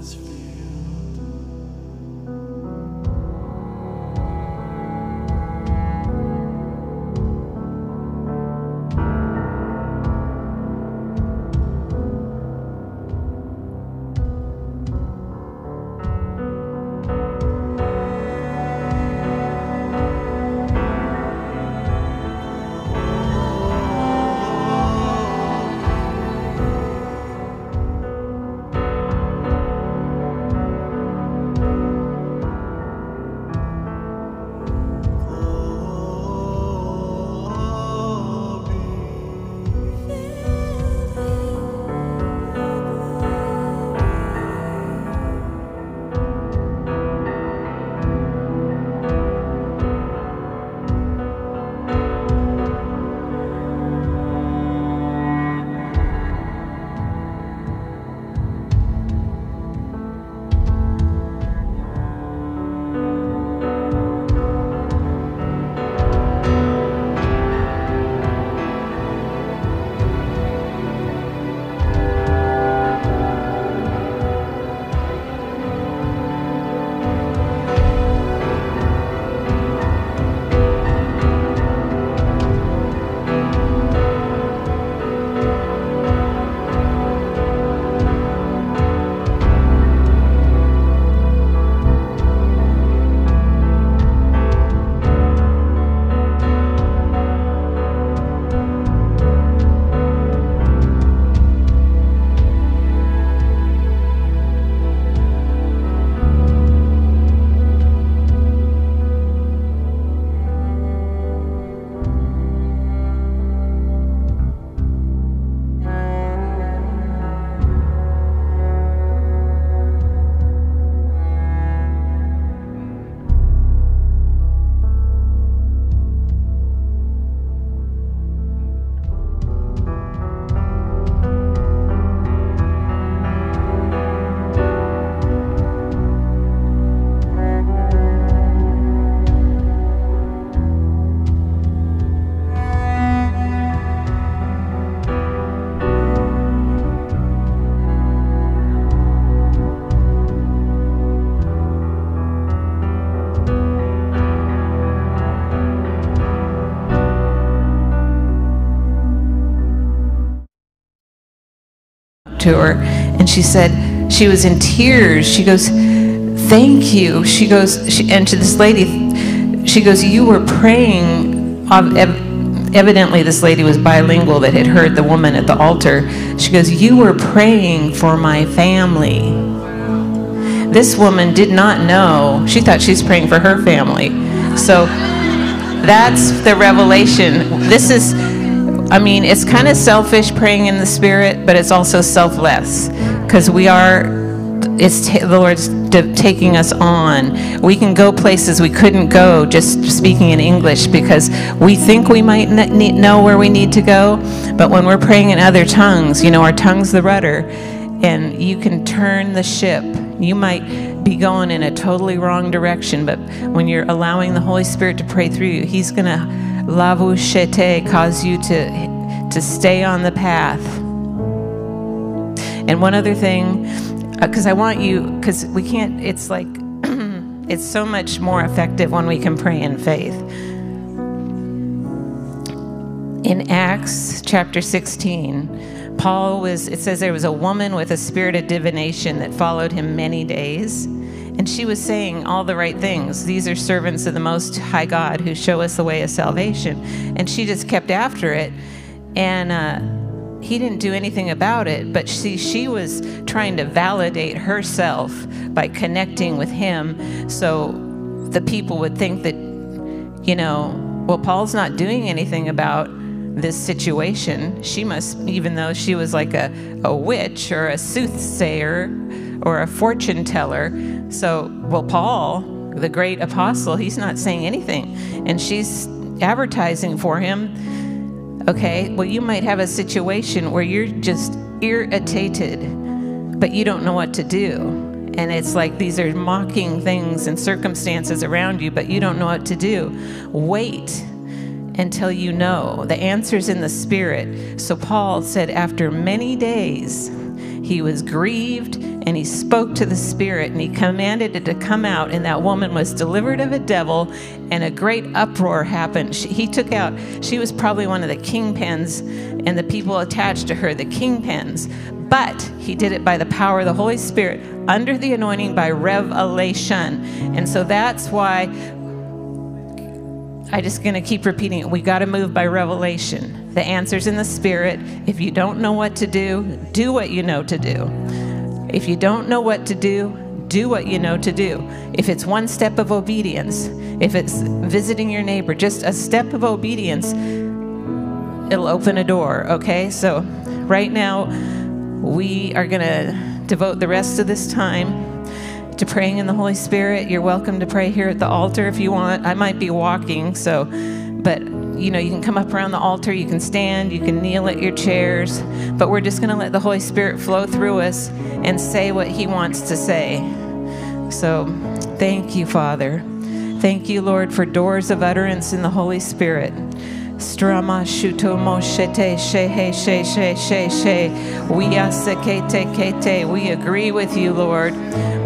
is free. To her and she said she was in tears. She goes thank you. She goes she, and to this lady she goes you were praying. Ev- evidently this lady was bilingual that had heard the woman at the altar. She goes you were praying for my family. This woman did not know. She thought she's praying for her family. So that's the revelation. This is I mean, it's kind of selfish praying in the spirit, but it's also selfless because we are. It's ta- the Lord's d- taking us on. We can go places we couldn't go just speaking in English because we think we might n- know where we need to go, but when we're praying in other tongues, you know, our tongue's the rudder, and you can turn the ship. You might be going in a totally wrong direction, but when you're allowing the Holy Spirit to pray through you, He's going to lavu shete cause you to to stay on the path. And one other thing, uh, because I want you, because we can't. It's like it's so much more effective when we can pray in faith. In Acts chapter 16, Paul was, it says there was a woman with a spirit of divination that followed him many days. And she was saying all the right things. These are servants of the Most High God who show us the way of salvation. And she just kept after it. And uh, he didn't do anything about it. But see, she was trying to validate herself by connecting with him so the people would think that, you know, well, Paul's not doing anything about this situation. She must, even though she was like a, a witch or a soothsayer or a fortune teller. So, well, Paul, the great apostle, he's not saying anything. And she's advertising for him. Okay, well, you might have a situation where you're just irritated, but you don't know what to do. And it's like these are mocking things and circumstances around you, but you don't know what to do. Wait until you know. The answer's in the spirit. So Paul said, after many days, he was grieved and he spoke to the spirit and he commanded it to come out and that woman was delivered of a devil and a great uproar happened. She, he took out she was probably one of the kingpins and the people attached to her the kingpins but he did it by the power of the holy spirit under the anointing by revelation. And so that's why I just going to keep repeating it. We got to move by revelation. The answer's in the spirit. If you don't know what to do, do what you know to do. If you don't know what to do, do what you know to do. If it's one step of obedience, if it's visiting your neighbor, just a step of obedience, it'll open a door, okay? So, right now, we are going to devote the rest of this time to praying in the Holy Spirit, you're welcome to pray here at the altar if you want. I might be walking, so, but you know, you can come up around the altar, you can stand, you can kneel at your chairs, but we're just going to let the Holy Spirit flow through us and say what He wants to say. So, thank you, Father. Thank you, Lord, for doors of utterance in the Holy Spirit. Strama shuto moshete shehe she she she she. We asekete kete. We agree with you, Lord.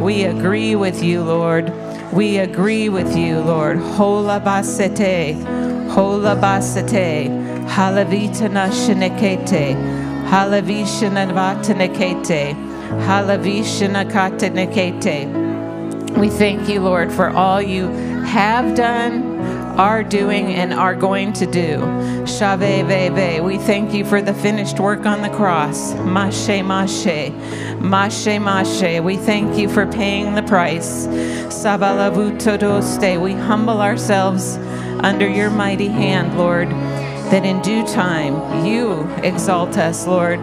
We agree with you, Lord. We agree with you, Lord. Hola basete. Hola basete. Halavitana shenekete. Halavishana vatanekete. Halavishana katanekete. We thank you, Lord, for all you have done are doing and are going to do. Shave We thank you for the finished work on the cross. Mashe Mashe. Mashe Mashe. We thank you for paying the price. Sabalavutodoste. We humble ourselves under your mighty hand, Lord, that in due time you exalt us, Lord,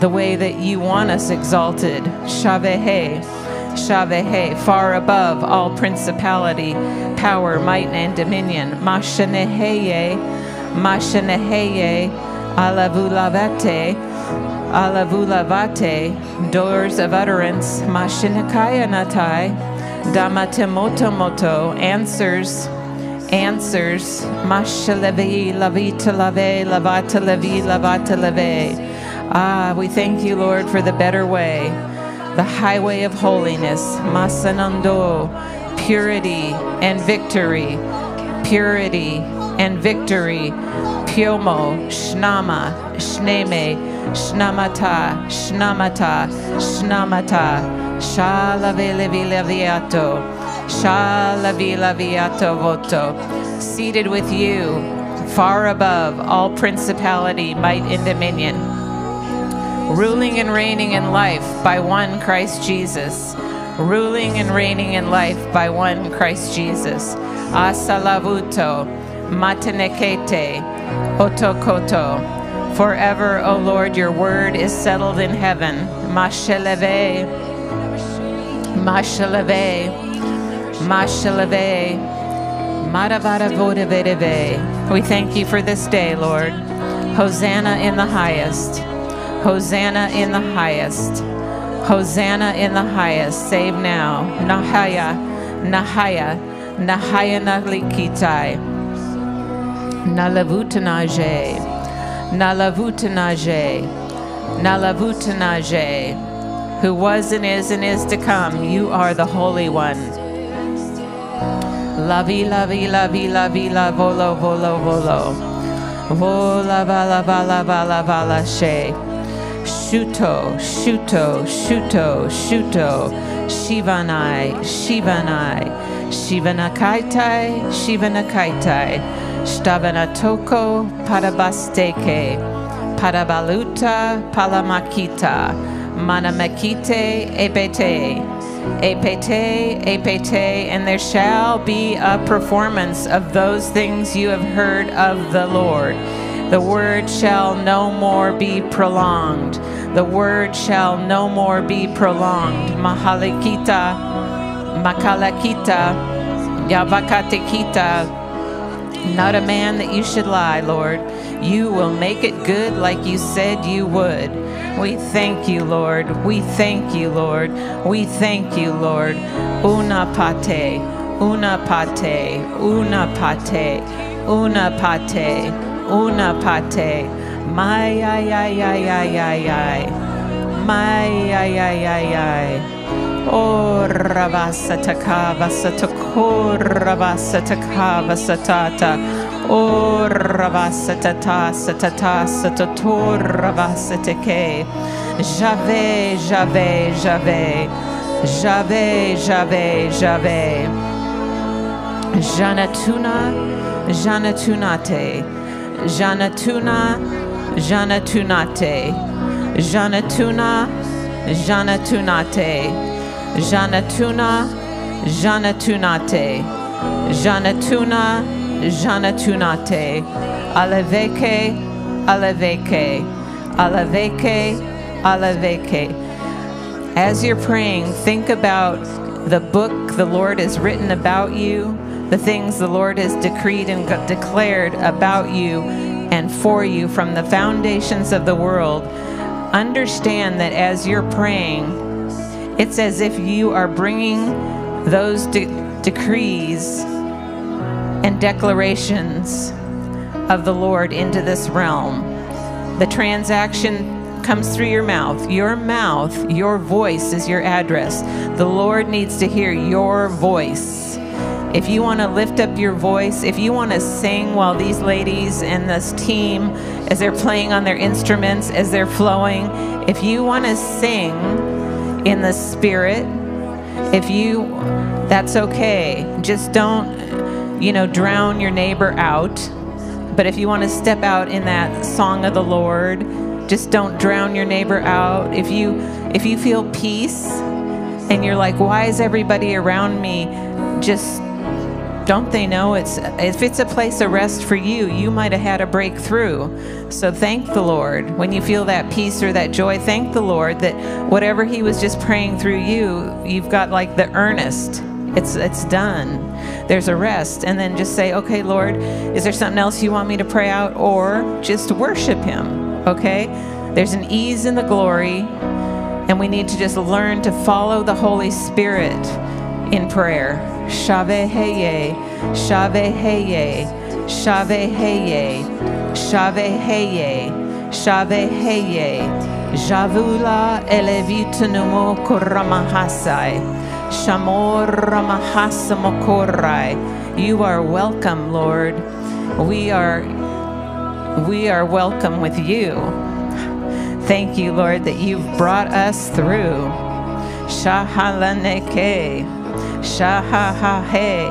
the way that you want us exalted. Shavehe. Shavehe, far above all principality, power, might, and dominion. Mashaneheye, Mashaneheye, Alavulavate, Alavulavate, doors of utterance, Mashinakaya Natai, Damatemoto answers, answers, Mashalevi, Lavita Lave, Lavata Levi, Lavata Leve. Ah, we thank you, Lord, for the better way the highway of holiness, Masanando, purity and victory, purity and victory, Pyomo, Shnama, Shneme, Shnamata, Shnamata, Shnamata, Shalave Levi Leviato, Shalavi Laviato Voto, seated with you, far above all principality, might, and dominion. Ruling and reigning in life by one Christ Jesus. Ruling and reigning in life by one Christ Jesus. Asalavuto, matenekete, otokoto. Forever, O Lord, your word is settled in heaven. Masheleve, masheleve, masheleve. We thank you for this day, Lord. Hosanna in the highest. Hosanna in the highest. Hosanna in the highest. Save now. Nahaya, Nahaya, Nahaya Nalikitai. Nalavutanaje. Nalavutanaje. Nalavutanaje. Who was and is and is to come. You are the Holy One. Lavi, lavi, lavi, lavi, la, volo, volo, volo. Vola, vala, vala, vala, vala, she. Shuto, Shuto, Shuto, Shuto, Shivanai, Shivanai, Shivanakaitai, Shivanakaitai, Shtavanatoko, Parabasteke, Parabaluta, Palamakita, Manamekite, Epete, Epete, Epete, and there shall be a performance of those things you have heard of the Lord. The word shall no more be prolonged. The word shall no more be prolonged. Mahalikita, Makalakita, Yavakatikita. Not a man that you should lie, Lord. You will make it good like you said you would. We thank you, Lord. We thank you, Lord. We thank you, Lord. Una pate, una pate, una pate, una pate una pate. My ay ay ay ay ay ay. Amai ay ay ay ay. O rabasa takava satakor rabasa takava satata. Janatuna, Janatunate. Janatuna, Janatunate. Janatuna, Janatunate. Janatuna, Janatunate, Janatuna, Janatunate, Aleveke, Aleveke, Aleveke, Aleveke. As you're praying, think about the book the Lord has written about you, the things the Lord has decreed and declared about you and for you from the foundations of the world. Understand that as you're praying, it's as if you are bringing those de- decrees and declarations of the Lord into this realm. The transaction comes through your mouth. Your mouth, your voice is your address. The Lord needs to hear your voice. If you want to lift up your voice, if you want to sing while these ladies and this team, as they're playing on their instruments, as they're flowing, if you want to sing, in the spirit. If you, that's okay. Just don't, you know, drown your neighbor out. But if you want to step out in that song of the Lord, just don't drown your neighbor out. If you if you feel peace and you're like, why is everybody around me just don't they know it's if it's a place of rest for you you might have had a breakthrough. So thank the lord. When you feel that peace or that joy thank the lord that whatever he was just praying through you you've got like the earnest. It's it's done. There's a rest. And then just say okay lord is there something else you want me to pray out? Or just worship him okay? There's an ease in the glory and we need to just learn to follow the holy spirit in prayer Shave heye, shave heye, shave heye, shave heye, shave heye, javula elevitunumo kuramahasai, shamor mahasamokorai. You are welcome, Lord. We are we are welcome with you. Thank you, Lord, that you've brought us through. Shahalaneke. Shaha hey.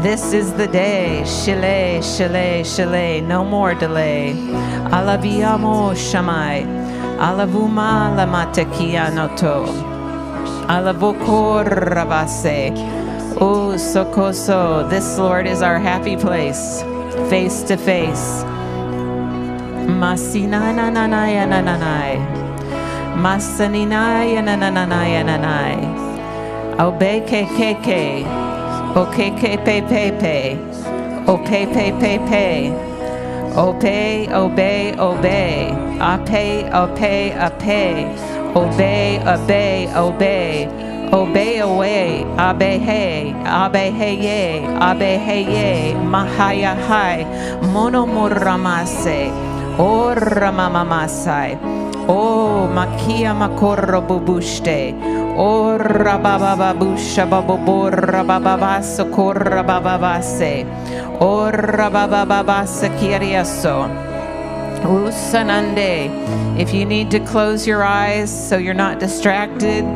This is the day. Shile, shile, shile. No more delay. Alaviamo shamai. Alavuma lamatekianoto. Alavokor rabase. Oh, sokoso. This, Lord, is our happy place. Face to face. Masinana nanaya Obekekeke, Okekepepepe, oh, Opepepepe, oh, Obey, oh, obey, obey, Ape, ape, ape, Obey, obey, obey, Obey away, abehe, abeheye, abeheye, mahaya hai, monomuramase o ramamamasai, o makia makorro bubushte, O rababababusha babobor bababasa korra bababase. O rababababasa kiariaso. Usanande. If you need to close your eyes so you're not distracted,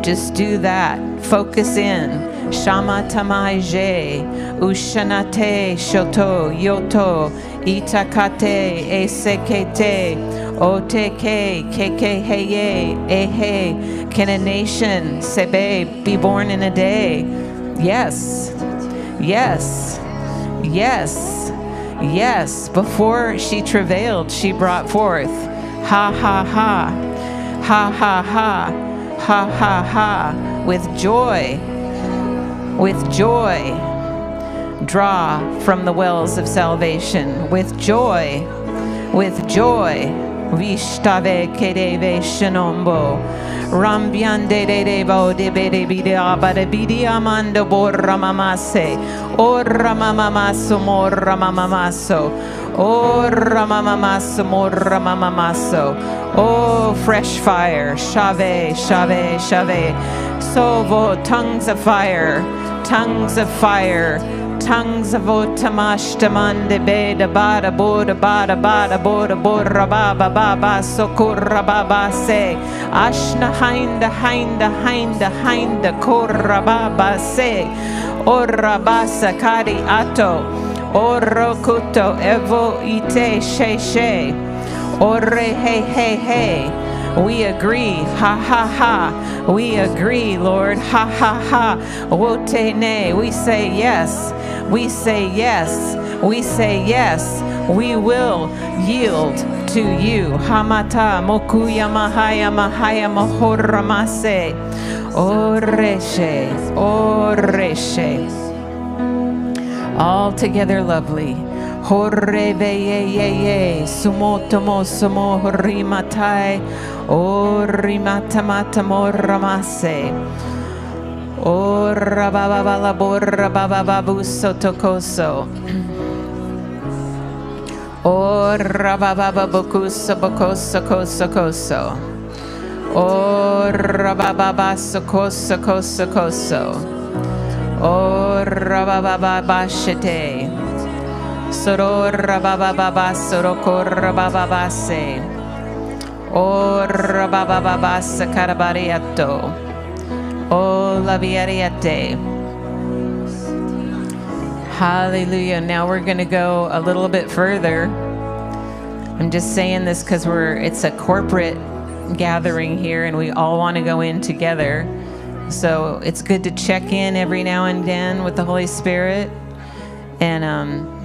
just do that. Focus in. Shama tamaije, ushanate shoto yoto, itakate esekete, oteke keke heye ehe, can a nation sebe be born in a day? Yes, yes, yes, yes. Before she travailed, she brought forth. Ha ha ha, ha ha ha, ha ha ha, with joy with joy. Draw from the wells of salvation. With joy, with joy Vishtave Kedeve Shinombo. Rambiande de debo de bede bide abade bidi amanda borra mamase. Orra mamamaso morra mamamaso. Orra mamamaso morra mamamaso. Oh, fresh fire. Shave, shave, shave. Sovo, tongues of fire. Tongues of fire tongues of otamash tamande beda bada boda bada bada boda borra baba baba socorra baba se. Ashna hinda hinda hinda hinda korra baba se. Orra basa kari ato. Orro kuto evo ite she she. Orre hey hey hey we agree. Ha ha ha. We agree, Lord. Ha ha ha. Wote ne. We say yes. We say yes. We say yes. We will yield to you. Hamata mokuya mahaya mahaya mahoramase. Oreshe. Oreshe. Altogether lovely. Horrebe ye ye ye. Sumotomo sumo. Orimata mata moramase. Ora baba bala borra baba babu sotokoso. Ora baba babukuso bokoso koso koso. Ora baba baso koso koso koso. Ora baba baba shete. Sorora baba baba sorokorra baba base. Ora baba baba sakarabariato. Oh, la viariete. Hallelujah. Now we're going to go a little bit further. I'm just saying this because we're it's a corporate gathering here and we all want to go in together. So it's good to check in every now and then with the Holy Spirit. And um,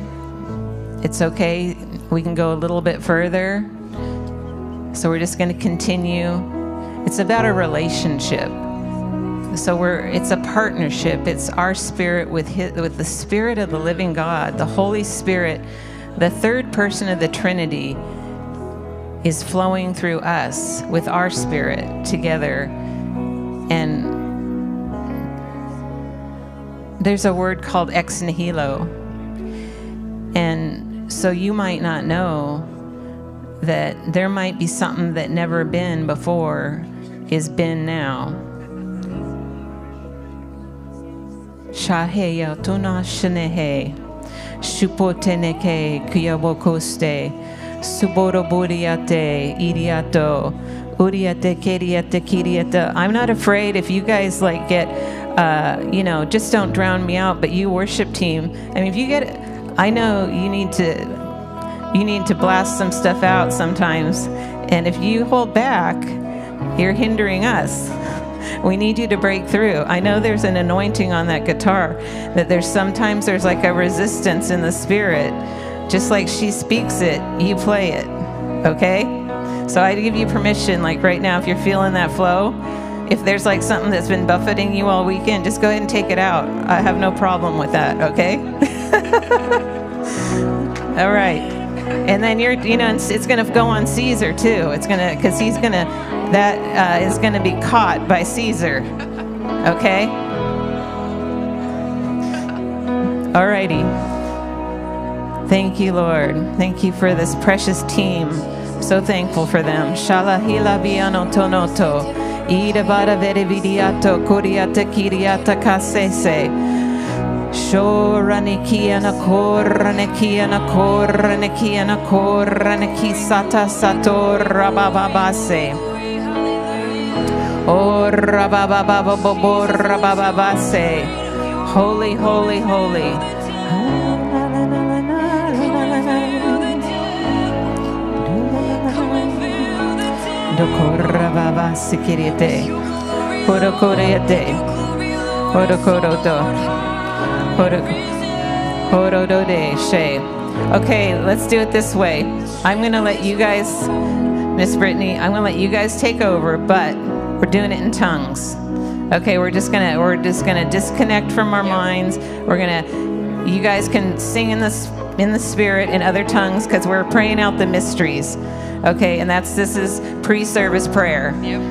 it's okay. We can go a little bit further. So we're just going to continue. It's about a relationship. So we're it's a partnership. It's our spirit with his, with the spirit of the living God, the Holy Spirit, the third person of the Trinity is flowing through us with our spirit together. And there's a word called ex nihilo. And so you might not know that there might be something that never been before is been now. Shupoteneke kuyabokoste. Suboro buriate iriato. I'm not afraid if you guys like get uh, you know, just don't drown me out, but you worship team. I mean if you get I know you need to you need to blast some stuff out sometimes. And if you hold back, you're hindering us. We need you to break through. I know there's an anointing on that guitar, that there's sometimes there's like a resistance in the spirit. Just like she speaks it, you play it. Okay? So I give you permission, like right now, if you're feeling that flow, if there's like something that's been buffeting you all weekend, just go ahead and take it out. I have no problem with that, okay? all right. And then you're, you know, it's, going to go on Caesar too. It's going to, because he's going to, that uh, is going to be caught by Caesar. Okay? All righty. Thank you, Lord. Thank you for this precious team. So thankful for them. Shala hila viano tonoto. Ida kuriata kiriata kasese. Shora nekia na korra nekia na korra nekia na korra neki sata sato rabababase. Rababababo rabababase. Holy, holy, holy. Dokorra baba sikirete. Horokorete. Horokoroto. Okay, let's do it this way. I'm going to let you guys, Miss Brittany, I'm going to let you guys take over, but we're doing it in tongues. Okay, we're just gonna we're just gonna disconnect from our minds. We're gonna you guys can sing in the in the spirit in other tongues because we're praying out the mysteries. Okay, and that's this is pre-service prayer. Yep.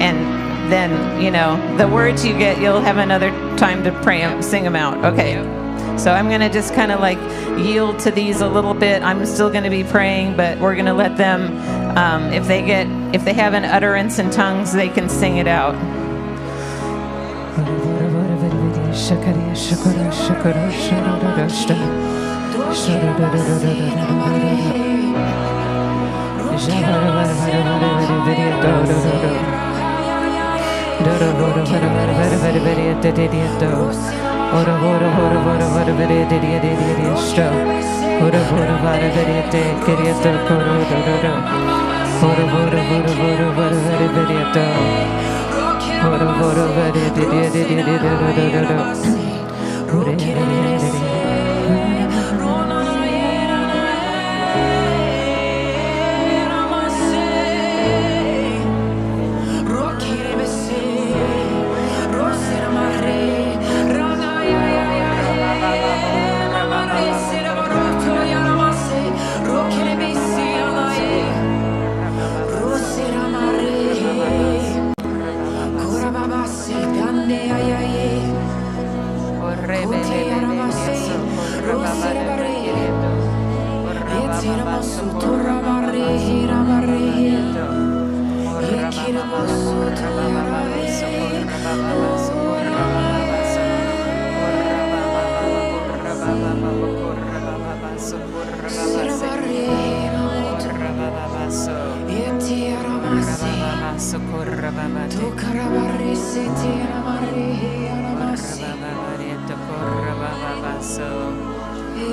And then, you know, the words you get, you'll have another time to pray 'em, sing them out. Okay. So I'm going to just kind of like yield to these a little bit. I'm still going to be praying, but we're going to let them, um, if they get, if they have an utterance in tongues, they can sing it out. Ora vora vora vora vora vere de de de de de sto. Ora vora vora vere de keria to koro do do do. Ora vora vora vora vora vere vere to. Ora vora vere de de de de de de do do do do. Ora de de Tocca la barri, senti la barri. Maso,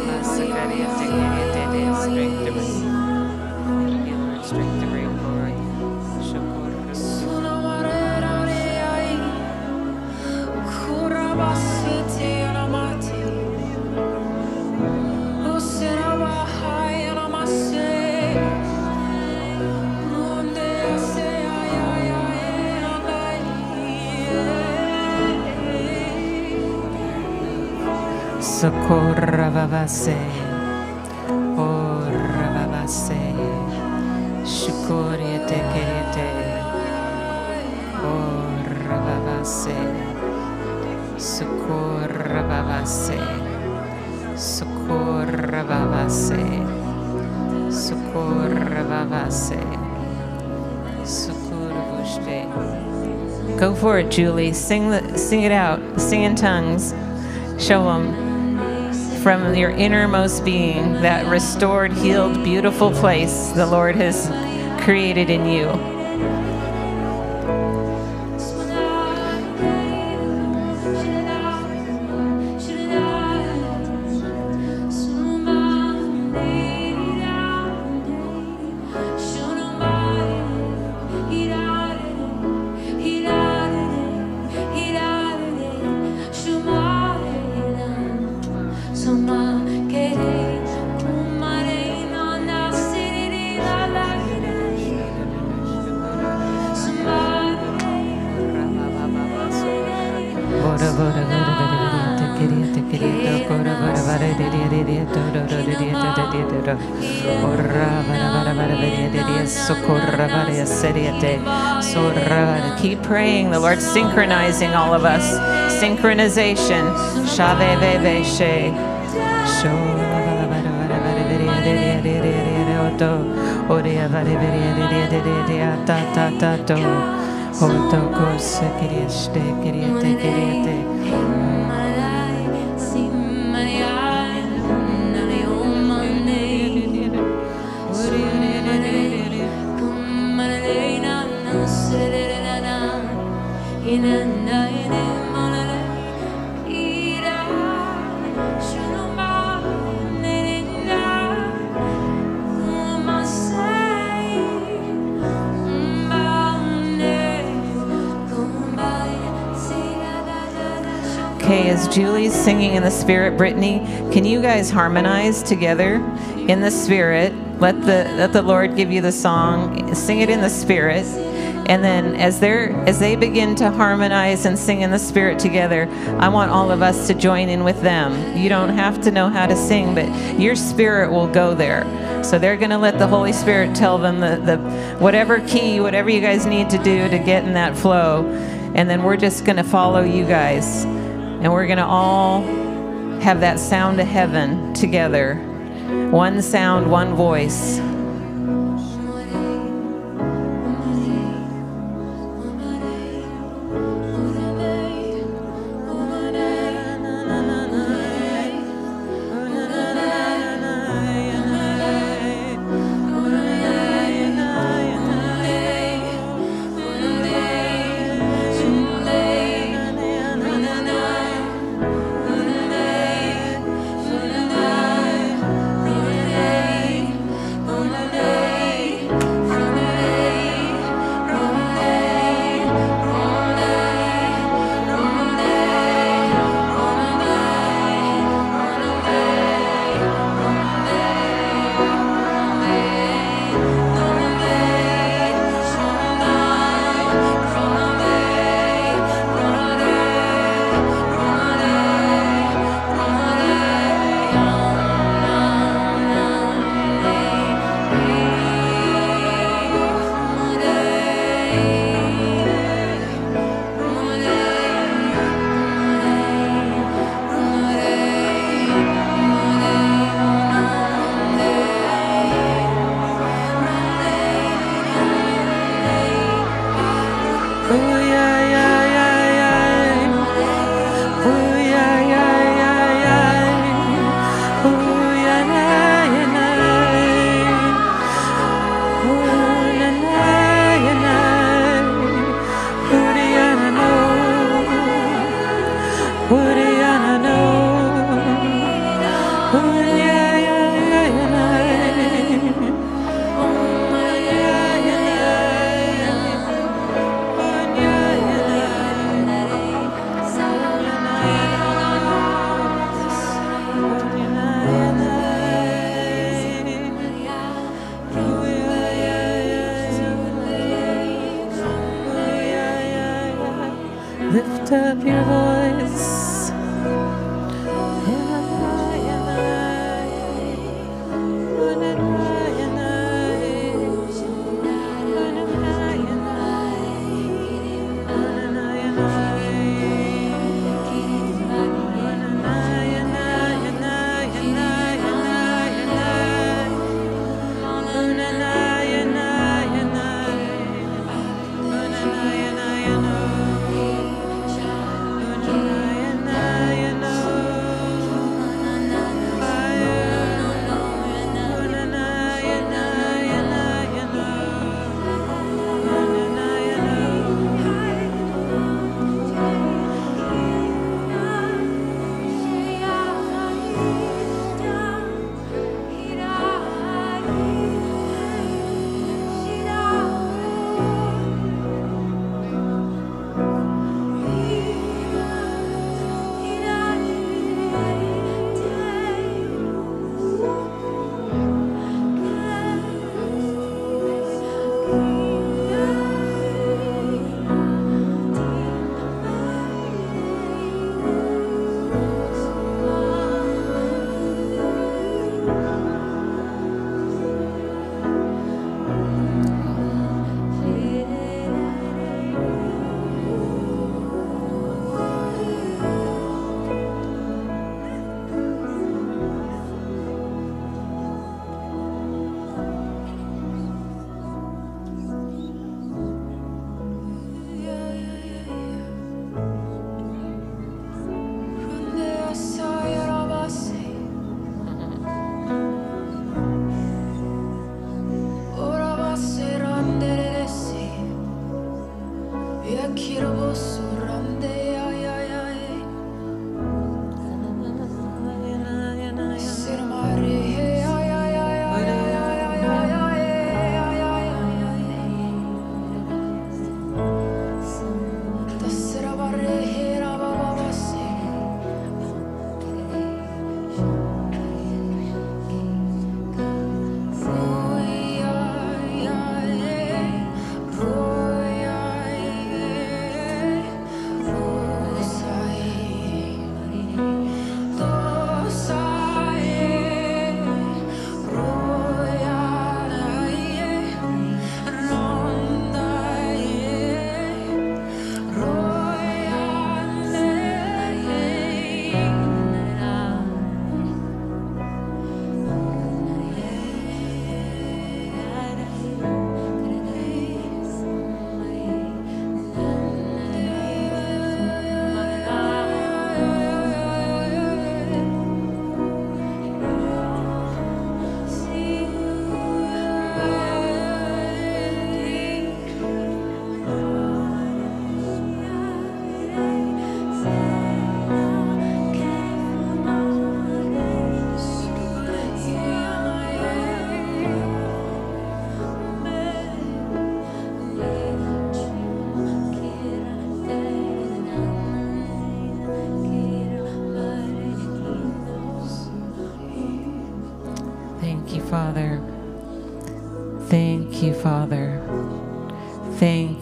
Masakari, Tekiri, Tede, Strength, Divine. Healer, Strength, me. Socorra vavase. Shukori te kerete. Orra vavase. Socorra vavase. Socorra. Go for it, Julie. Sing the, sing it out. Sing in tongues. Show them from your innermost being that restored, healed, beautiful place the Lord has created in you. The synchronizing all of us. Synchronization. Shora Julie's singing in the spirit, Brittany, can you guys harmonize together in the spirit? Let the let the Lord give you the song. Sing it in the spirit, And then as they're as they begin to harmonize and sing in the spirit together, I want all of us to join in with them. You don't have to know how to sing, but your spirit will go there. So they're going to let the Holy Spirit tell them the, the whatever key, whatever you guys need to do to get in that flow. And then we're just going to follow you guys. And we're going to all have that sound of heaven together. One sound, one voice.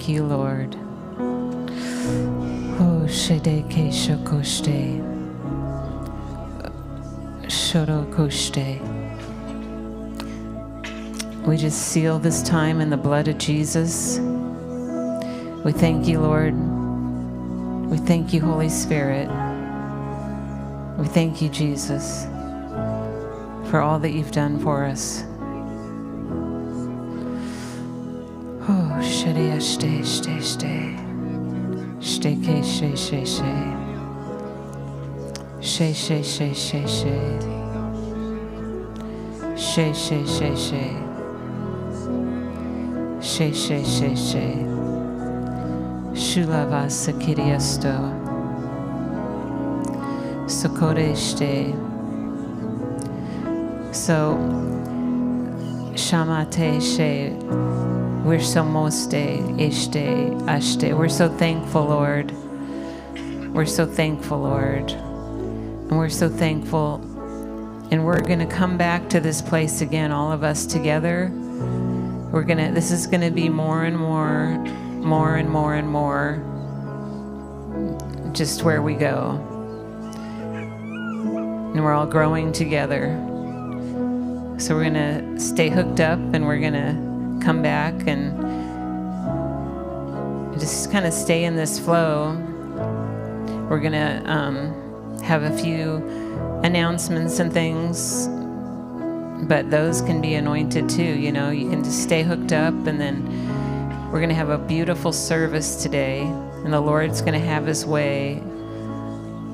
Thank you, Lord. Oh. We just seal this time in the blood of Jesus. We thank you, Lord. We thank you, Holy Spirit. We thank you, Jesus, for all that you've done for us. Shade, shade, shade. Shade, shade, shade, shade, shade. Shade, shade, shade, shade, shade. Shade, shade, shade, shade. Shade, shade, shade, shade. Shulava Sakiriasto Sokoreshte So Shamate She We're so moste Ishte Ashte We're so thankful, Lord. We're so thankful, Lord. And we're so thankful. And we're gonna come back to this place again, all of us together. We're gonna this is gonna be more and more more and more and more just where we go. And we're all growing together. So we're going to stay hooked up and we're going to come back and just kind of stay in this flow. We're going to um, have a few announcements and things, but those can be anointed too. You know, you can just stay hooked up and then we're going to have a beautiful service today, and the Lord's going to have his way.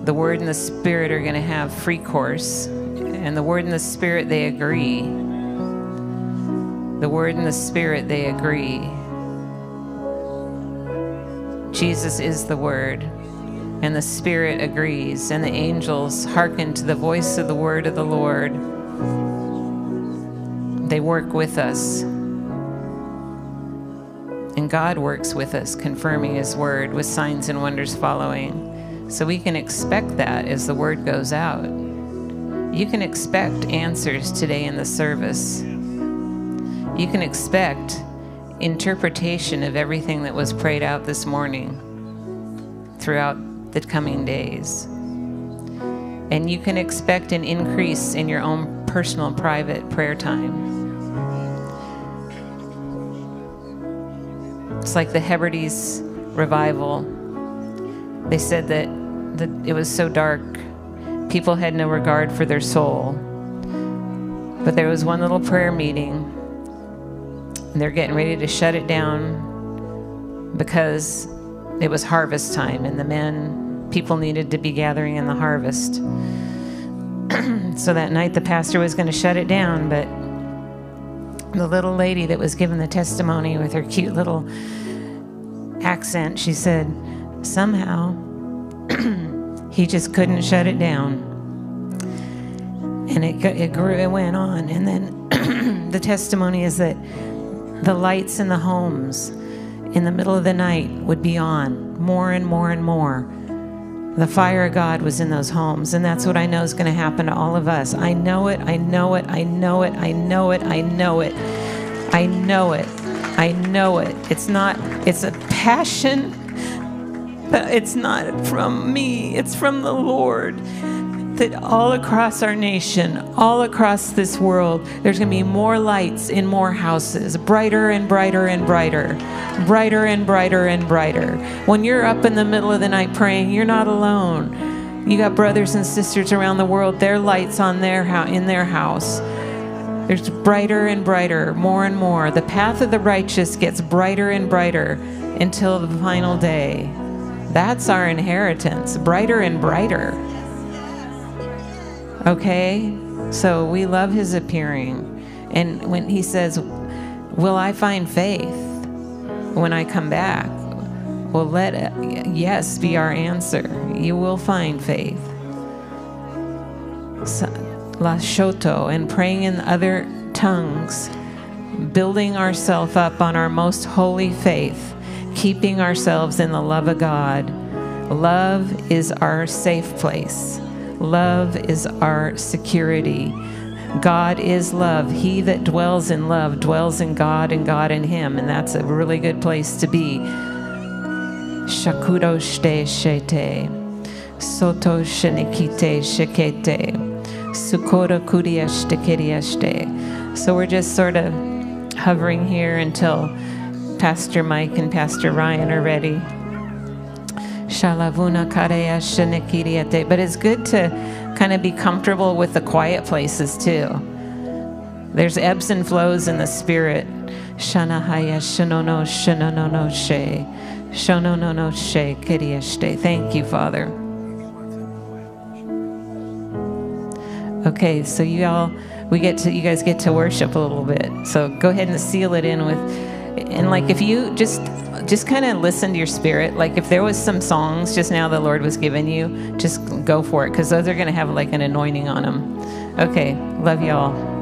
The Word and the Spirit are going to have free course, and the Word and the Spirit, they agree. The Word and the Spirit, they agree. Jesus is the Word, and the Spirit agrees, and the angels hearken to the voice of the Word of the Lord. They work with us. And God works with us, confirming His word with signs and wonders following. So we can expect that as the word goes out. You can expect answers today in the service. You can expect interpretation of everything that was prayed out this morning throughout the coming days. And you can expect an increase in your own personal, private prayer time. It's like the Hebrides revival. They said that, that it was so dark, people had no regard for their soul. But there was one little prayer meeting, and they're getting ready to shut it down because it was harvest time, and the men, people needed to be gathering in the harvest. so that night, the pastor was going to shut it down, but the little lady that was giving the testimony with her cute little accent, she said, somehow he just couldn't shut it down. And it, it grew, it went on. And then the testimony is that the lights in the homes in the middle of the night would be on more and more and more. The fire of God was in those homes, and that's what I know is going to happen to all of us. I know it, I know it, I know it, I know it, I know it. I know it. I know it. It's not, it's a passion, but it's not from me, it's from the Lord. That all across our nation, all across this world, there's going to be more lights in more houses, brighter and brighter and brighter, brighter and brighter and brighter. When you're up in the middle of the night praying, you're not alone. You got brothers and sisters around the world, their lights on their house, in their house. There's brighter and brighter, more and more. The path of the righteous gets brighter and brighter until the final day. That's our inheritance, brighter and brighter. Okay? So we love his appearing. And when he says, Will I find faith when I come back? Well, let yes be our answer. You will find faith. La Shoto and praying in other tongues, building ourselves up on our most holy faith, keeping ourselves in the love of God. Love is our safe place. Love is our security. God is love. He that dwells in love dwells in God and God in him. And that's a really good place to be. Shakuro shte shete. Soto shenikite shekete. Sukora kuriashte kiriashte. So we're just sort of hovering here until Pastor Mike and Pastor Ryan are ready. But it's good to kind of be comfortable with the quiet places too. There's ebbs and flows in the spirit. Thank you, Father. Okay, so you all we get to you guys get to worship a little bit. So go ahead and seal it in with and like if you just just kind of listen to your spirit. Like if there was some songs just now the Lord was giving you, just go for it because those are going to have like an anointing on them. Okay, love y'all.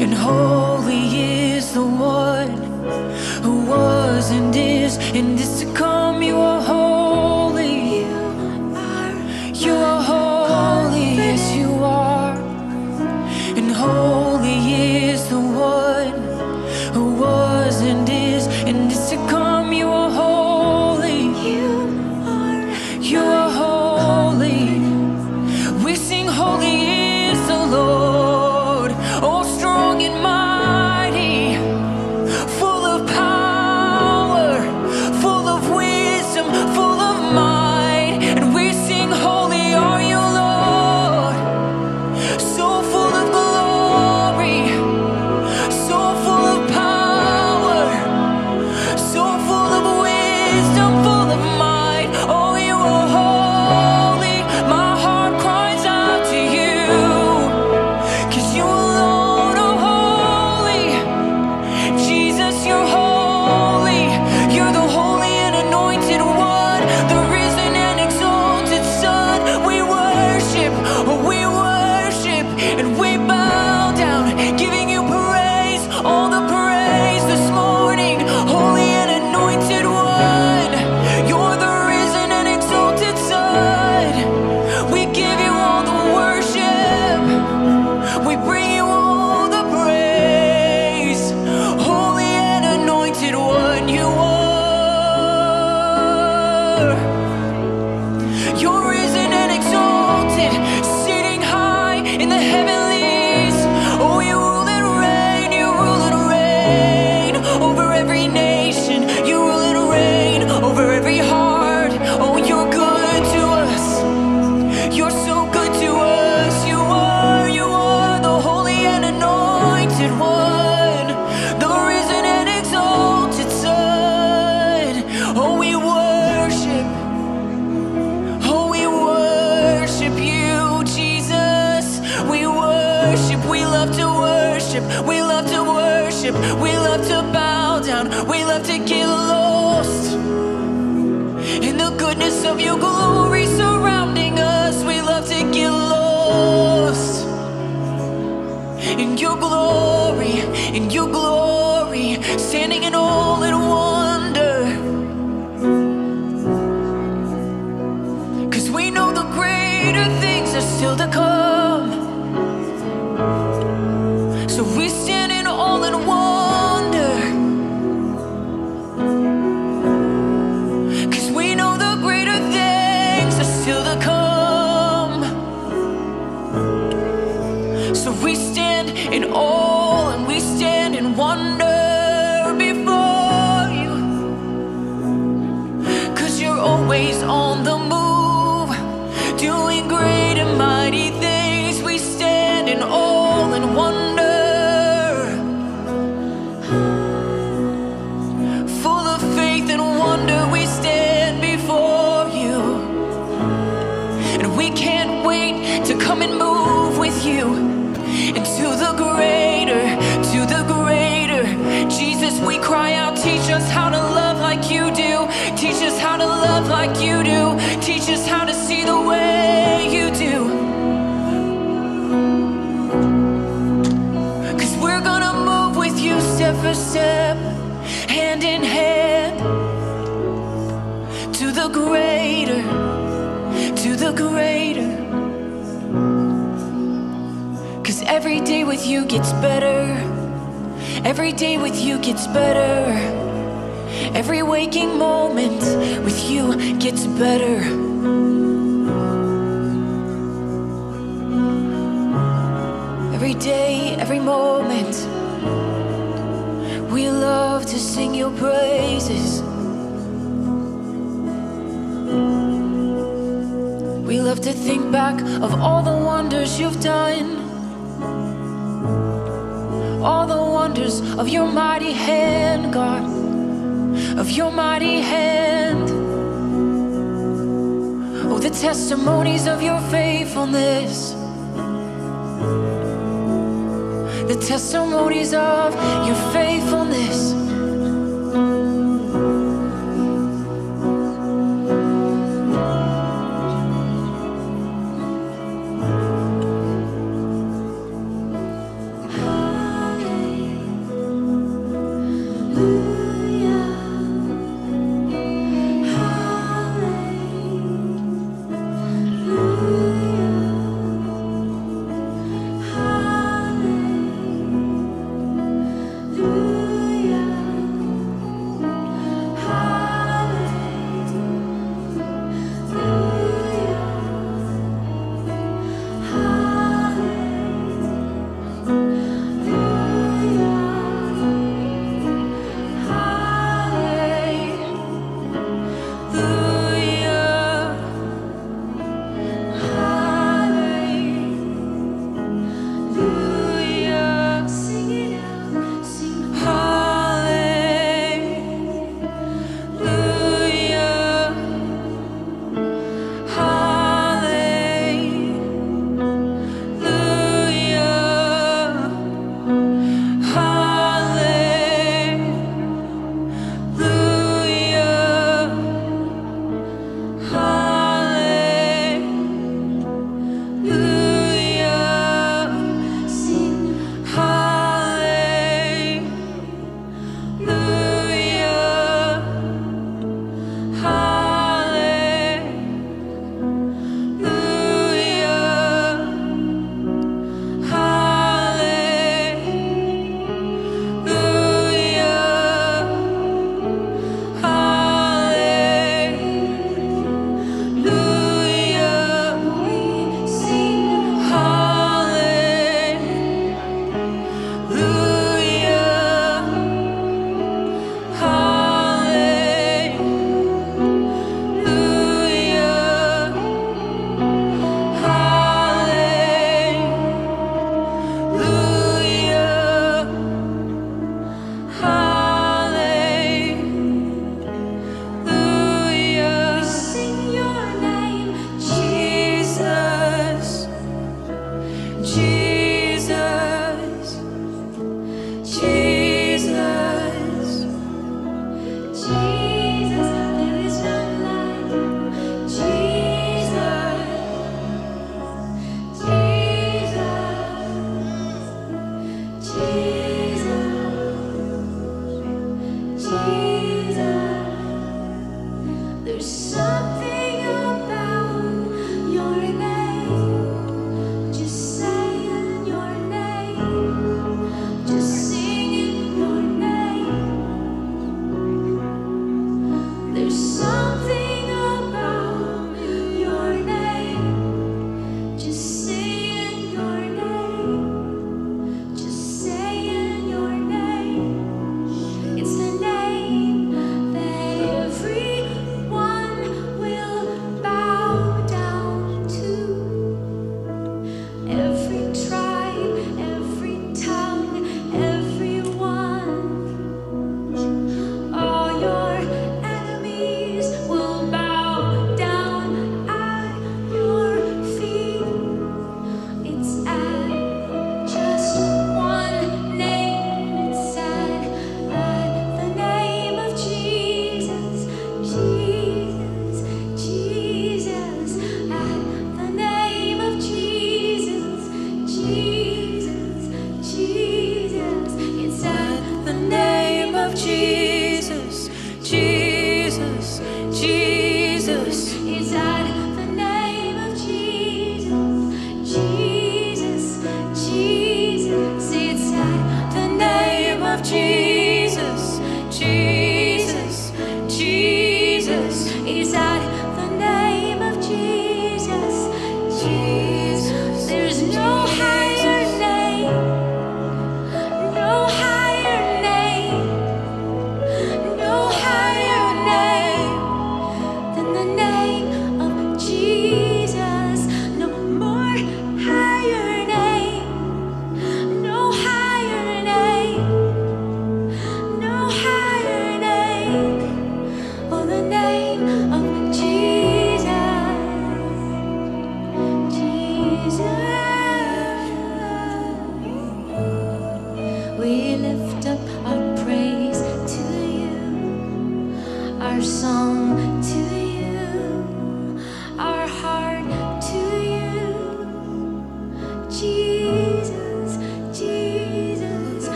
and holy is the one who was and is and is to come.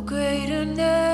Greater name,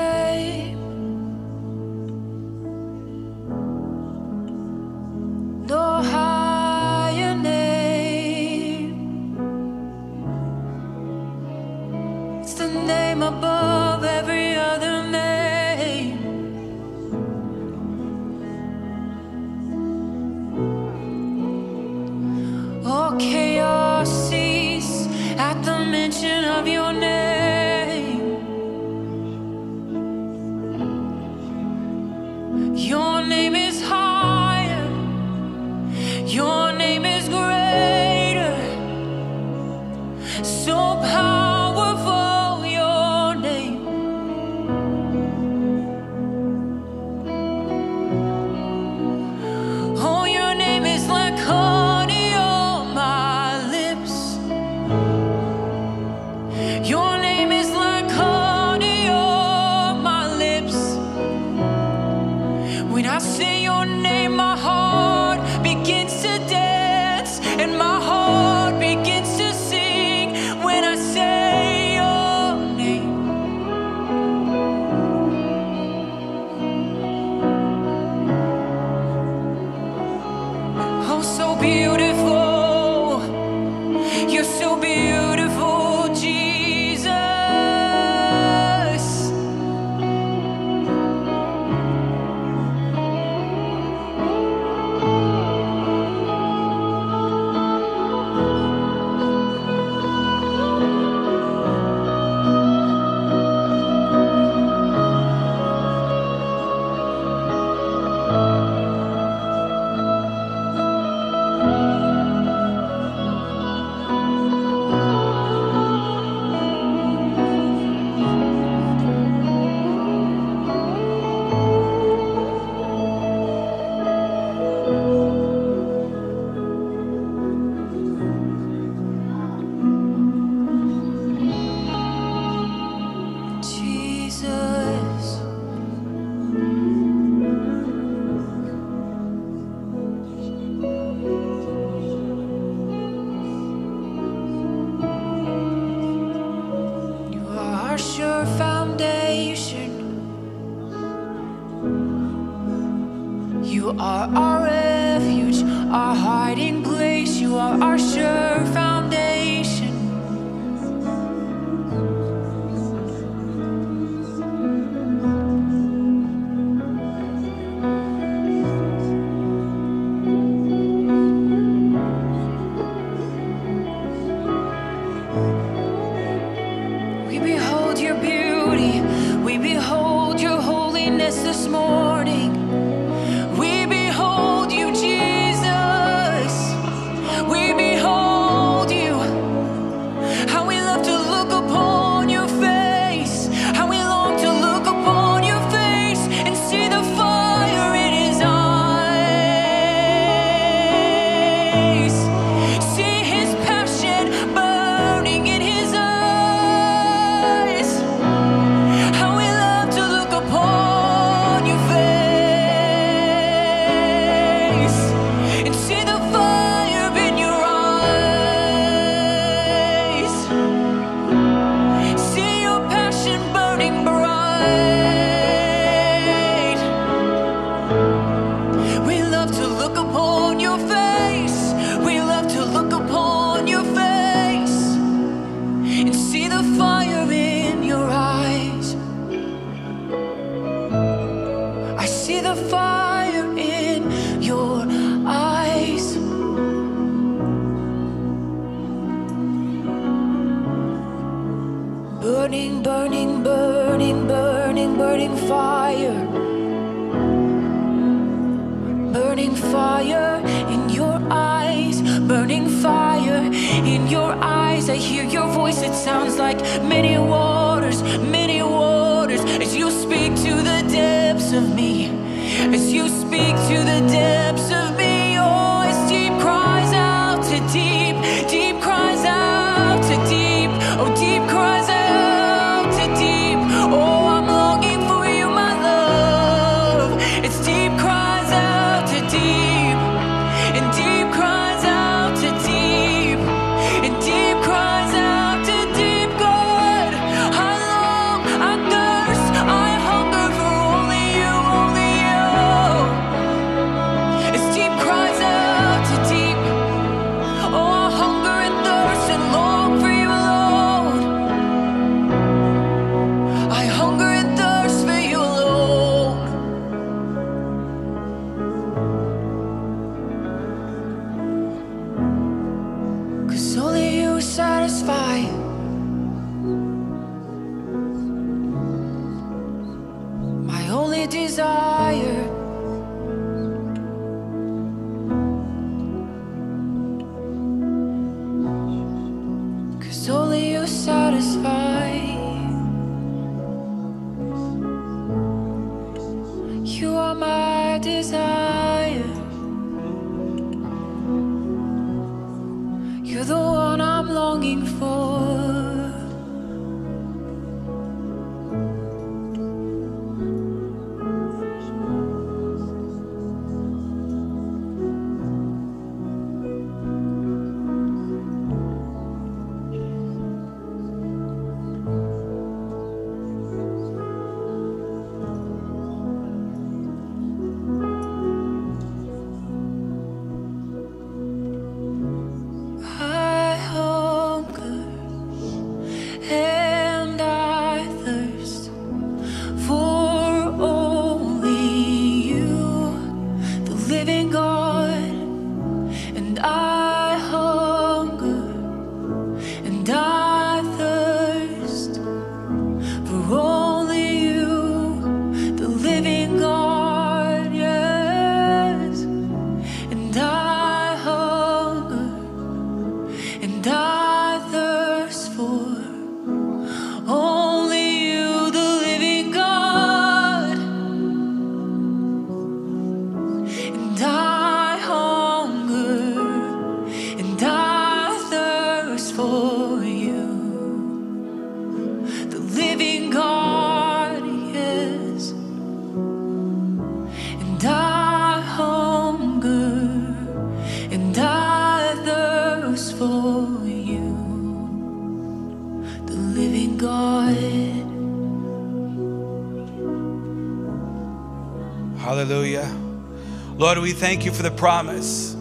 Lord, we thank you for the promise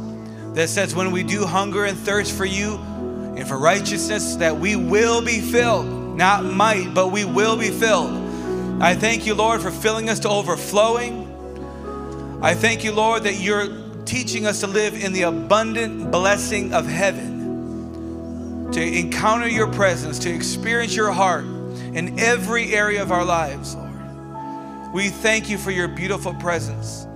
that says when we do hunger and thirst for you and for righteousness, that we will be filled. Not might, but we will be filled. I thank you, Lord, for filling us to overflowing. I thank you, Lord, that you're teaching us to live in the abundant blessing of heaven, to encounter your presence, to experience your heart in every area of our lives, Lord. We thank you for your beautiful presence.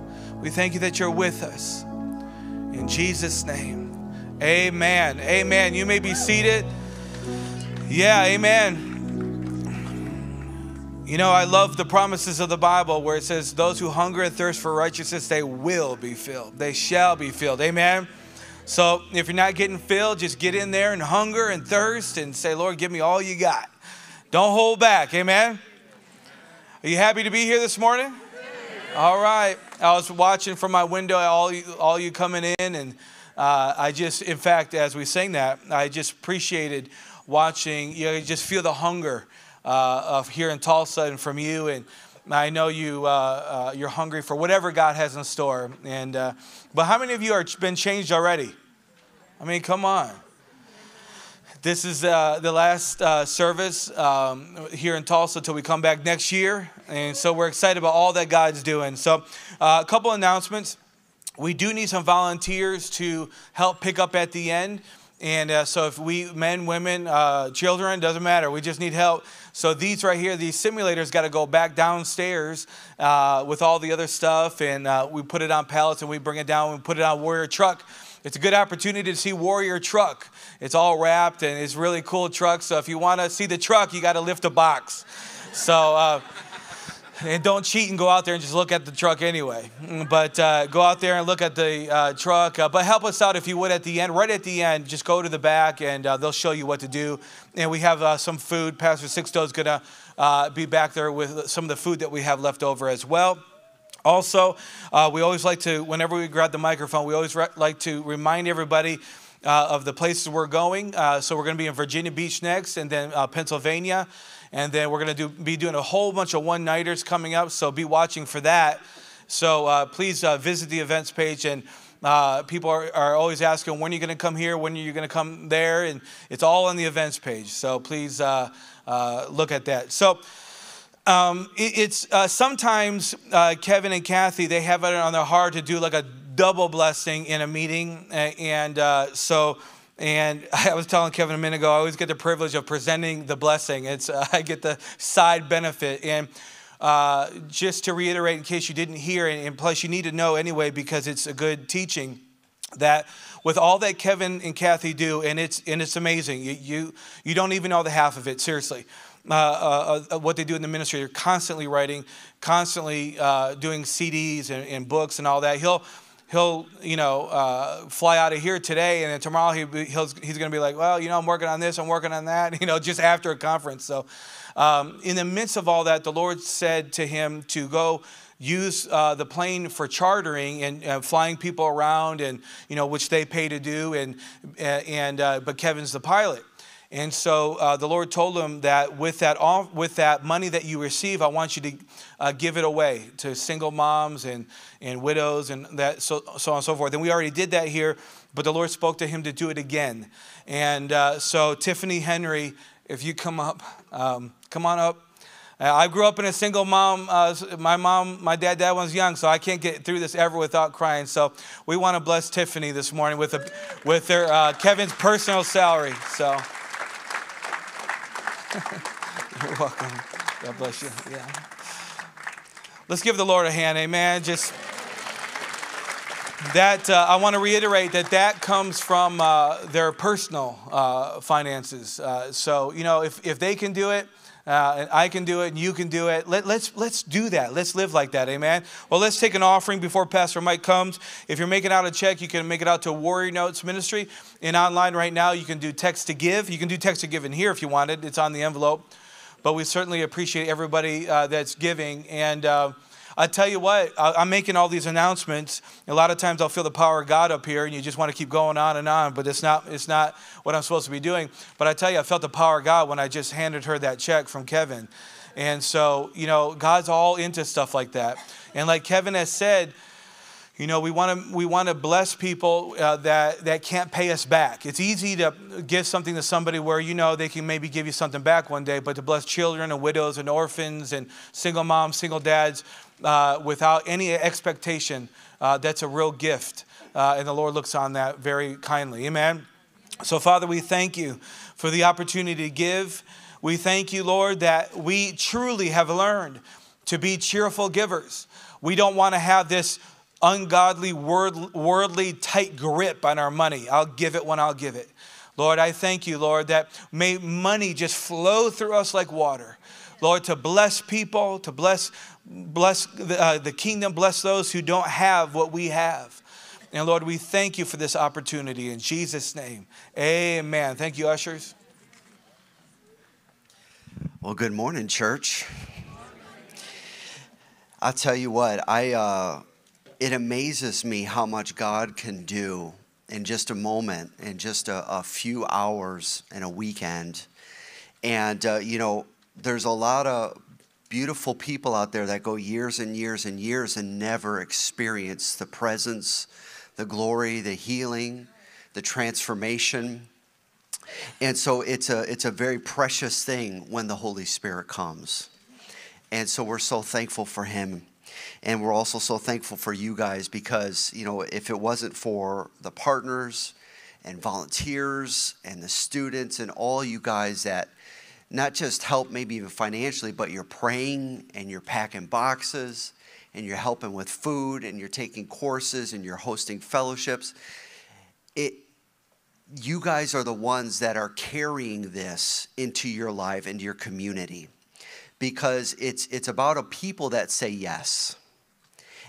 We thank you that you're with us. In Jesus' name, amen. Amen. You may be seated. Yeah, amen. You know, I love the promises of the Bible where it says, Those who hunger and thirst for righteousness, they will be filled. They shall be filled. Amen. So if you're not getting filled, just get in there and hunger and thirst and say, Lord, give me all you got. Don't hold back. Amen. Are you happy to be here this morning? All right. I was watching from my window, all you, all you coming in, and uh, I just, in fact, as we sang that, I just appreciated watching. You, know, you just feel the hunger uh, of here in Tulsa and from you. And I know you, uh, uh, you're hungry for whatever God has in store. And, uh, but how many of you are been changed already? I mean, come on. This is uh, the last service um, here in Tulsa until we come back next year. And so we're excited about all that God's doing. So, a couple announcements. We do need some volunteers to help pick up at the end. And uh, so, if we, men, women, uh, children, doesn't matter, we just need help. So, these right here, these simulators got to go back downstairs uh, with all the other stuff. And uh, we put it on pallets and we bring it down and put it on Warrior Truck. It's a good opportunity to see Warrior Truck. It's all wrapped and it's really cool truck. So, if you want to see the truck, you got to lift a box. So, uh, and don't cheat and go out there and just look at the truck anyway. But uh, go out there and look at the uh, truck. Uh, but help us out if you would at the end. Right at the end, just go to the back and uh, they'll show you what to do. And we have uh, some food. Pastor Sixto is going to uh, be back there with some of the food that we have left over as well. Also, we always like to, whenever we grab the microphone, we always re- like to remind everybody of the places we're going. so we're going to be in Virginia Beach next and then Pennsylvania. And then we're going to do, be doing a whole bunch of one nighters coming up, so be watching for that. So uh, please uh, visit the events page. And uh, people are, are always asking, when are you going to come here? When are you going to come there? And it's all on the events page. So please uh, uh, look at that. So um, it, it's uh, sometimes Kevin and Kathi, they have it on their heart to do like a double blessing in a meeting. And so and I was telling Kevin a minute ago, I always get the privilege of presenting the blessing. It's uh, I get the side benefit. And uh, just to reiterate, in case you didn't hear, and plus you need to know anyway because it's a good teaching, that with all that Kevin and Kathi do, and it's and it's amazing. You you, you don't even know the half of it. Seriously. Uh, uh, uh what they do in the ministry. They're constantly writing, constantly uh, doing CDs and, and, books and all that. He'll he'll you know uh, fly out of here today and then tomorrow he, he's going to be like well you know i'm working on this i'm working on that you know just after a conference. So um, in the midst of all that the lord said to him to go use uh, the plane for chartering and uh, flying people around and you know which they pay to do and and uh, but kevin's the pilot and so uh, the Lord told him that with that, with that money that you receive, I want you to uh, give it away to single moms and, and widows and that, so, so on and so forth. And we already did that here, but the Lord spoke to him to do it again. And uh, so, Tiffany Henry, if you come up, um, come on up. Uh, I grew up in a single mom. Uh, my mom, my dad, dad was young, so I can't get through this ever without crying. So we want to bless Tiffany this morning with a, with her uh, Kevin's personal salary. So. You're welcome. God bless you. Yeah. Let's give the Lord a hand. Amen. Just that uh, I want to reiterate that that comes from uh, their personal uh, finances. Uh, so you know, if if they can do it. Uh, and I can do it, and you can do it. Let, let's let's do that. Let's live like that, amen. Well, let's take an offering before Pastor Mike comes. If you're making out a check, you can make it out to Warrior Notes Ministry. And online right now, you can do text to give. You can do text to give in here if you wanted. It's on the envelope. But we certainly appreciate everybody uh, that's giving. And uh, I tell you what, I'm making all these announcements. A lot of times I'll feel the power of God up here, and you just want to keep going on and on, but it's not, it's not what I'm supposed to be doing. But I tell you, I felt the power of God when I just handed her that check from Kevin. And so, you know, God's all into stuff like that. And like Kevin has said, you know, we want to we want to bless people uh, that that can't pay us back. It's easy to give something to somebody where you know they can maybe give you something back one day, but to bless children and widows and orphans and single moms, single dads, uh, without any expectation, uh, that's a real gift, uh, and the Lord looks on that very kindly. Amen. So, Father, we thank you for the opportunity to give. We thank you, Lord, that we truly have learned to be cheerful givers. We don't want to have this ungodly, worldly tight grip on our money. I'll give it when I'll give it. Lord, I thank you, Lord, that may money just flow through us like water. Lord, to bless people, to bless, bless the, uh, the kingdom, bless those who don't have what we have. And Lord, we thank you for this opportunity in Jesus' name. Amen. Thank you, ushers. Well, good morning, church. I'll tell you what, I, uh, it amazes me how much God can do in just a moment, in just a, a few hours in a weekend. And, uh, you know, there's a lot of beautiful people out there that go years and years and years and never experience the presence, the glory, the healing, the transformation. And so it's a, it's a very precious thing when the Holy Spirit comes. And so we're so thankful for Him. And we're also so thankful for you guys because, you know, if it wasn't for the partners and volunteers and the students and all you guys that not just help maybe even financially, but you're praying and you're packing boxes and you're helping with food and you're taking courses and you're hosting fellowships. It, you guys are the ones that are carrying this into your life, into your community because it's, it's about a people that say yes.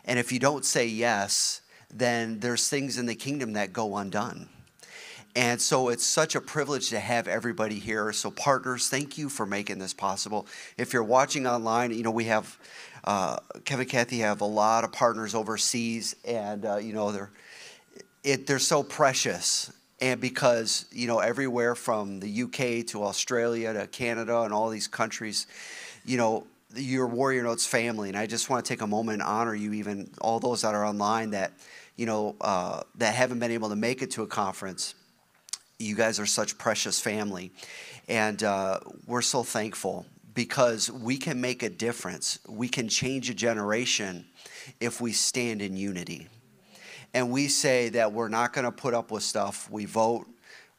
And if you don't say yes, then there's things in the kingdom that go undone. And so it's such a privilege to have everybody here. So, partners, thank you for making this possible. If you're watching online, you know, we have uh, Kevin Kathi have a lot of partners overseas, and, uh, you know, they're, it, they're so precious. And because, you know, everywhere from the UK to Australia to Canada and all these countries, you know, your Warrior Notes family, and I just want to take a moment and honor you, even all those that are online that, you know, uh, that haven't been able to make it to a conference. You guys are such precious family, and uh, we're so thankful because we can make a difference. We can change a generation if we stand in unity. And we say that we're not going to put up with stuff. We vote,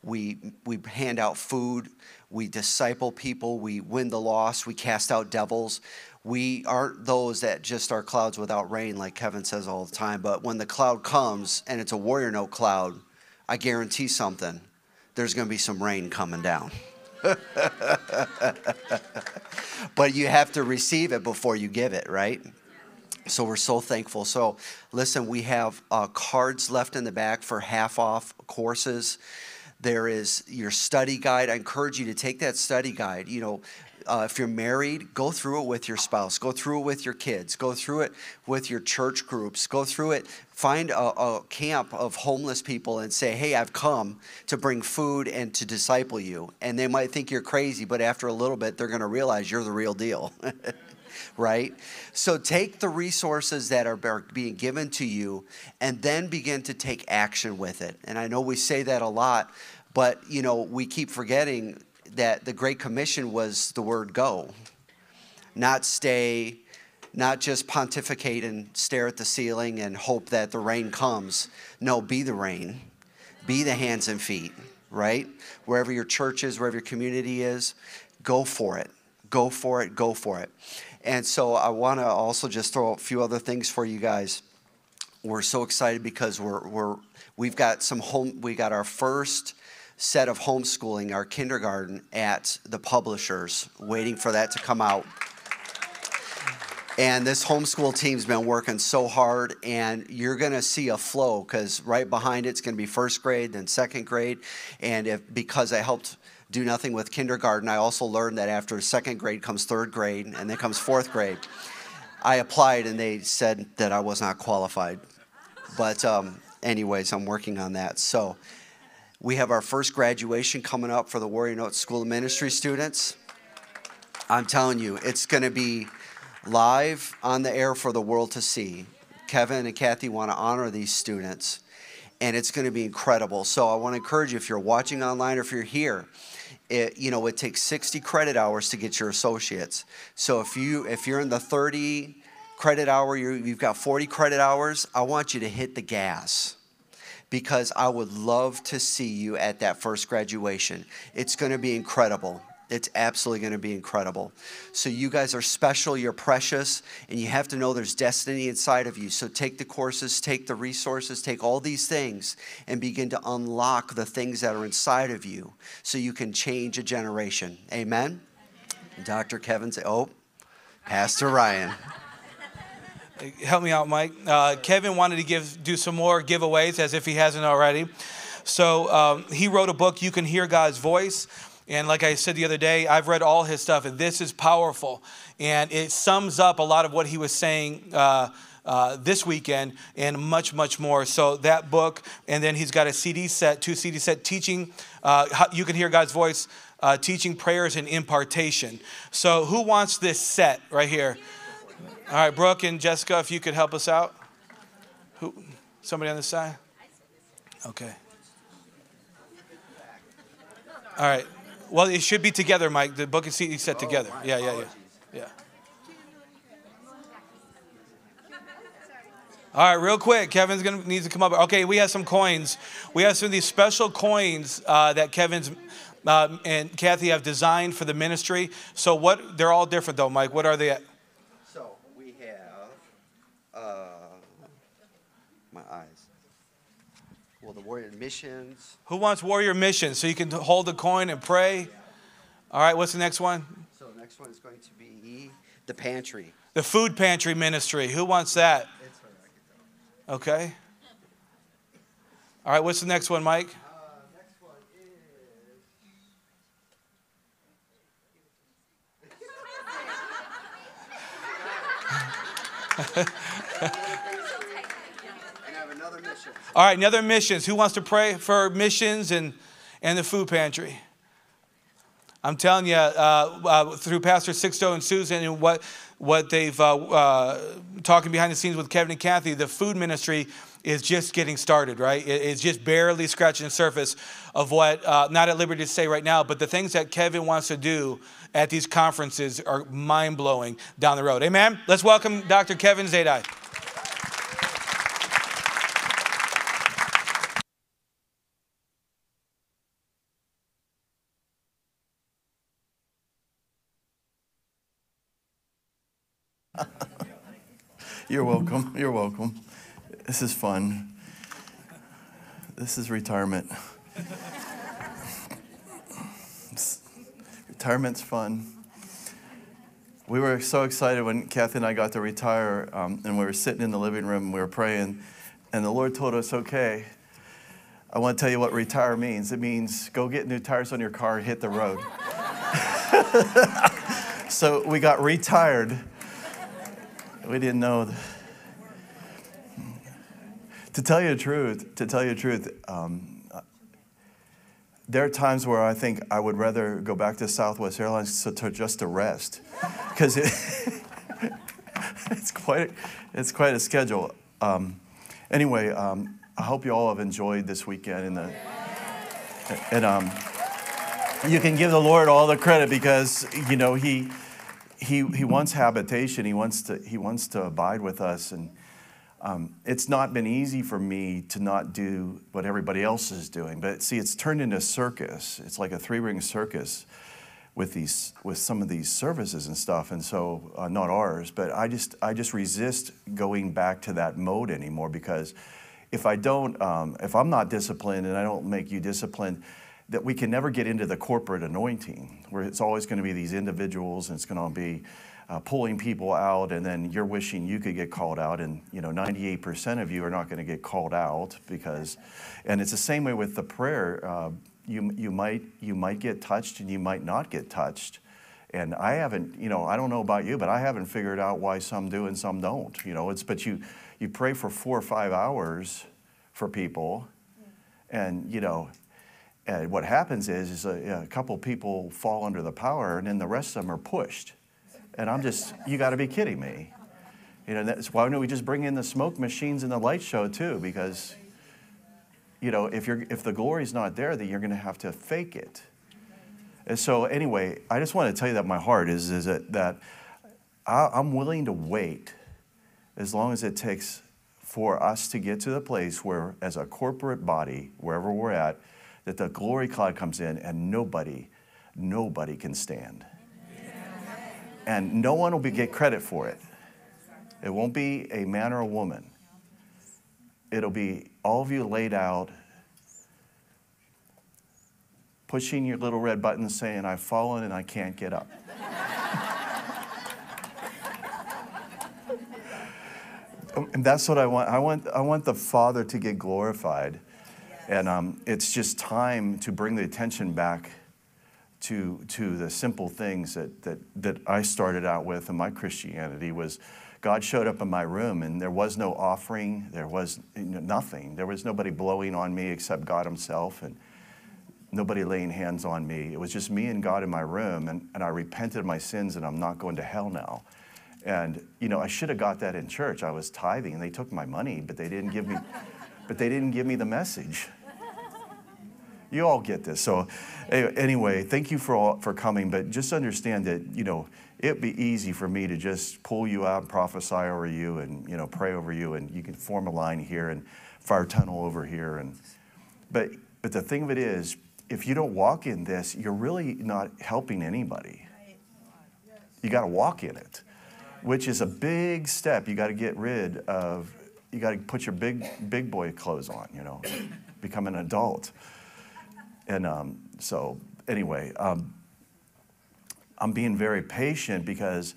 we, we hand out food, we disciple people, we win the lost, we cast out devils. We aren't those that just are clouds without rain, like Kevin says all the time. But when the cloud comes and it's a warrior note cloud, I guarantee something there's going to be some rain coming down. but you have to receive it before you give it, right? So we're so thankful. So listen, we have uh, cards left in the back for half off courses. There is your study guide. I encourage you to take that study guide. You know, uh, if you're married, go through it with your spouse, go through it with your kids, go through it with your church groups, go through it. Find a, a, camp of homeless people and say, Hey, I've come to bring food and to disciple you. And they might think you're crazy, but after a little bit, they're going to realize you're the real deal. right? So take the resources that are being given to you and then begin to take action with it. And I know we say that a lot, but you know, we keep forgetting that the Great Commission was the word go, not stay, not just pontificate and stare at the ceiling and hope that the rain comes. No, be the rain, be the hands and feet, right? Wherever your church is, wherever your community is, go for it. Go for it, go for it. And so I want to also just throw a few other things for you guys. We're so excited because we're, we're we've got some home we got our first set of homeschooling, our kindergarten at the publishers, waiting for that to come out. And this homeschool team's been working so hard, and you're going to see a flow because right behind it's going to be first grade, then second grade. And if because I helped do nothing with kindergarten, I also learned that after second grade comes third grade, and then comes fourth grade. I applied and they said that I was not qualified. But, um, anyways, I'm working on that. So, we have our first graduation coming up for the Warrior Notes School of Ministry students. I'm telling you, it's going to be live on the air for the world to see. Kevin and Kathi want to honor these students, and it's going to be incredible. So I want to encourage you if you're watching online or if you're here, it, you know, it takes 60 credit hours to get your associates. So if you if you're in the 30 credit hour, you you've got 40 credit hours. I want you to hit the gas because I would love to see you at that first graduation. It's going to be incredible. It's absolutely going to be incredible. So, you guys are special, you're precious, and you have to know there's destiny inside of you. So, take the courses, take the resources, take all these things, and begin to unlock the things that are inside of you so you can change a generation. Amen? Dr. Kevin, say, oh, Pastor Ryan. Help me out, Mike. Uh, Kevin wanted to give do some more giveaways as if he hasn't already. So um, he wrote a book, You Can Hear God's Voice. And like I said the other day, I've read all his stuff, and this is powerful. And it sums up a lot of what he was saying. Uh, uh, this weekend and much, much more. So that book, and then he's got a CD set, two CD set, teaching. Uh, you can hear God's voice, uh, teaching prayers and impartation. So who wants this set right here? All right, Brooke and Jessica, if you could help us out. Who? Somebody on the side. Okay. All right. Well, it should be together, Mike. The book and CD set together. Yeah, yeah, yeah, yeah. All right, real quick. Kevin's gonna needs to come up. Okay, we have some coins. We have some of these special coins uh, that Kevin's uh, and Kathi have designed for the ministry. So what? They're all different though, Mike. What are they? At? So we have uh, my eyes. Well, the Warrior Missions. Who wants warrior Missions? So you can hold the coin and pray. All right, what's the next one? So the next one is going to be the pantry. The food pantry ministry. Who wants that? Okay. All right, what's the next one, Mike? Uh, next one is. and I have another mission. All right, another missions. Who wants to pray for missions and, and the food pantry? I'm telling you, uh, uh, through Pastor Sixto and Susan and what, what they've uh, uh, talking behind the scenes with Kevin and Kathi, the food ministry is just getting started, right? It- it's just barely scratching the surface of what, uh, not at liberty to say right now, but the things that Kevin wants to do at these conferences are mind blowing down the road. Amen? Let's welcome Dr. Kevin Zadai. You're welcome. You're welcome. This is fun. This is retirement. Retirement's fun. We were so excited when Kathi and I got to retire, um, and we were sitting in the living room, and we were praying, and the Lord told us, okay, I want to tell you what retire means. It means go get new tires on your car, hit the road. so we got retired. We didn't know. To tell you the truth, to tell you the truth, um, there are times where I think I would rather go back to Southwest Airlines so to just to rest, because it, it's quite it's quite a schedule. Um, anyway, um, I hope you all have enjoyed this weekend and the and um, you can give the Lord all the credit because you know he he he wants habitation. He wants to he wants to abide with us and. Um, it's not been easy for me to not do what everybody else is doing. But see, it's turned into a circus. It's like a three-ring circus with these with some of these services and stuff. And so, uh, not ours, but I just I just resist going back to that mode anymore because if I don't, um, if I'm not disciplined and I don't make you disciplined, that we can never get into the corporate anointing where it's always going to be these individuals and it's going to be uh, pulling people out and then you're wishing you could get called out and you know 98% of you are not going to get called out because and it's the same way with the prayer uh, you, you might you might get touched and you might not get touched And I haven't, you know, I don't know about you, but I haven't figured out why some do and some don't. You know, it's but you you pray for four or five hours for people, and you know, and what happens is is a, a couple people fall under the power, and then the rest of them are pushed. And I'm just, you got to be kidding me. You know, that's why don't we just bring in the smoke machines and the light show too? Because, you know, if you're if the glory's not there, then you're going to have to fake it. And so, anyway, I just want to tell you that my heart is, is that, that I, I'm willing to wait as long as it takes for us to get to the place where, as a corporate body, wherever we're at, that the glory cloud comes in and nobody, nobody can stand. And no one will be, get credit for it. It won't be a man or a woman. It'll be all of you laid out pushing your little red button saying, I've fallen and I can't get up. Um, and that's what I want. I want, I want the Father to get glorified. And um, it's just time to bring the attention back to, to the simple things that, that, that I started out with in my Christianity was God showed up in my room and there was no offering, there was nothing. There was nobody blowing on me except God himself. And nobody laying hands on me. It was just me and God in my room, and, and I repented of my sins, and I'm not going to hell now. And you know, I should have got that in church. I was tithing, and they took my money, but they didn't give me, but they didn't give me the message. You all get this. So, anyway, thank you for all, for coming. But just understand that you know it'd be easy for me to just pull you out and prophesy over you, and you know pray over you, and you can form a line here and fire tunnel over here, and but but the thing of it is, if you don't walk in this, you're really not helping anybody. You got to walk in it, which is a big step. You got to get rid of, you got to put your big, big boy clothes on, you know, become an adult. And um, so, anyway, um, I'm being very patient because,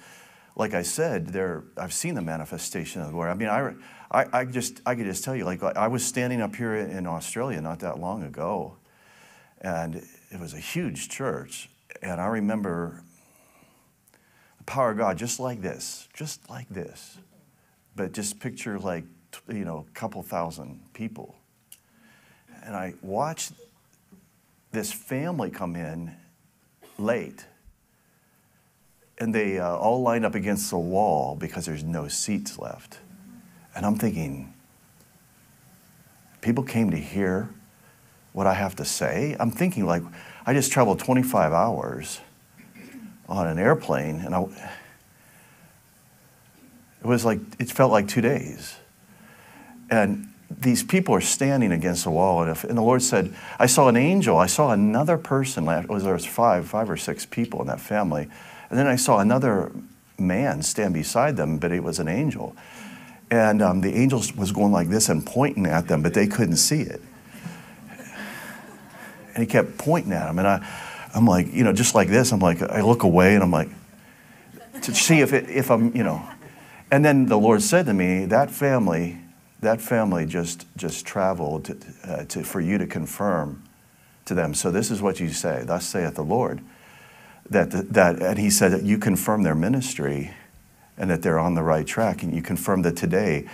like I said, there I've seen the manifestation of the Lord. I mean, I, I, I just I could just tell you, like I was standing up here in Australia not that long ago, and it was a huge church. And I remember the power of God just like this, just like this. But just picture like, you know, a couple thousand people. And I watched this family come in late. And they uh, all lined up against the wall because there's no seats left. And I'm thinking, people came to hear what I have to say. I'm thinking like I just traveled 25 hours on an airplane, and I, it was like it felt like two days. And these people are standing against the wall, and, if, and the Lord said, "I saw an angel. I saw another person. Was there was five, five or six people in that family, and then I saw another man stand beside them, but it was an angel." And um, the angel was going like this and pointing at them, but they couldn't see it and he kept pointing at him. And I, I'm like, you know, just like this. I'm like, I look away and I'm like, to see if, it, if I'm, you know. And then the Lord said to me, that family, that family just, just traveled to, uh, to, for you to confirm to them. So this is what you say, thus saith the Lord. That, that, and he said that you confirm their ministry and that they're on the right track. And you confirm that today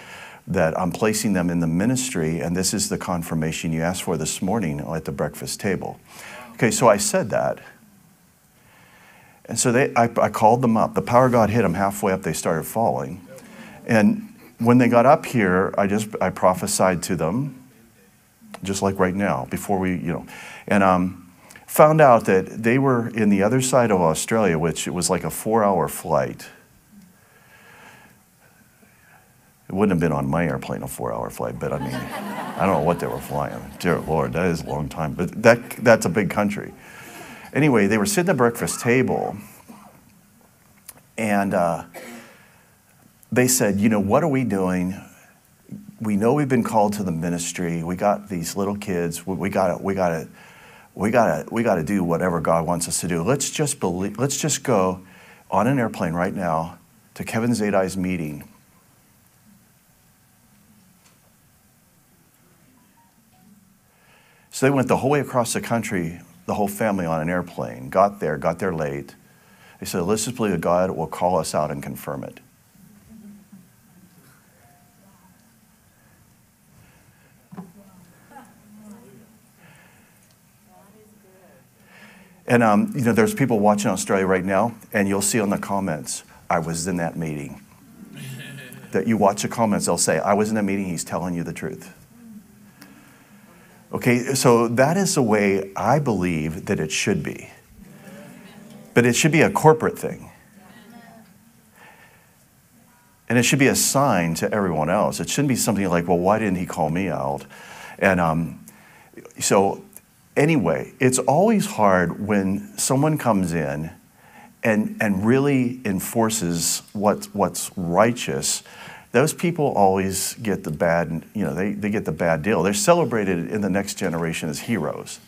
that I'm placing them in the ministry, and this is the confirmation you asked for this morning at the breakfast table. Okay, so I said that. And so they, I, I called them up. The power of God hit them halfway up, they started falling. And when they got up here, I just I prophesied to them, just like right now, before we, you know, and um, found out that they were in the other side of Australia, which it was like a four hour flight It wouldn't have been on my airplane a four-hour flight, but I mean, I don't know what they were flying. Dear Lord, that is a long time. But that that's a big country. Anyway, they were sitting at the breakfast table, and uh, they said, "You know, what are we doing? We know we've been called to the ministry. We got these little kids. We got to, we got to, we got to, we got to do whatever God wants us to do. Let's just believe. Let's just go on an airplane right now to Kevin Zadai's meeting." So they went the whole way across the country, the whole family on an airplane, got there, got there late. They said, let's just believe that God will call us out and confirm it. And um, you know, there's people watching Australia right now, and you'll see on the comments, "I was in that meeting." that you watch the comments, they'll say, "I was in that meeting." He's telling you the truth. Okay, so that is the way I believe that it should be. But it should be a corporate thing. And it should be a sign to everyone else. It shouldn't be something like, well, why didn't he call me out? And um, so, anyway, it's always hard when someone comes in and, and really enforces what, what's righteous those people always get the bad, you know, they, they get the bad deal. They're celebrated in the next generation as heroes.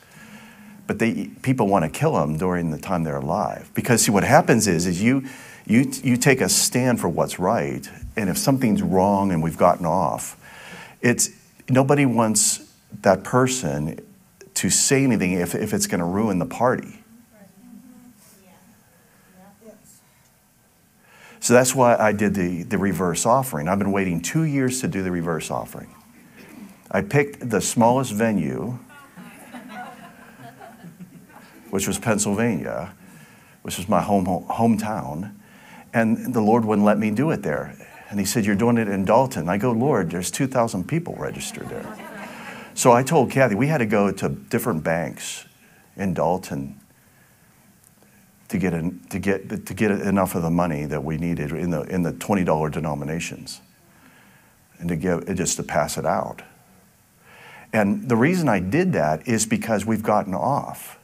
But they, people want to kill them during the time they're alive. Because see, what happens is, is you, you, you take a stand for what's right, and if something's wrong and we've gotten off, it's, nobody wants that person to say anything if, if it's going to ruin the party. So that's why I did the, the reverse offering. I've been waiting two years to do the reverse offering. I picked the smallest venue, which was Pennsylvania, which was my home, hometown, and the Lord wouldn't let me do it there. And He said, You're doing it in Dalton. I go, Lord, there's 2,000 people registered there. So I told Kathi, we had to go to different banks in Dalton to get, to, get, to get enough of the money that we needed in the, in the $20 denominations and to give just to pass it out. And the reason I did that is because we've gotten off.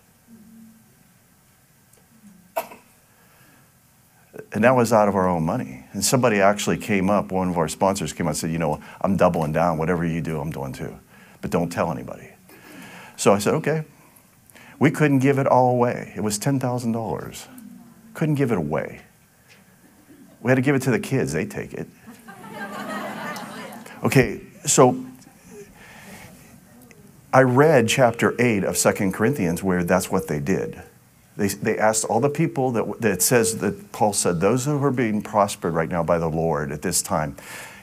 And that was out of our own money. And somebody actually came up, one of our sponsors came up and said, You know, I'm doubling down. Whatever you do, I'm doing too. But don't tell anybody. So I said, Okay. We couldn't give it all away. It was $10,000. Couldn't give it away. We had to give it to the kids, they take it. Okay, so I read chapter 8 of Second Corinthians where that's what they did. They, they asked all the people that, that says that Paul said, those who are being prospered right now by the Lord at this time,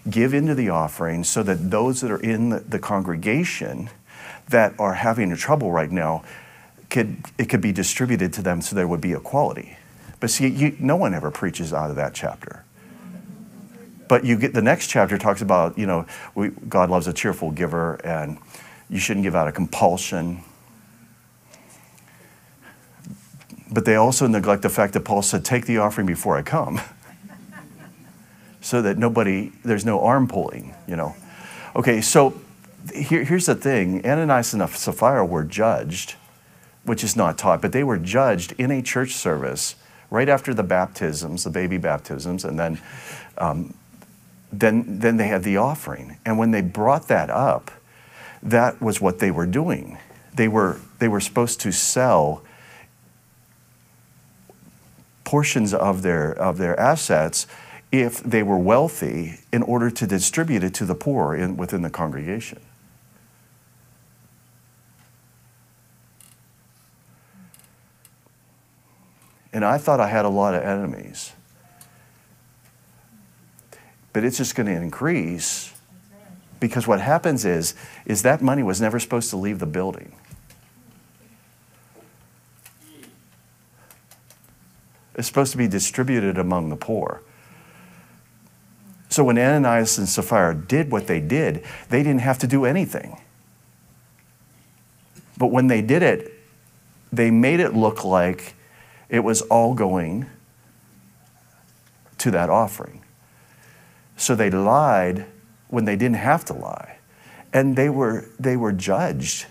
give into the offering so that those that are in the, congregation that are having a trouble right now could, it could be distributed to them so there would be equality. But see, you, no one ever preaches out of that chapter. But you get the next chapter talks about, you know, we, God loves a cheerful giver and you shouldn't give out of compulsion. But they also neglect the fact that Paul said, take the offering before I come. so that nobody, there's no arm pulling, you know. Okay, so here, here's the thing Ananias and Sapphira were judged which is not taught, but they were judged in a church service right after the baptisms, the baby baptisms, and then, um, then, then they had the offering. And when they brought that up, that was what they were doing. They were, they were supposed to sell portions of their, of their assets if they were wealthy in order to distribute it to the poor in, within the congregation. And I thought I had a lot of enemies. But it's just going to increase because what happens is is that money was never supposed to leave the building. It's supposed to be distributed among the poor. So when Ananias and Sapphira did what they did, they didn't have to do anything. But when they did it, they made it look like it was all going to that offering. So they lied when they didn't have to lie. And they were, they were judged.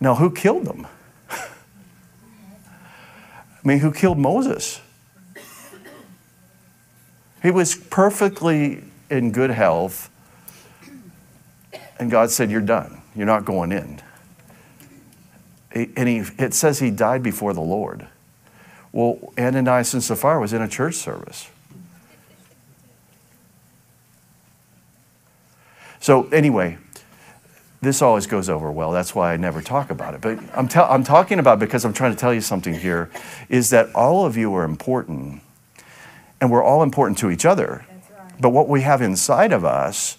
Now, who killed them? I mean, who killed Moses? He was perfectly in good health, and God said, You're done. You're not going in and he, it says he died before the Lord. Well, Ananias and Sapphira was in a church service. So, anyway, this always goes over well. That's why I never talk about it. But I'm, te- I'm talking about because I'm trying to tell you something here is that all of you are important and we're all important to each other. But what we have inside of us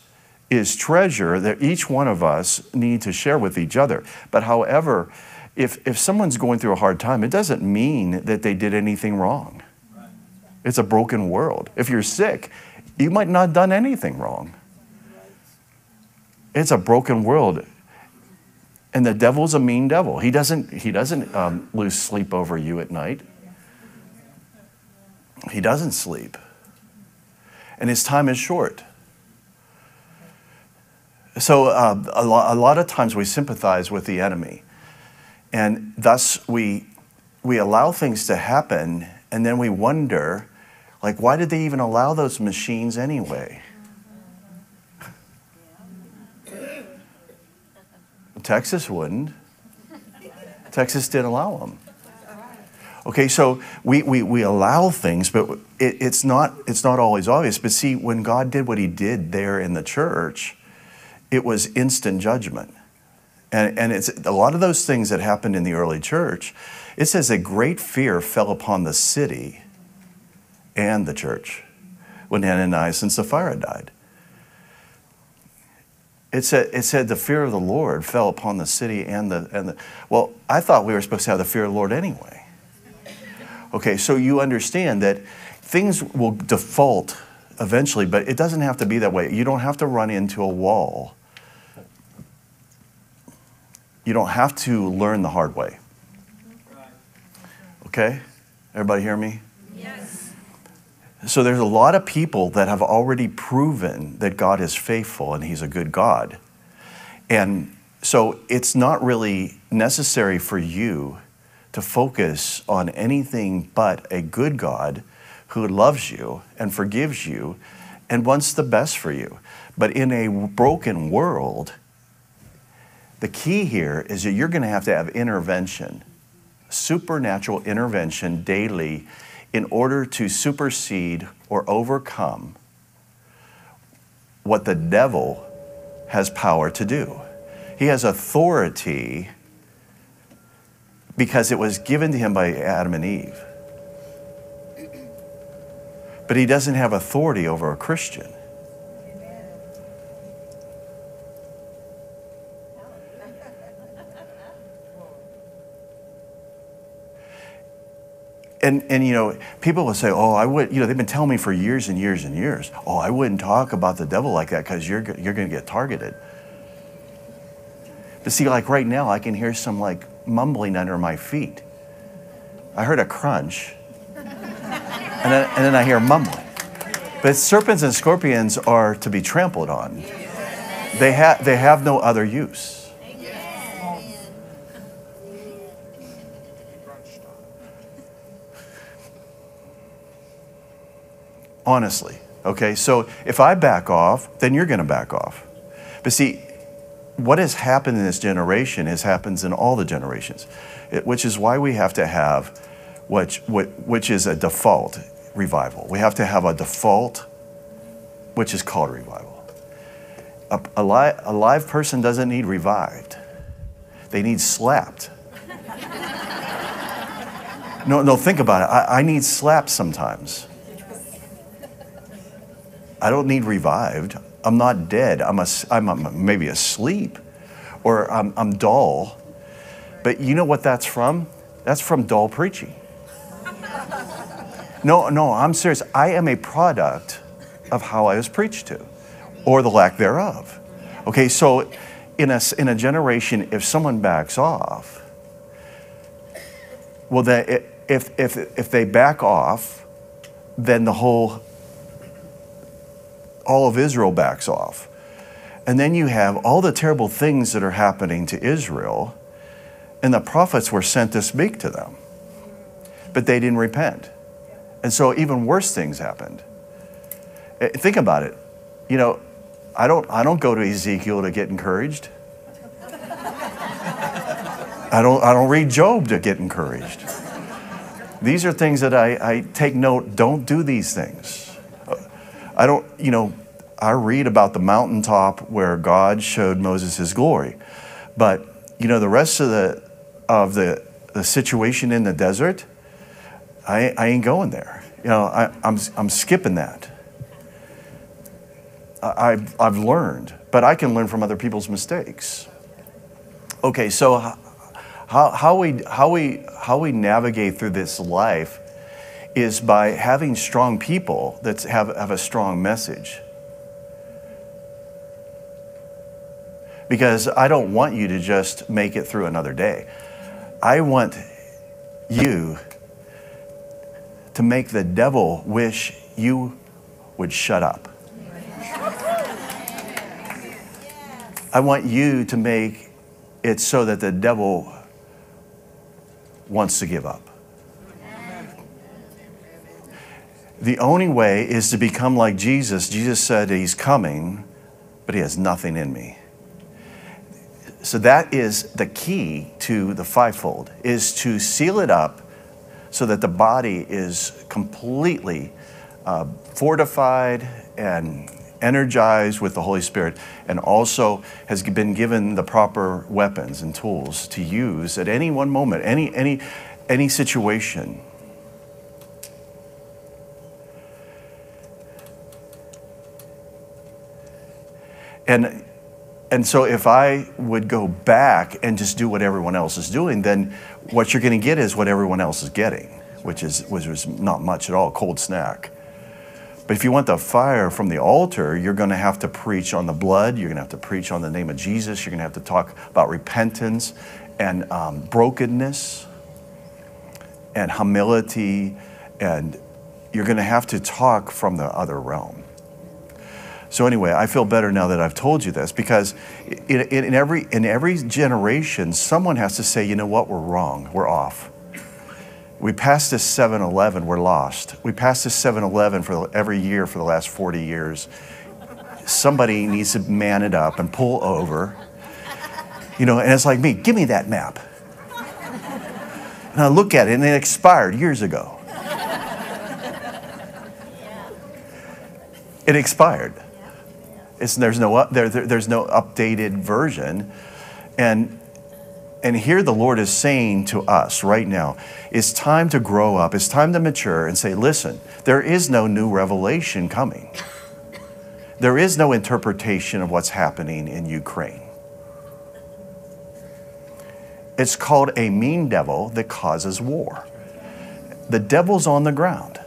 is treasure that each one of us need to share with each other. But however, if, if someone's going through a hard time, it doesn't mean that they did anything wrong. It's a broken world. If you're sick, you might not have done anything wrong. It's a broken world. And the devil's a mean devil. He doesn't, he doesn't um, lose sleep over you at night. He doesn't sleep. And his time is short. So, uh, a, lo- a lot of times we sympathize with the enemy. And thus we, we allow things to happen, and then we wonder, like, why did they even allow those machines anyway? Texas wouldn't. Texas didn't allow them. Okay, so we, we, we allow things, but it, it's, not, it's not always obvious. But see, when God did what he did there in the church, it was instant judgment. And, and it's a lot of those things that happened in the early church. It says a great fear fell upon the city and the church when Ananias and Sapphira died. It said, it said the fear of the Lord fell upon the city and the, and the. Well, I thought we were supposed to have the fear of the Lord anyway. Okay, so you understand that things will default eventually, but it doesn't have to be that way. You don't have to run into a wall. You don't have to learn the hard way. Okay? Everybody hear me? Yes. So there's a lot of people that have already proven that God is faithful and He's a good God. And so it's not really necessary for you to focus on anything but a good God who loves you and forgives you and wants the best for you. But in a broken world, the key here is that you're going to have to have intervention, supernatural intervention daily in order to supersede or overcome what the devil has power to do. He has authority because it was given to him by Adam and Eve. But he doesn't have authority over a Christian. And, and you know, people will say, oh, I would, you know, they've been telling me for years and years and years, oh, I wouldn't talk about the devil like that because you're, you're going to get targeted. But see, like right now, I can hear some like mumbling under my feet. I heard a crunch, and then, and then I hear mumbling. But serpents and scorpions are to be trampled on. They, ha- they have no other use. Honestly, okay? So if I back off, then you're going to back off. But see, what has happened in this generation is happens in all the generations, it, which is why we have to have which, which is a default revival. We have to have a default, which is called revival. A, a, li- a live person doesn't need revived, they need slapped. no, no, think about it. I, I need slapped sometimes. I don't need revived. I'm not dead. I'm, a, I'm a, maybe asleep or I'm, I'm dull. But you know what that's from? That's from dull preaching. No, no, I'm serious. I am a product of how I was preached to or the lack thereof. Okay, so in a, in a generation, if someone backs off, well, then if, if, if they back off, then the whole all of Israel backs off. And then you have all the terrible things that are happening to Israel, and the prophets were sent to speak to them. But they didn't repent. And so even worse things happened. Eh, think about it. You know, I don't, I don't go to Ezekiel to get encouraged. I don't, I don't read Job to get encouraged. These are things that I, I take note don't do these things. I don't, you know, I read about the mountaintop where God showed Moses his glory. But, you know, the rest of the, of the, the situation in the desert, I, I ain't going there. You know, I, I'm, I'm skipping that. I- I've, I've learned, but I can learn from other people's mistakes. Okay, so how, how, we, how, we, how we navigate through this life is by having strong people that have, have a strong message. Because I don't want you to just make it through another day. I want you to make the devil wish you would shut up. I want you to make it so that the devil wants to give up. The only way is to become like Jesus. Jesus said he's coming, but he has nothing in me. So that is the key to the fivefold is to seal it up so that the body is completely uh, fortified and energized with the Holy Spirit and also has been given the proper weapons and tools to use at any one moment, any, any, any situation. And, and so if I would go back and just do what everyone else is doing, then what you're going to get is what everyone else is getting, which is, which is not much at all, cold snack. But if you want the fire from the altar, you're going to have to preach on the blood. You're going to have to preach on the name of Jesus. You're going to have to talk about repentance and um, brokenness and humility. And you're going to have to talk from the other realm. So anyway, I feel better now that I've told you this because in, in, in every, in every generation, someone has to say, you know what, we're wrong, we're off. We passed this 7 Eleven, we're lost. We passed this 7 Eleven for every year for the last 40 years. Somebody needs to man it up and pull over. You know, and it's like me, give me that map. And I look at it and it expired years ago. It expired. It's, there's, no, there, there- there's no updated version. And, and here the Lord is saying to us right now, it's time to grow up. It's time to mature and say, listen, there is no new revelation coming. There is no interpretation of what's happening in Ukraine. It's called a mean devil that causes war. The devil's on the ground.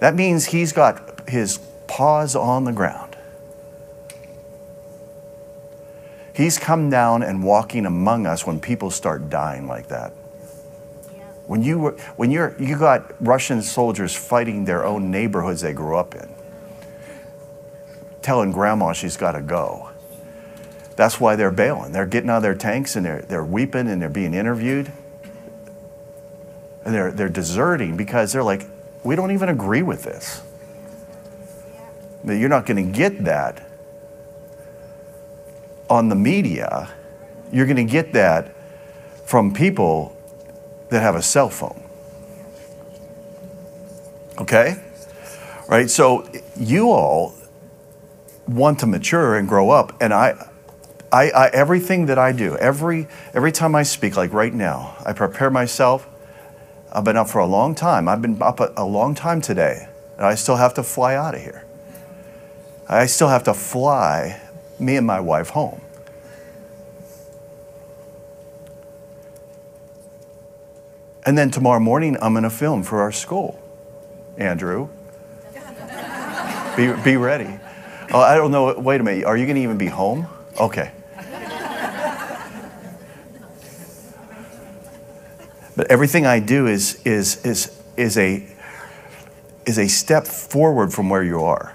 That means he's got his paws on the ground. He's come down and walking among us when people start dying like that. When you were, when you're, you got Russian soldiers fighting their own neighborhoods they grew up in, telling grandma she's got to go. That's why they're bailing. They're getting out of their tanks and they're, they're weeping and they're being interviewed. And they're, they're deserting because they're like, we don't even agree with this. You're not going to get that on the media. You're going to get that from people that have a cell phone. Okay? Right? So you all want to mature and grow up. And I, I, I everything that I do, every, every time I speak, like right now, I prepare myself. I've been up for a long time. I've been up a, a long time today. And I still have to fly out of here. I still have to fly me and my wife home. And then tomorrow morning, I'm in a film for our school. Andrew, be, be ready. Oh, I don't know. Wait a minute. Are you going to even be home? Okay. But everything I do is, is, is, is, a, is a step forward from where you are.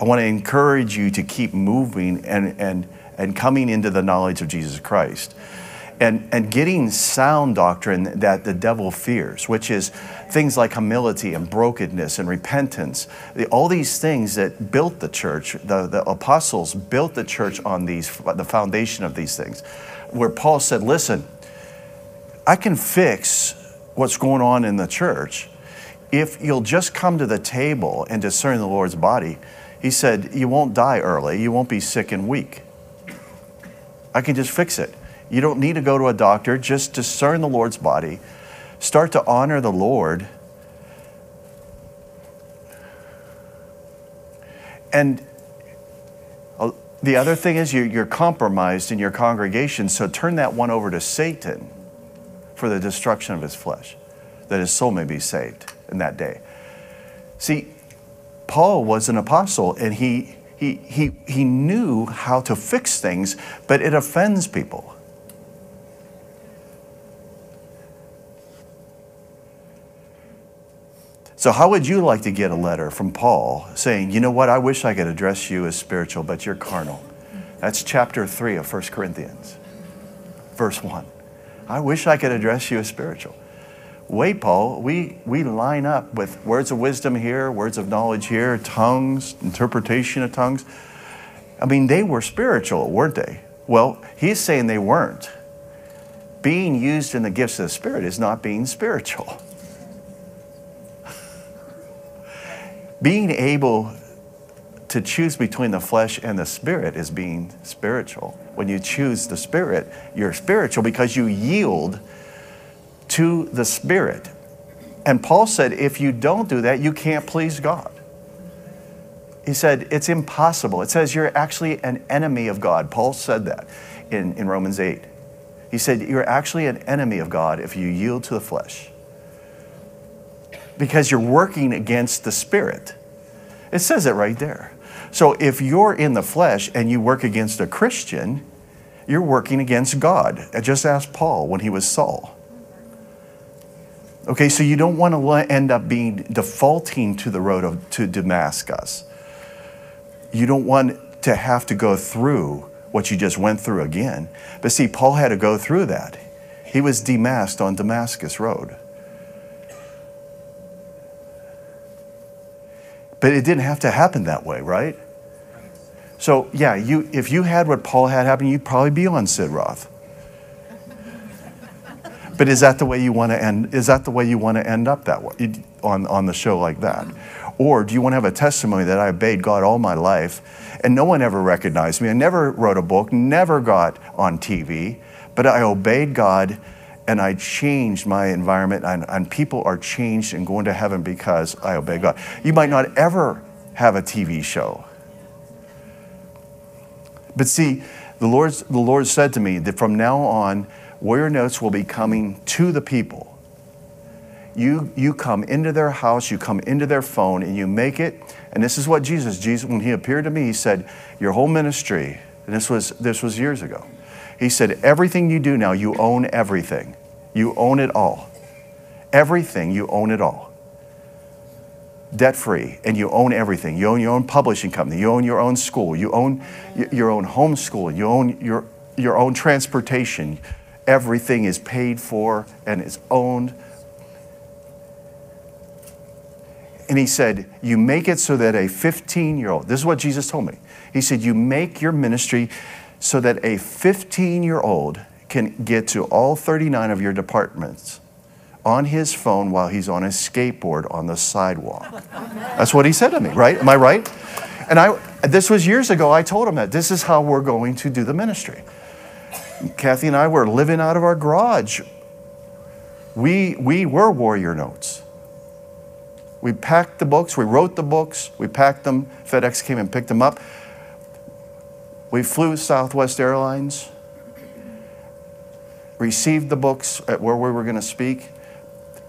I want to encourage you to keep moving and, and, and coming into the knowledge of Jesus Christ. And, and getting sound doctrine that the devil fears, which is things like humility and brokenness and repentance. All these things that built the church, the, the apostles built the church on these, the foundation of these things. Where Paul said, listen, I can fix what's going on in the church if you'll just come to the table and discern the Lord's body, he said, you won't die early. You won't be sick and weak. I can just fix it. You don't need to go to a doctor. Just discern the Lord's body. Start to honor the Lord. And uh, the other thing is you, you're compromised in your congregation, so turn that one over to Satan for the destruction of his flesh, that his soul may be saved in that day. See, Paul was an apostle and he, he, he, he knew how to fix things, but it offends people. So, how would you like to get a letter from Paul saying, you know what, I wish I could address you as spiritual, but you're carnal? That's chapter 3 of 1 Corinthians, verse 1. I wish I could address you as spiritual. Paul, we, we line up with words of wisdom here, words of knowledge here, tongues, interpretation of tongues. I mean, they were spiritual, weren't they? Well, he's saying they weren't. Being used in the gifts of the Spirit is not being spiritual. being able to choose between the flesh and the spirit is being spiritual. When you choose the spirit, you're spiritual because you yield to the spirit. And Paul said, if you don't do that, you can't please God. He said, it's impossible. It says you're actually an enemy of God. Paul said that in, in Romans 8. He said, you're actually an enemy of God if you yield to the flesh because you're working against the spirit. It says it right there. So if you're in the flesh and you work against a Christian, you're working against God. Just ask Paul when he was Saul. Okay, so you don't want to end up being defaulting to the road of, to Damascus. You don't want to have to go through what you just went through again. But see, Paul had to go through that. He was demasked on Damascus Road. But it didn't have to happen that way, right? So, yeah, you, if you had what Paul had happen, you'd probably be on Sid Roth. But is that the way you want to end? Is that the way you want to end up that way on, on the show like that? Or do you want to have a testimony that I obeyed God all my life and no one ever recognized me? I never wrote a book, never got on TV, but I obeyed God and I changed my environment, and, and, people are changed and going to heaven because I obey God. You might not ever have a TV show. But see, the, Lord's, the Lord said to me that from now on, Warrior Notes will be coming to the people. You, you come into their house, you come into their phone, and you make it. And this is what Jesus, Jesus, when he appeared to me, he said, Your whole ministry, and this was, this was years ago he said, Everything you do now, you own everything. You own it all. Everything, you own it all. Debt free, and you own everything. You own your own publishing company. You own your own school. You own your own homeschool. You own your, your own transportation. Everything is paid for and is owned. And he said, You make it so that a 15 year old, this is what Jesus told me. He said, You make your ministry so that a 15 year old can get to all 39 of your departments on his phone while he's on his skateboard on the sidewalk. That's what he said to me, right? Am I right? And I, this was years ago. I told him that this is how we're going to do the ministry. Kathi and I were living out of our garage. We, we were warrior notes. We packed the books, we wrote the books, we packed them. FedEx came and picked them up. We flew Southwest Airlines, received the books at where we were going to speak.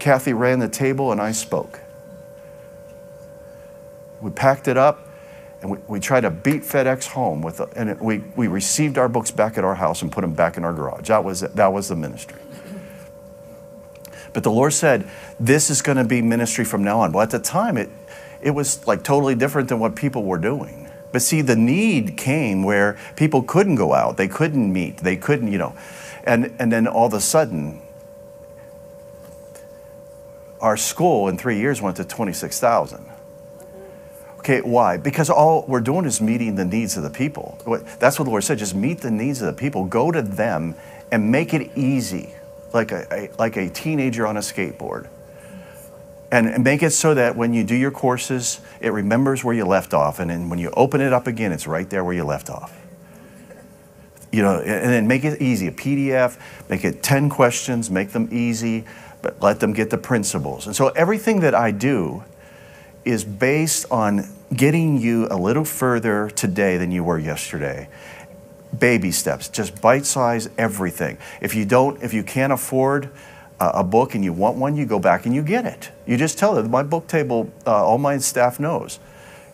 Kathi ran the table and I spoke. We packed it up and we, we tried to beat FedEx home with, a, and it, we, we received our books back at our house and put them back in our garage. That was, that was the ministry. But the Lord said, this is going to be ministry from now on. Well, at the time, it, it was like totally different than what people were doing. But see, the need came where people couldn't go out, they couldn't meet, they couldn't, you know. And, and then all of a sudden, our school in three years went to 26,000. Okay, why? Because all we're doing is meeting the needs of the people. That's what the Lord said just meet the needs of the people, go to them, and make it easy, like a, a like a teenager on a skateboard. and make it so that when you do your courses, it remembers where you left off. And then when you open it up again, it's right there where you left off. You know, and then make it easy. A PDF, make it 10 questions, make them easy, but let them get the principles. And so everything that I do is based on getting you a little further today than you were yesterday. Baby steps, just bite size everything. If you don't, if you can't afford a, book and you want one, you go back and you get it. You just tell them. My book table, uh, all my staff knows.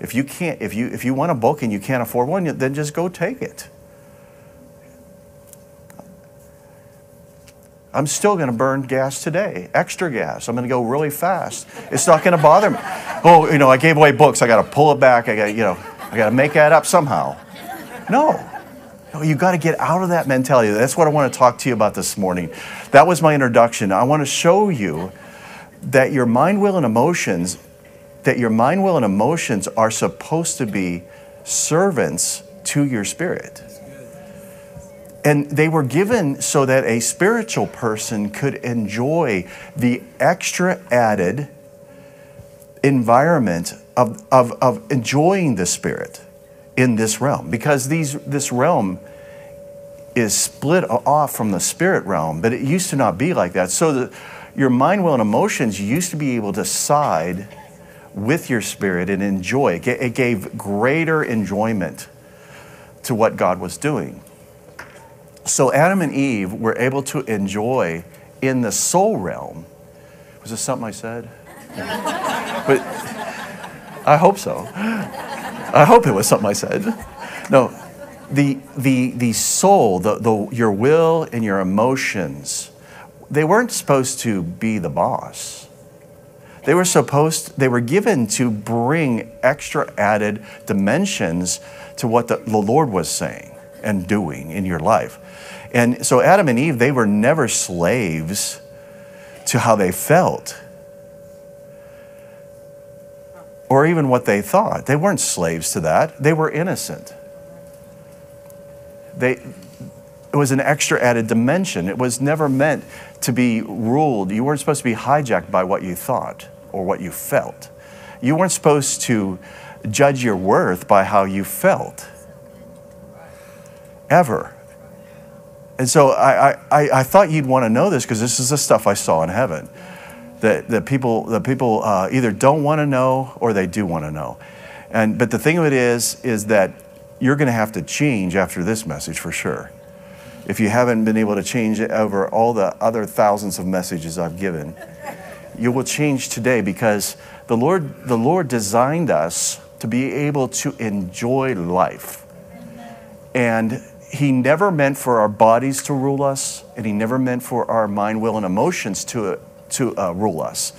If you can't, if you if you want a book and you can't afford one, then just go take it. I'm still going to burn gas today, extra gas. I'm going to go really fast. It's not going to bother me. Oh, you know, I gave away books. I got to pull it back. I got, you know, I got to make that up somehow. No. No, you got to get out of that mentality. That's what I want to talk to you about this morning. That was my introduction. I want to show you that your mind, will, and emotions, that your mind, will, and emotions are supposed to be servants to your spirit. And they were given so that a spiritual person could enjoy the extra added environment of, of, of enjoying the Spirit in this realm. Because these, this realm is split off from the spirit realm, but it used to not be like that. So that your mind, will, and emotions used to be able to side with your spirit and enjoy. It gave greater enjoyment to what God was doing. So Adam and Eve were able to enjoy in the soul realm. Was this something I said? but I hope so. I hope it was something I said. No, the, the, the soul, the, the, your will and your emotions, they weren't supposed to be the boss. They were supposed, they were given to bring extra added dimensions to what the, the Lord was saying and doing in your life. And so Adam and Eve, they were never slaves to how they felt or even what they thought. They weren't slaves to that, they were innocent. They, it was an extra added dimension. It was never meant to be ruled. You weren't supposed to be hijacked by what you thought or what you felt. You weren't supposed to judge your worth by how you felt. Ever. And so I, I, I thought you'd want to know this because this is the stuff I saw in heaven. That, that people, that people uh, either don't want to know or they do want to know. And, but the thing of it is, is that you're going to have to change after this message for sure. If you haven't been able to change over all the other thousands of messages I've given, you will change today because the Lord, the Lord designed us to be able to enjoy life. And he never meant for our bodies to rule us, and He never meant for our mind, will, and emotions to, to uh, rule us.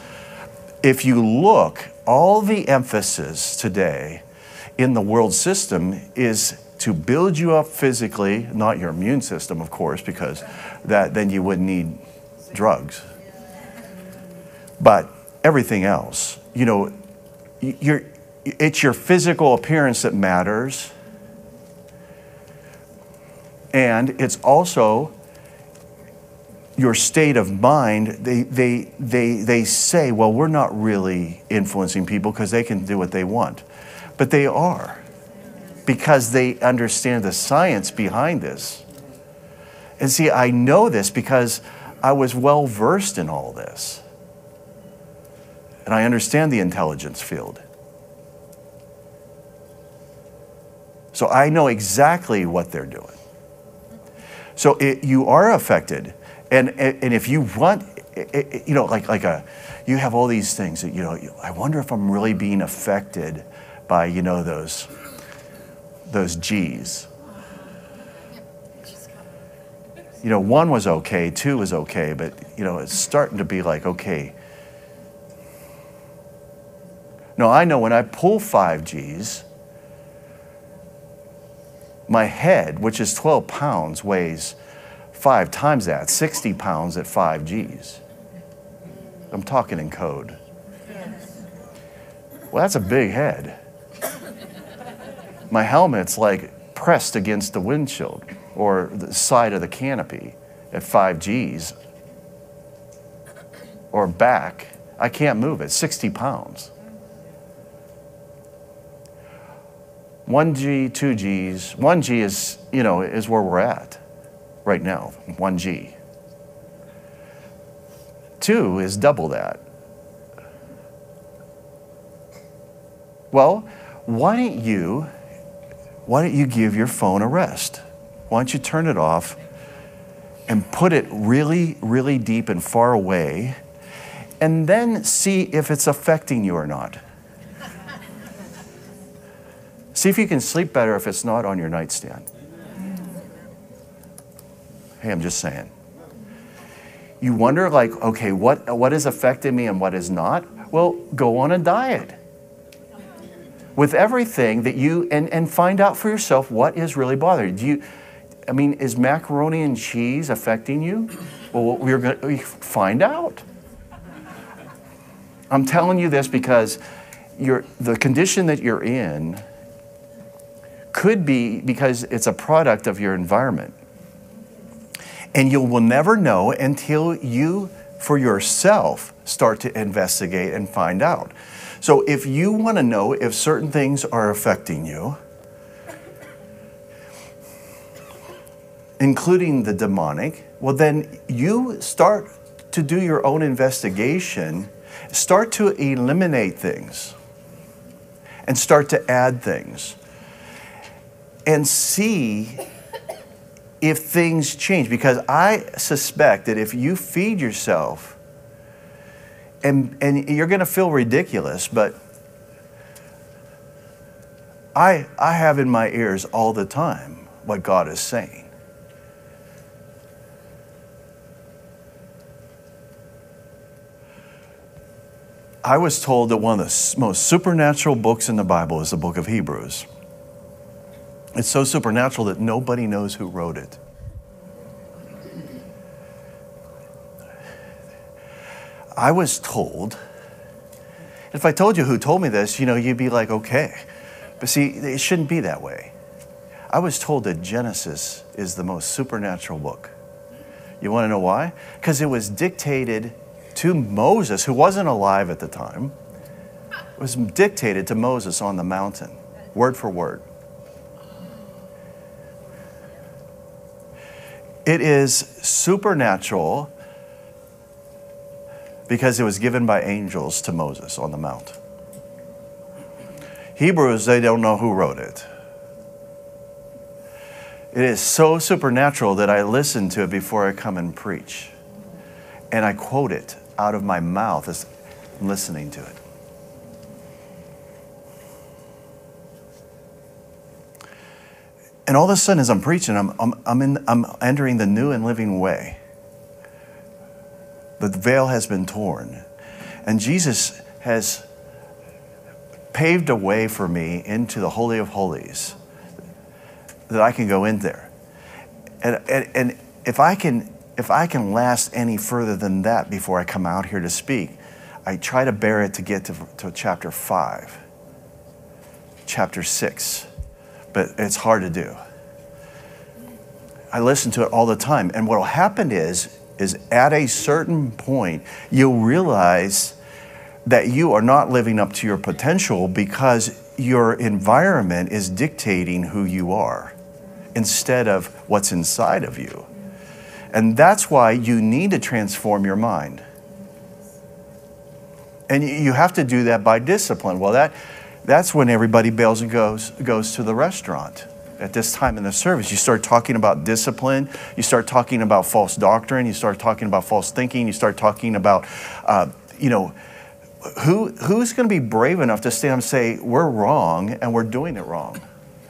If you look, all the emphasis today in the world system is to build you up physically, not your immune system, of course, because that, then you wouldn't need drugs. But everything else, you know, it's your physical appearance that matters and it's also your state of mind. They, they, they, they say, well, we're not really influencing people because they can do what they want. But they are because they understand the science behind this. And see, I know this because I was well versed in all this. And I understand the intelligence field. So I know exactly what they're doing. So it, you are affected. And, and if you want, you know, like, like a, you have all these things that, you know, I wonder if I'm really being affected by, you know, those, those G's. You know, one was okay, two was okay, but, you know, it's starting to be like, okay. No, I know when I pull five G's, my head, which is 12 pounds, weighs five times that, 60 pounds at 5 Gs. I'm talking in code. Well, that's a big head. My helmet's like pressed against the windshield or the side of the canopy at 5 Gs or back I can't move it. 60 pounds. 1G, 2Gs. 1G is, you know, is where we're at right now. 1G. 2 is double that. Well, why don't you why don't you give your phone a rest? Why don't you turn it off and put it really, really deep and far away, and then see if it's affecting you or not? See if you can sleep better if it's not on your nightstand. Hey, I'm just saying. You wonder, like, okay, what, what is affecting me and what is not? Well, go on a diet with everything that you and, and find out for yourself what is really bothering you. I mean, is macaroni and cheese affecting you? Well, we're going to find out. I'm telling you this because you're, the condition that you're in could be because it's a product of your environment. And you will never know until you, for yourself, start to investigate and find out. So if you want to know if certain things are affecting you, including the demonic, well, then you start to do your own investigation, start to eliminate things, and start to add things, and see if things change. Because I suspect that if you feed yourself, and, and you're going to feel ridiculous, but I, I have in my ears all the time what God is saying. I was told that one of the most supernatural books in the Bible is the book of Hebrews. It's so supernatural that nobody knows who wrote it. I was told, if I told you who told me this, you know, you'd be like, okay. But see, it shouldn't be that way. I was told that Genesis is the most supernatural book. You want to know why? Because it was dictated to Moses, who wasn't alive at the time, it was dictated to Moses on the mountain, word for word. It is supernatural because it was given by angels to Moses on the mount. Hebrews, they don't know who wrote it. It is so supernatural that I listen to it before I come and preach. And I quote it out of my mouth as I'm listening to it. And all of a sudden, as I'm preaching, I'm, I'm, I'm, in, I'm entering the new and living way. The veil has been torn. And Jesus has paved a way for me into the Holy of Holies that I can go in there. And, and, and if I can if I can last any further than that before I come out here to speak, I try to bear it to get to, to chapter 5, chapter 6, but it's hard to do. I listen to it all the time, and what will happen is, is at a certain point, you'll realize that you are not living up to your potential because your environment is dictating who you are instead of what's inside of you. And that's why you need to transform your mind. And you have to do that by discipline. Well, that, that's when everybody bails and goes, goes to the restaurant. At this time in the service, you start talking about discipline, you start talking about false doctrine, you start talking about false thinking, you start talking about, uh, you know, who, who's going to be brave enough to stand and say, we're wrong and we're doing it wrong?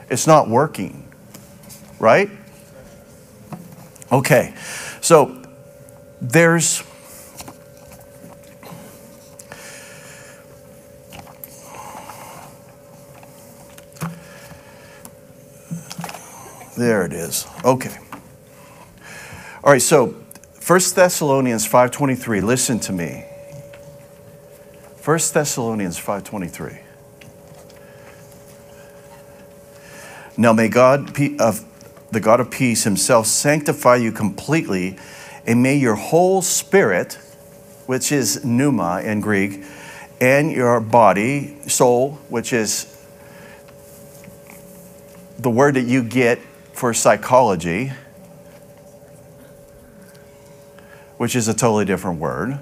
It's not working, right? Okay, so there's There it is. Okay. All right, so 1 Thessalonians 5:23, listen to me. 1 Thessalonians 5:23. Now may God of the God of peace himself sanctify you completely, and may your whole spirit, which is pneuma in Greek, and your body, soul, which is the word that you get for psychology, which is a totally different word.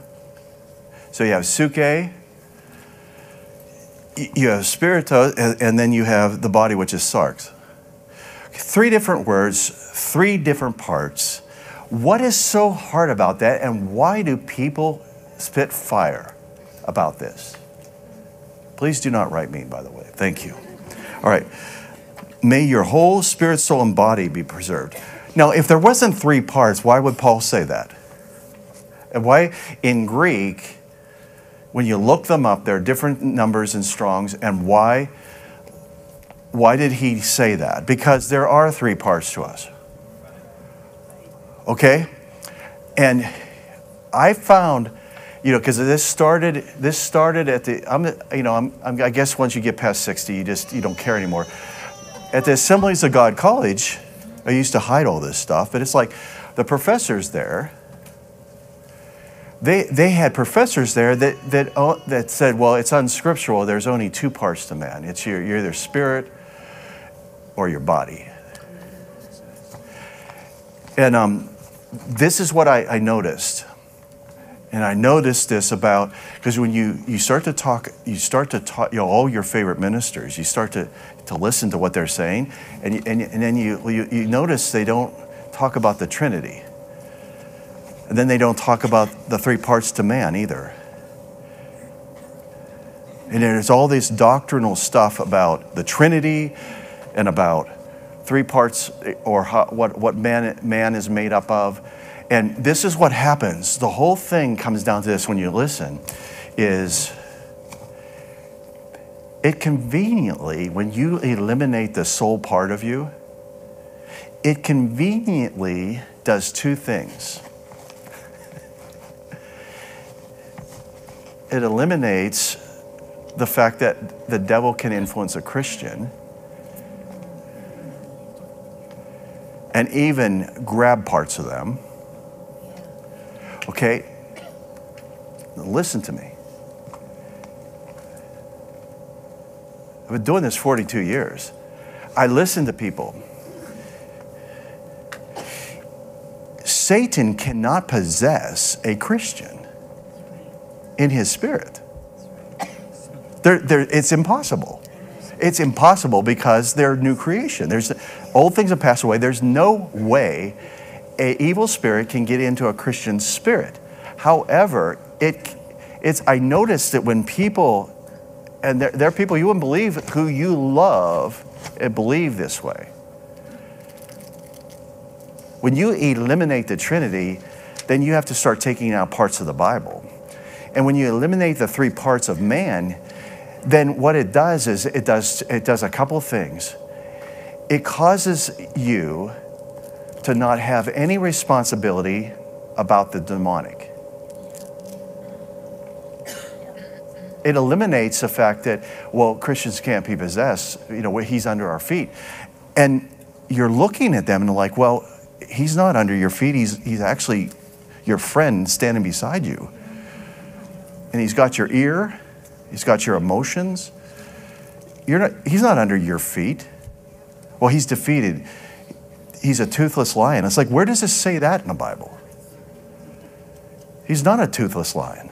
So you have suke, you have spirito, and, and then you have the body, which is sarx. Three different words, three different parts. What is so hard about that, and why do people spit fire about this? Please do not write me, by the way. Thank you. All right. May your whole spirit, soul, and body be preserved. Now, if there wasn't three parts, why would Paul say that? And why in Greek, when you look them up, there are different numbers and Strong's, and why? Why did he say that? Because there are three parts to us. Okay? And I found, you know, because this started, this started at the, I'm, you know, I'm, I'm, I guess once you get past 60, you just, you don't care anymore. At the Assemblies of God College, I used to hide all this stuff, but it's like the professors there, they, they had professors there that, that, uh, that said, well, it's unscriptural. There's only two parts to man. It's your, you're either spirit or your body. And um, this is what I, I noticed. And I noticed this about, because when you, you start to talk, you start to talk, you know, all your favorite ministers, you start to, to listen to what they're saying, and, you, and, and then you, you, you notice they don't talk about the Trinity. And then they don't talk about the three parts to man either. And there's all this doctrinal stuff about the Trinity and about three parts eh, or how, what, what man, man is made up of. And this is what happens. The whole thing comes down to this when you listen is it conveniently, when you eliminate the soul part of you, it conveniently does two things. It eliminates the fact that the devil can influence a Christian and even grab parts of them. Okay? Listen to me. I've been doing this 42 years. I listen to people. Satan cannot possess a Christian in his spirit. There, there, it's impossible. It's impossible because they're new creation. There's old things have passed away. There's no way a evil spirit can get into a Christian spirit. However, it, it's, I noticed that when people, and there, there are people you wouldn't believe who you love and believe this way. When you eliminate the Trinity, then you have to start taking out parts of the Bible. And when you eliminate the three parts of man, then what it does is it does, it does a couple things. It causes you to not have any responsibility about the demonic. It eliminates the fact that, well, Christians can't be possessed, you know, he's under our feet. And you're looking at them and like, well, he's not under your feet, he's, he's actually your friend standing beside you. And he's got your ear, he's got your emotions. You're not, he's not under your feet. Well, he's defeated he's a toothless lion. It's like, where does this say that in the Bible? He's not a toothless lion.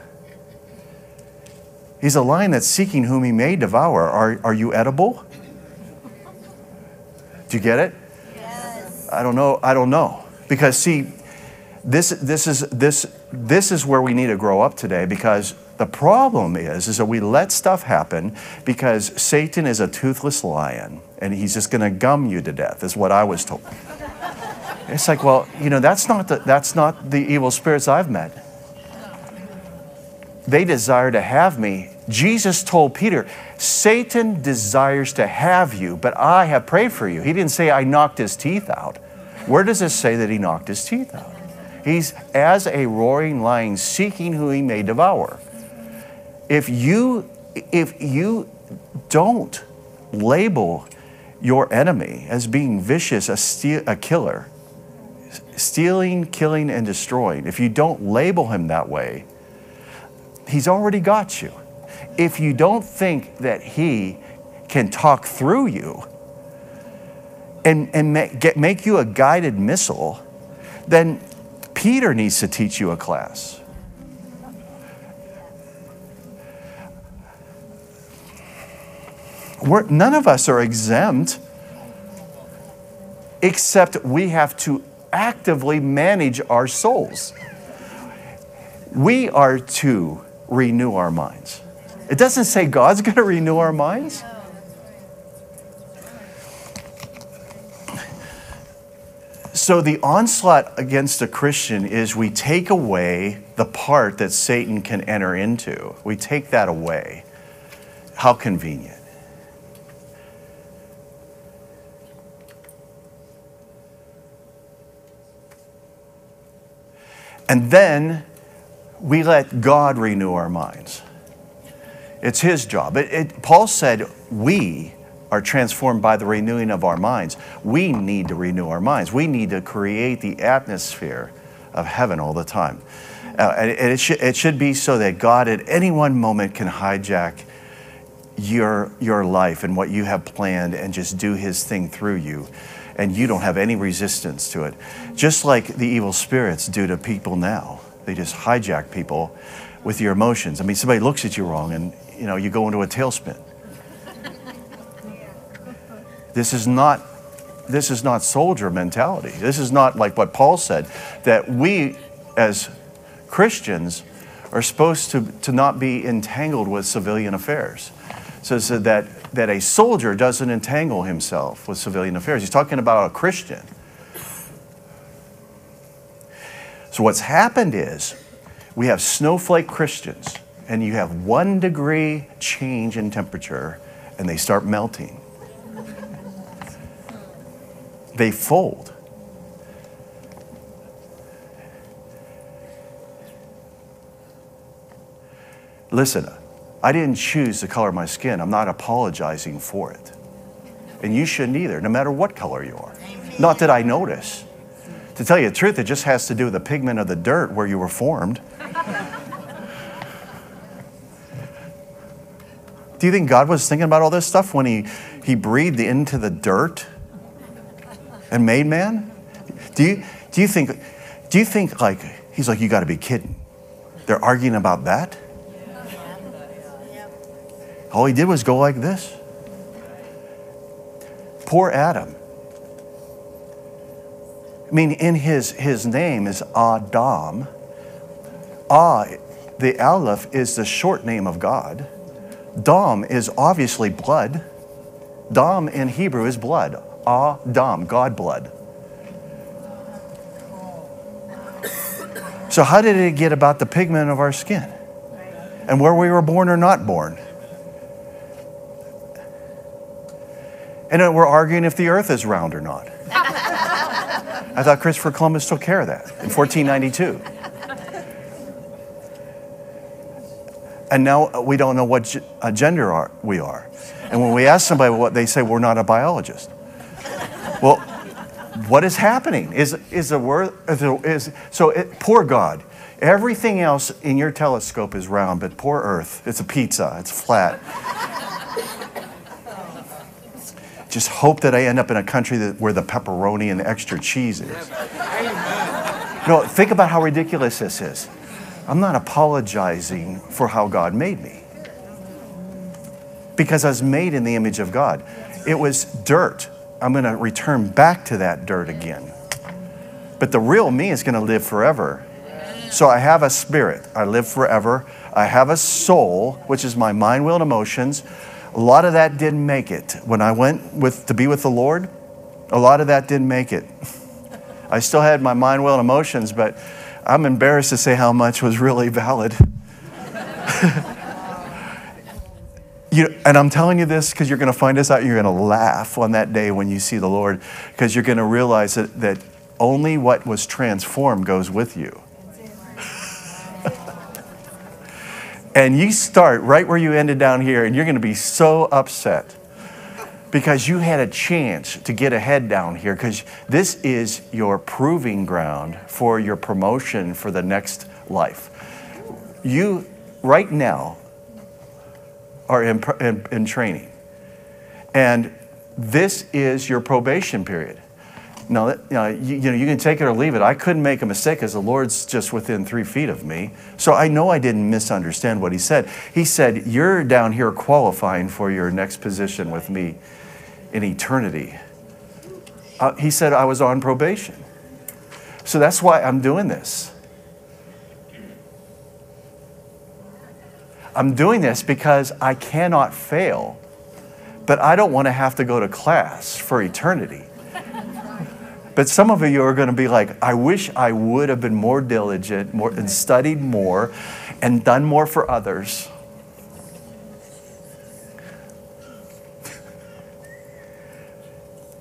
He's a lion that's seeking whom he may devour. Are, are you edible? Do you get it? Yes. I don't know. I don't know. Because see, this, this, is, this, this is where we need to grow up today because the problem is, is that we let stuff happen because Satan is a toothless lion and he's just going to gum you to death, is what I was told. It's like, well, you know, that's not the, that's not the evil spirits I've met. They desire to have me. Jesus told Peter, Satan desires to have you, but I have prayed for you. He didn't say I knocked his teeth out. Where does it say that he knocked his teeth out? He's as a roaring lion seeking who he may devour. If you if you don't label your enemy as being vicious, a, steal, a killer, stealing, killing, and destroying, if you don't label him that way, He's already got you. If you don't think that He can talk through you and, and make, get, make you a guided missile, then Peter needs to teach you a class. We're, none of us are exempt, except we have to actively manage our souls. We are to renew our minds. It doesn't say God's going to renew our minds. So, the onslaught against a Christian is we take away the part that Satan can enter into. We take that away. How convenient. And then we let God renew our minds. It's His job. It, it, Paul said, We are transformed by the renewing of our minds. We need to renew our minds. We need to create the atmosphere of heaven all the time. Uh, and it, should, it should be so that God at any one moment can hijack your, your life and what you have planned and just do His thing through you. And you don't have any resistance to it. Just like the evil spirits do to people now. They just hijack people with your emotions. I mean, somebody looks at you wrong and you know you go into a tailspin. This is not this is not soldier mentality. This is not like what Paul said that we as Christians are supposed to, to not be entangled with civilian affairs. So, so that, that a soldier doesn't entangle himself with civilian affairs. He's talking about a Christian. So, what's happened is we have snowflake Christians, and you have one degree change in temperature, and they start melting. They fold. Listen, I didn't choose the color of my skin. I'm not apologizing for it. And you shouldn't either, no matter what color you are. Not that I notice. To tell you the truth, it just has to do with the pigment of the dirt where you were formed. do you think God was thinking about all this stuff when he, he breathed into the dirt and made man? Do you, do you think, do you think like, he's like, you got to be kidding. They're arguing about that? All he did was go like this. Poor Adam. I mean, in his, his name is Adam. Ah, the Aleph is the short name of God. Dom is obviously blood. Dom in Hebrew is blood. Adam, God blood. So, how did it get about the pigment of our skin? And where we were born or not born? And we're arguing if the earth is round or not. I thought Christopher Columbus took care of that in 1492. And now we don't know what uh, gender are, we are. And when we ask somebody what they say, we're not a biologist. Well, what is happening? Is, is the word, is, is so it, poor God. Everything else in your telescope is round, but poor Earth, it's a pizza, it's flat. Just hope that I end up in a country that, where the pepperoni and the extra cheese is. No, think about how ridiculous this is. I'm not apologizing for how God made me. Because I was made in the image of God. It was dirt. I'm going to return back to that dirt again. But the real me is going to live forever. So I have a spirit. I live forever. I have a soul, which is my mind, will, and emotions. A lot of that didn't make it. When I went with, to be with the Lord, a lot of that didn't make it. I still had my mind, will, and emotions, but I'm embarrassed to say how much was really valid. you, and I'm telling you this because you're going to find this out. You're going to laugh on that day when you see the Lord because you're going to realize that, that only what was transformed goes with you. And you start right where you ended down here, and you're going to be so upset because you had a chance to get ahead down here because this is your proving ground for your promotion for the next life. You right now are in, in, in training. And this is your probation period. Now, that- you know, you, you know, you can take it or leave it. I couldn't make a mistake because the Lord's just within three feet of me. So I know I didn't misunderstand what He said. He said, You're down here qualifying for your next position with me in eternity. Uh, he said, I was on probation. So that's why I'm doing this. I'm doing this because I cannot fail, but I don't want to have to go to class for eternity. But some of you are going to be like, I wish I would have been more diligent more, and studied more and done more for others.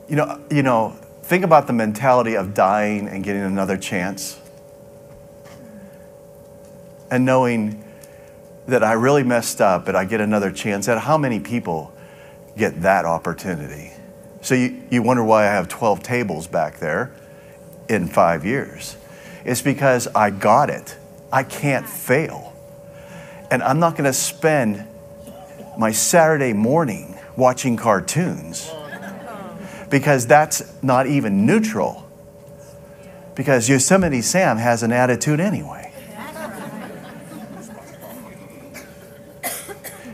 You know, you know, think about the mentality of dying and getting another chance. And knowing that I really messed up, but I get another chance. At how many people get that opportunity? So you, you wonder why I have 12 tables back there in five years. It's because I got it. I can't fail. And I'm not going to spend my Saturday morning watching cartoons because that's not even neutral. Because Yosemite Sam has an attitude anyway.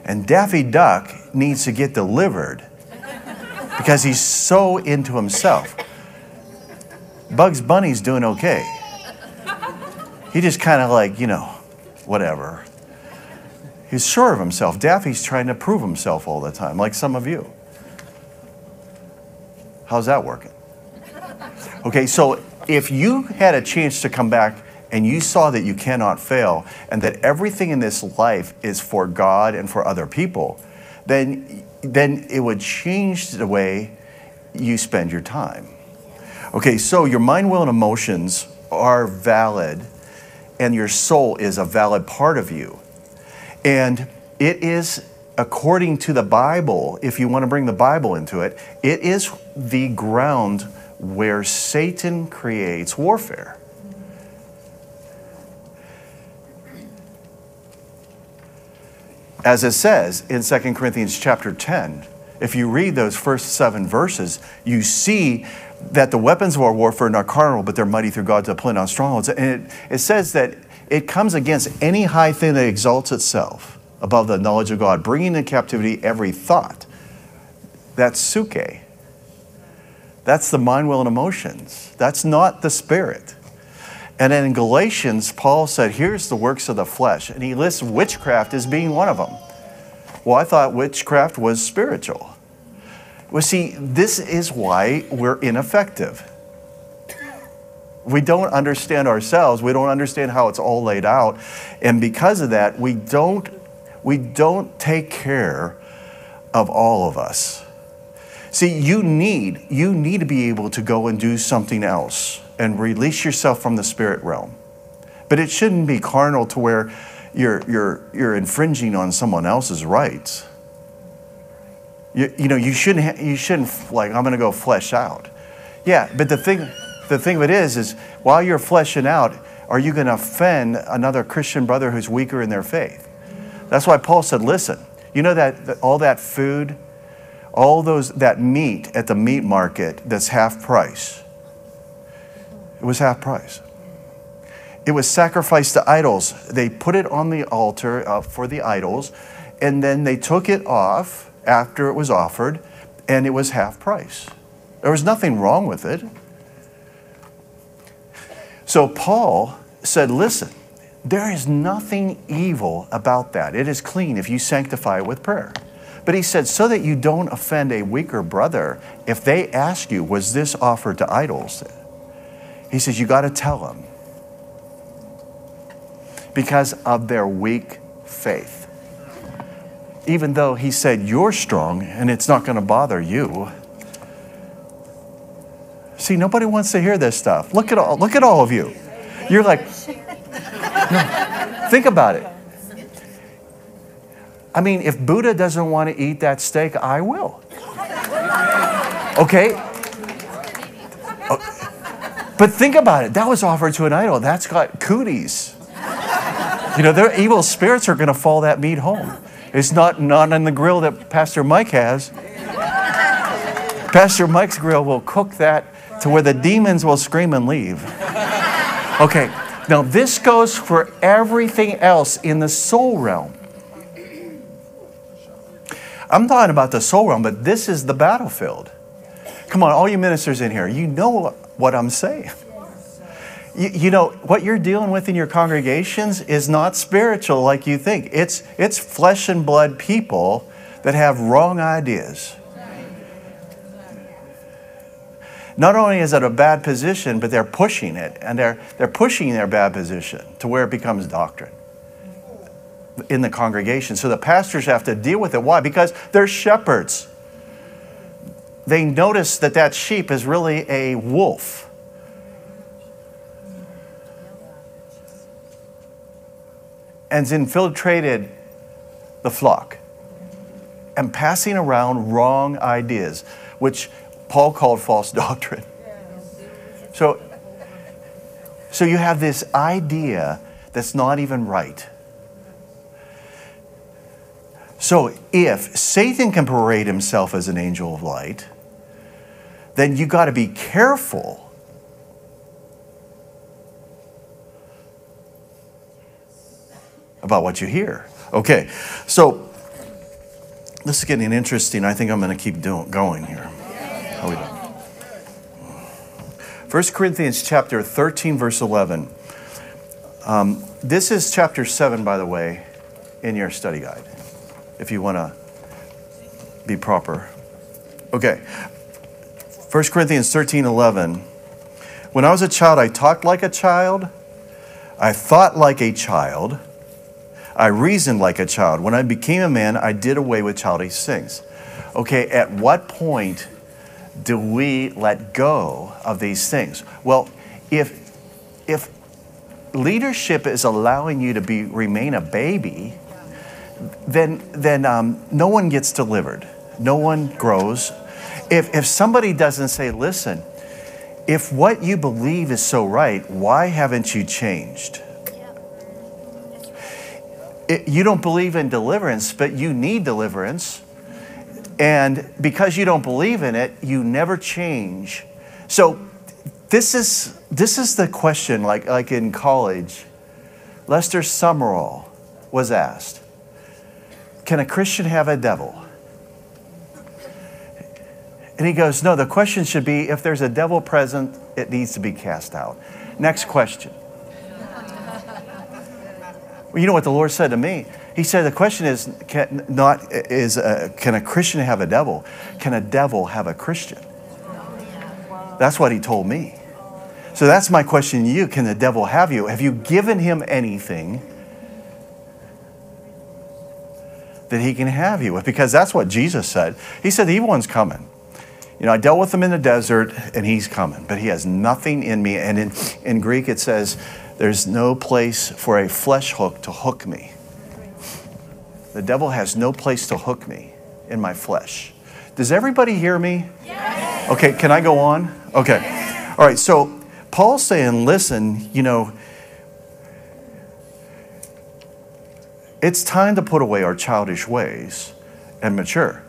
And Daffy Duck needs to get delivered because he's so into himself. Bugs Bunny's doing okay. He just kind of like, you know, whatever. He's sure of himself. Daffy's trying to prove himself all the time, like some of you. How's that working? Okay, so if you had a chance to come back and you saw that you cannot fail and that everything in this life is for God and for other people, then, then it would change the way you spend your time. Okay, so your mind, will, and emotions are valid, and your soul is a valid part of you. And it is, according to the Bible, if you want to bring the Bible into it, it is the ground where Satan creates warfare. As it says in 2 Corinthians chapter 10, if you read those first seven verses, you see that the weapons of our warfare are not carnal, but they're mighty through God to pull down strongholds. And it, it says that it comes against any high thing that exalts itself above the knowledge of God, bringing into captivity every thought. That's psuche. That's the mind, will, and emotions. That's not the spirit. And in Galatians, Paul said, Here's the works of the flesh. And he lists witchcraft as being one of them. Well, I thought witchcraft was spiritual. Well, see, this is why we're ineffective. We don't understand ourselves. We don't understand how it's all laid out. And because of that, we don't, we don't take care of all of us. See, you need, you need to be able to go and do something else and release yourself from the spirit realm. But it shouldn't be carnal to where you're, you're, you're infringing on someone else's rights. You, you know, you shouldn't, you shouldn't like, I'm going to go flesh out. Yeah, but the thing, the thing of it is, is while you're fleshing out, are you going to offend another Christian brother who's weaker in their faith? That's why Paul said, listen, you know that, that all that food, all those, that meat at the meat market that's half price, it was half price. It was sacrificed to idols. They put it on the altar uh, for the idols, and then they took it off after it was offered, and it was half price. There was nothing wrong with it. So Paul said, Listen, there is nothing evil about that. It is clean if you sanctify it with prayer. But he said, so that you don't offend a weaker brother, if they ask you, was this offered to idols? He says, you got to tell them because of their weak faith. Even though he said, you're strong and it's not going to bother you. See, nobody wants to hear this stuff. Look at all, look at all of you. You're like, no, think about it. I mean, if Buddha doesn't want to eat that steak, I will. Okay? Oh, But think about it. That was offered to an idol. That's got cooties. You know, their evil spirits are going to fall that meat home. It's not, not on the grill that Pastor Mike has. Pastor Mike's grill will cook that to where the demons will scream and leave. Okay, now this goes for everything else in the soul realm. I'm talking about the soul realm, but this is the battlefield. Come on, all you ministers in here, you know what I'm saying. You, you, know, what you're dealing with in your congregations is not spiritual like you think. It's, it's flesh and blood people that have wrong ideas. Not only is it a bad position, but they're pushing it, and they're, they're pushing their bad position to where it becomes doctrine in the congregation. So the pastors have to deal with it. Why? Because they're shepherds. They notice that that sheep is really a wolf and has infiltrated the flock and passing around wrong ideas, which Paul called false doctrine. So, so you have this idea that's not even right. So if Satan can parade himself as an angel of light, then you got to be careful about what you hear. Okay, so this is getting interesting. I think I'm going to keep doing, going here. How we doing? 1 Corinthians chapter 13, verse 11. Um, this is chapter 7, by the way, in your study guide, if you want to be proper. Okay. 1 Corinthians 13, 11. When I was a child, I talked like a child, I thought like a child. I reasoned like a child. When I became a man, I did away with childish things. Okay, at what point do we let go of these things? Well, if, if leadership is allowing you to be, remain a baby, then, then um, no one gets delivered, no one grows. If, if somebody doesn't say, listen, if what you believe is so right, why haven't you changed? it, you don't believe in deliverance, but you need deliverance. And because you don't believe in it, you never change. So this is this is the question, like like in college. Lester Sumrall was asked, Can a Christian have a devil? And he goes, No, the question should be if there's a devil present, it needs to be cast out. Next question. Well, you know what the Lord said to me? He said, the question is can, not is uh, can a Christian have a devil? Can a devil have a Christian? That's what he told me. So that's my question to you. Can the devil have you? Have you given him anything that he can have you with? Because that's what Jesus said. He said, the evil one's coming. You know, I dealt with him in the desert and he's coming, but he has nothing in me. And in, in Greek it says, there's no place for a flesh hook to hook me. The devil has no place to hook me in my flesh. Does everybody hear me? Yes. Okay, can I go on? Okay. All right, so Paul's saying, listen, you know, it's time to put away our childish ways and mature.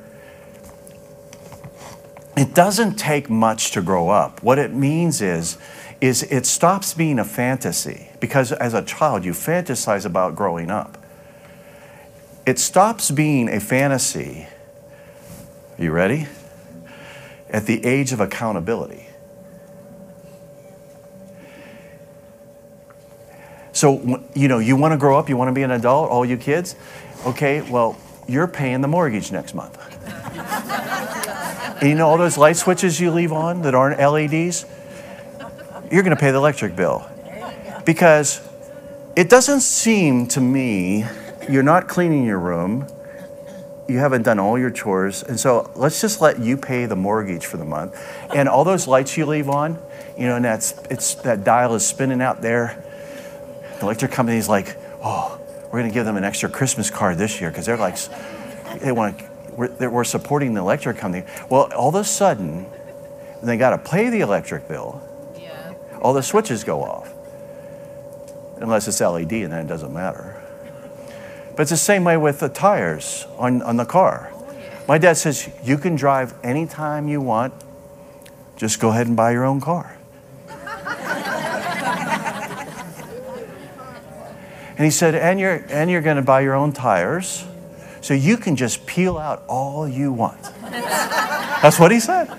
It doesn't take much to grow up. What it means is is it stops being a fantasy because as a child you fantasize about growing up. It stops being a fantasy. Are you ready? At the age of accountability. So, you know, you want to grow up, you want to be an adult, all you kids? Okay, well, you're paying the mortgage next month. you know all those light switches you leave on that aren't LEDs? you're going to pay the electric bill. Because it doesn't seem to me you're not cleaning your room, you haven't done all your chores, and so let's just let you pay the mortgage for the month. And all those lights you leave on, you know, and that's it's that dial is spinning out there. The electric company's like, oh, we're going to give them an extra Christmas card this year because they're like, they want to, we're, we're supporting the electric company. Well, all of a sudden, they got to pay the electric bill Yeah. all the switches go off. Unless it's LED and then it doesn't matter. But it's the same way with the tires on, on the car. Oh, yeah. My dad says, You can drive anytime you want, just go ahead and buy your own car. and he said, And you're, and you're going to buy your own tires, so you can just peel out all you want. That's what he said.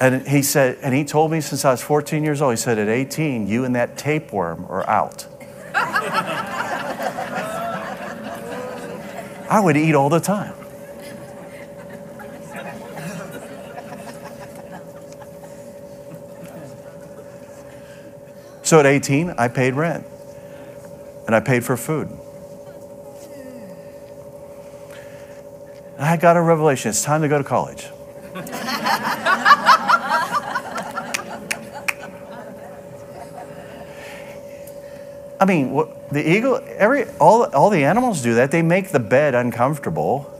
And he said, and he told me since I was 14 years old, he said, at 18, you and that tapeworm are out. I would eat all the time. So at 18, I paid rent and I paid for food. I got a revelation it's time to go to college. I mean, the eagle, every, all, all the animals do that. They make the bed uncomfortable.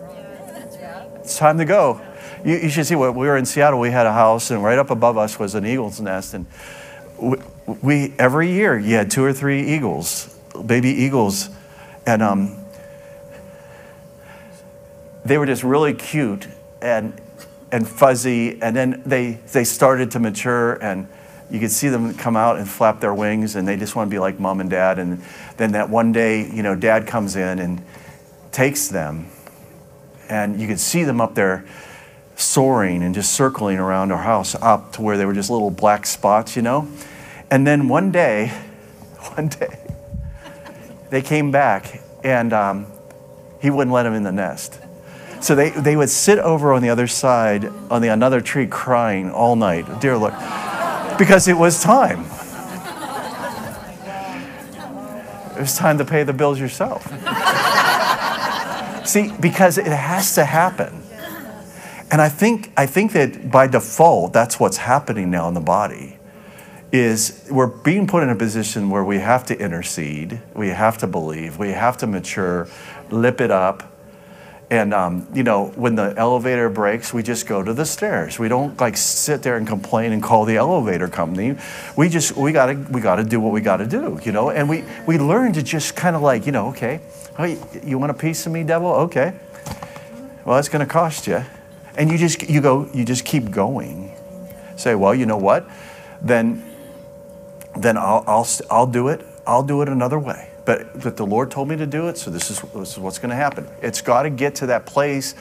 It's time to go. You, you should see, what we were in Seattle, we had a house, and right up above us was an eagle's nest. And we, we every year, you had two or three eagles, baby eagles. And um, they were just really cute and, and fuzzy. And then they, they started to mature, and you could see them come out and flap their wings and they just want to be like mom and dad and then that one day you know dad comes in and takes them and you could see them up there soaring and just circling around our house up to where they were just little black spots you know and then one day one day they came back and um, he wouldn't let them in the nest so they, they would sit over on the other side on the another tree crying all night dear lord because it was time. It was time to pay the bills yourself. See, because it has to happen. And I think, I think that by default, that's what's happening now in the body. Is we're being put in a position where we have to intercede, we have to believe, we have to mature, lip it up, and um, you know, when the elevator breaks, we just go to the stairs. We don't like sit there and complain and call the elevator company. We just we gotta we gotta do what we gotta do, you know. And we we learn to just kind of like you know, okay, you, you want a piece of me, devil? Okay. Well, it's gonna cost you, and you just you go you just keep going. Say, well, you know what? Then then I'll I'll I'll do it. I'll do it another way but, but the Lord told me to do it, so this is, this is what's going to happen. It's got to get to that place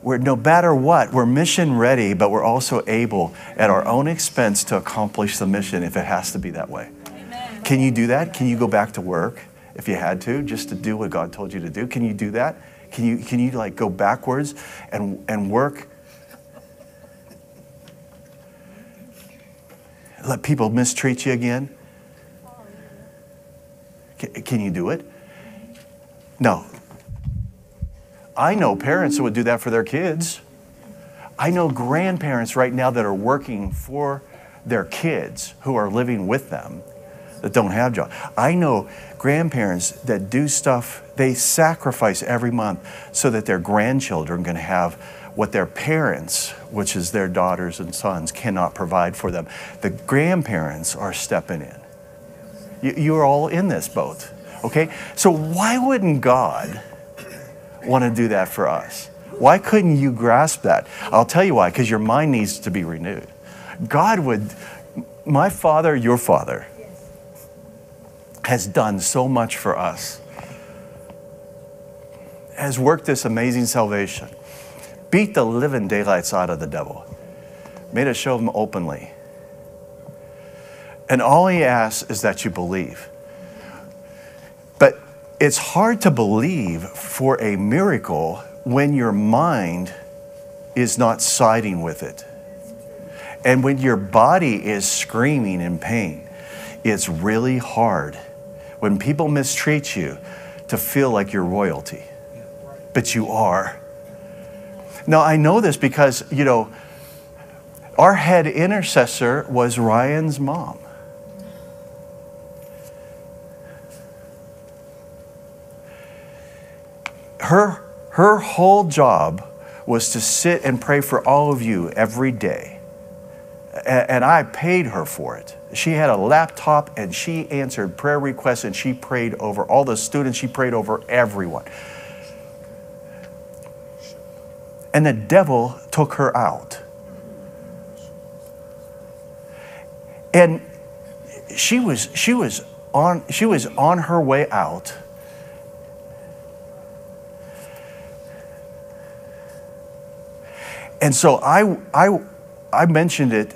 where no matter what, we're mission ready, but we're also able at our own expense to accomplish the mission if it has to be that way. Amen. Can you do that? Can you go back to work if you had to, just to do what God told you to do? Can you do that? Can you, can you like go backwards and, and work? Let people mistreat you again? Can you do it? No. I know parents who would do that for their kids. I know grandparents right now that are working for their kids who are living with them that don't have jobs. I know grandparents that do stuff, they sacrifice every month so that their grandchildren can have what their parents, which is their daughters and sons, cannot provide for them. The grandparents are stepping in. You're all in this boat. Okay? So why wouldn't God want to do that for us? Why couldn't you grasp that? I'll tell you why, because your mind needs to be renewed. God would, my father, your father, has done so much for us, has worked this amazing salvation, beat the living daylights out of the devil, made us show him openly and all he asks is that you believe. But it's hard to believe for a miracle when your mind is not siding with it. And when your body is screaming in pain, it's really hard when people mistreat you to feel like you're royalty. But you are. Now, I know this because, you know, our head intercessor was Ryan's mom. Her, her whole job was to sit and pray for all of you every day. and I paid her for it. She had a laptop and she answered prayer requests and she prayed over all the students, she prayed over everyone. And the devil took her out. And she was she was on she was on her way out. And so I I I mentioned it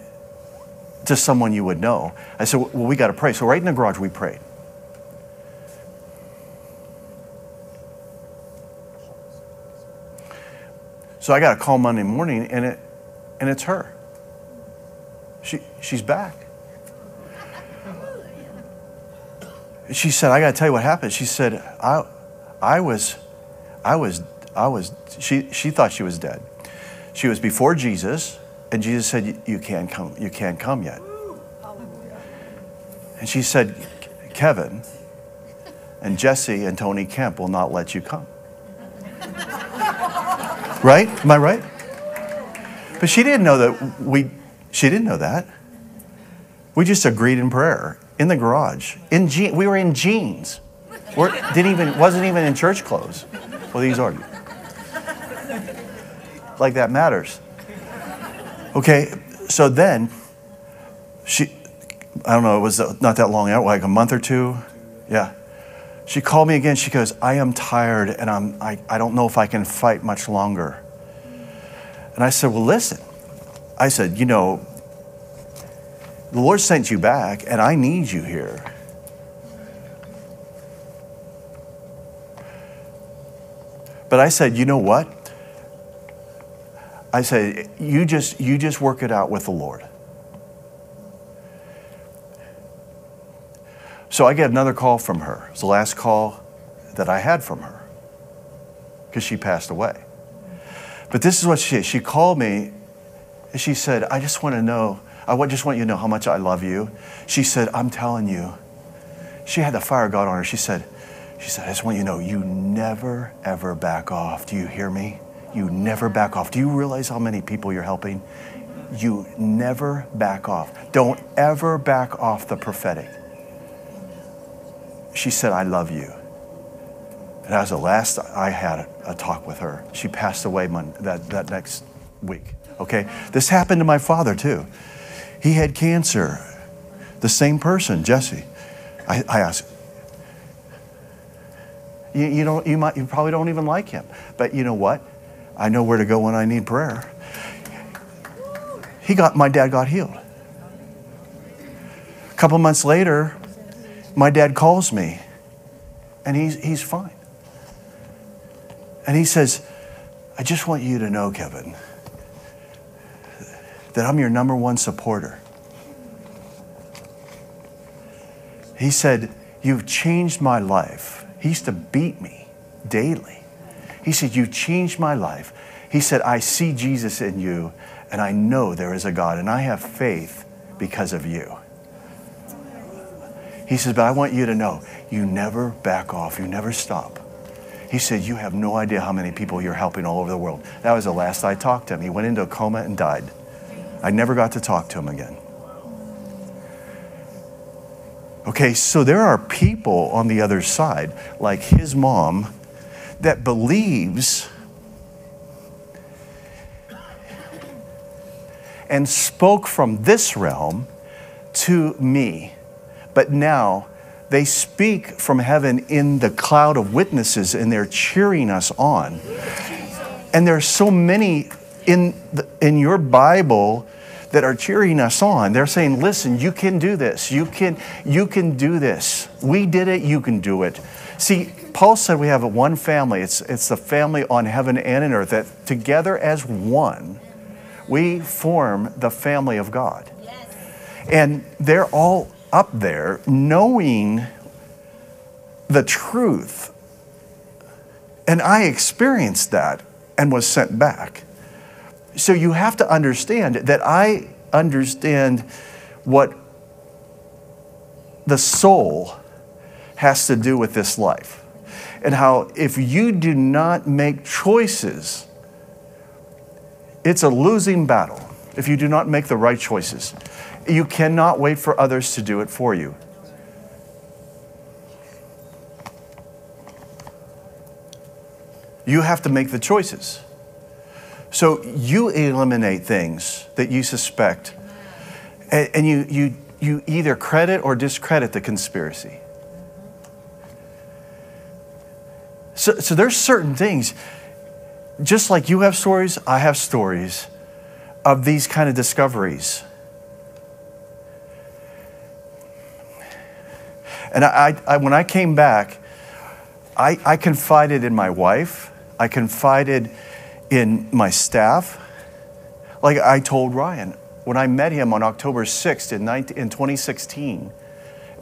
to someone you would know. I said, "Well, we got to pray." So right in the garage we prayed. So I got a call Monday morning, and it and it's her. She she's back. she said, I got to tell you what happened. She said, I, I was, I was, I was, she, she thought she was dead. She was before Jesus, and Jesus said, "You- can't come, you can't come yet. And she said, Kevin and Jesse and Tony Kemp will not let you come. right? Am I right? But she didn't know that we, she didn't know that. We just agreed in prayer in the garage. In je- we were in jeans. We're, didn't even wasn't even in church clothes. Well, these are. Like that matters. Okay, so then she, I don't know, it was not that long out, like a month or two. Yeah. She called me again. She goes, I am tired and I'm, I, I don't know if I can fight much longer. And I said, Well, listen. I said, You know, the Lord sent you back, and I need you here. But I said, you know what? I say, you just you just work it out with the Lord. So I get another call from her. It's the last call that I had from her because she passed away. But this is what she she called me and she said, I just want to know, I just want you to know how much I love you. She said, I'm telling you. She had the fire of God on her. She said, she said, I just want you to know, you never ever back off. Do you hear me? You never back off. Do you realize how many people you're helping? You never back off. Don't ever back off the prophetic. She said, I love you. And that was the last I had a, talk with her. She passed away that, that next week. Okay? This happened to my father too. He had cancer. The same person, Jesse. I, I asked, you, you, don't, you, might, you probably don't even like him. But you know what? I know where to go when I need prayer. He got, my dad got healed. A couple months later, my dad calls me and he's, he's fine. And he says, I just want you to know, Kevin, that I'm your number one supporter. He said, You've changed my life. He used to beat me daily. He said, You changed my life. He said, I see Jesus in you, and I know there is a God, and I have faith because of you. He says, But I want you to know, you never back off, you never stop. He said, You have no idea how many people you're helping all over the world. That was the last I talked to him. He went into a coma and died. I never got to talk to him again. Okay, so there are people on the other side, like his mom, that believes and spoke from this realm to me. But now they speak from heaven in the cloud of witnesses and they're cheering us on. And there are so many in, the, in your Bible that are cheering us on. They're saying, listen, you can do this. You can, you can do this. We did it, you can do it. See, Paul said we have one family. It's, it's the family on heaven and in earth that together as one, we form the family of God. And they're all up there knowing the truth. And I experienced that and was sent back. So you have to understand that I understand what the soul has to do with this life. And how if you do not make choices, it's a losing battle. if you do not make the right choices. You cannot wait for others to do it for you. You have to make the choices. So you eliminate things that you suspect, and, you, you, you either credit or discredit the conspiracy. So, so there's certain things, just like you have stories, I have stories of these kind of discoveries. And I, I, when I came back, I, I confided in my wife, I confided in my staff. Like I told Ryan, when I met him on October 6th in, 19, in 2016, it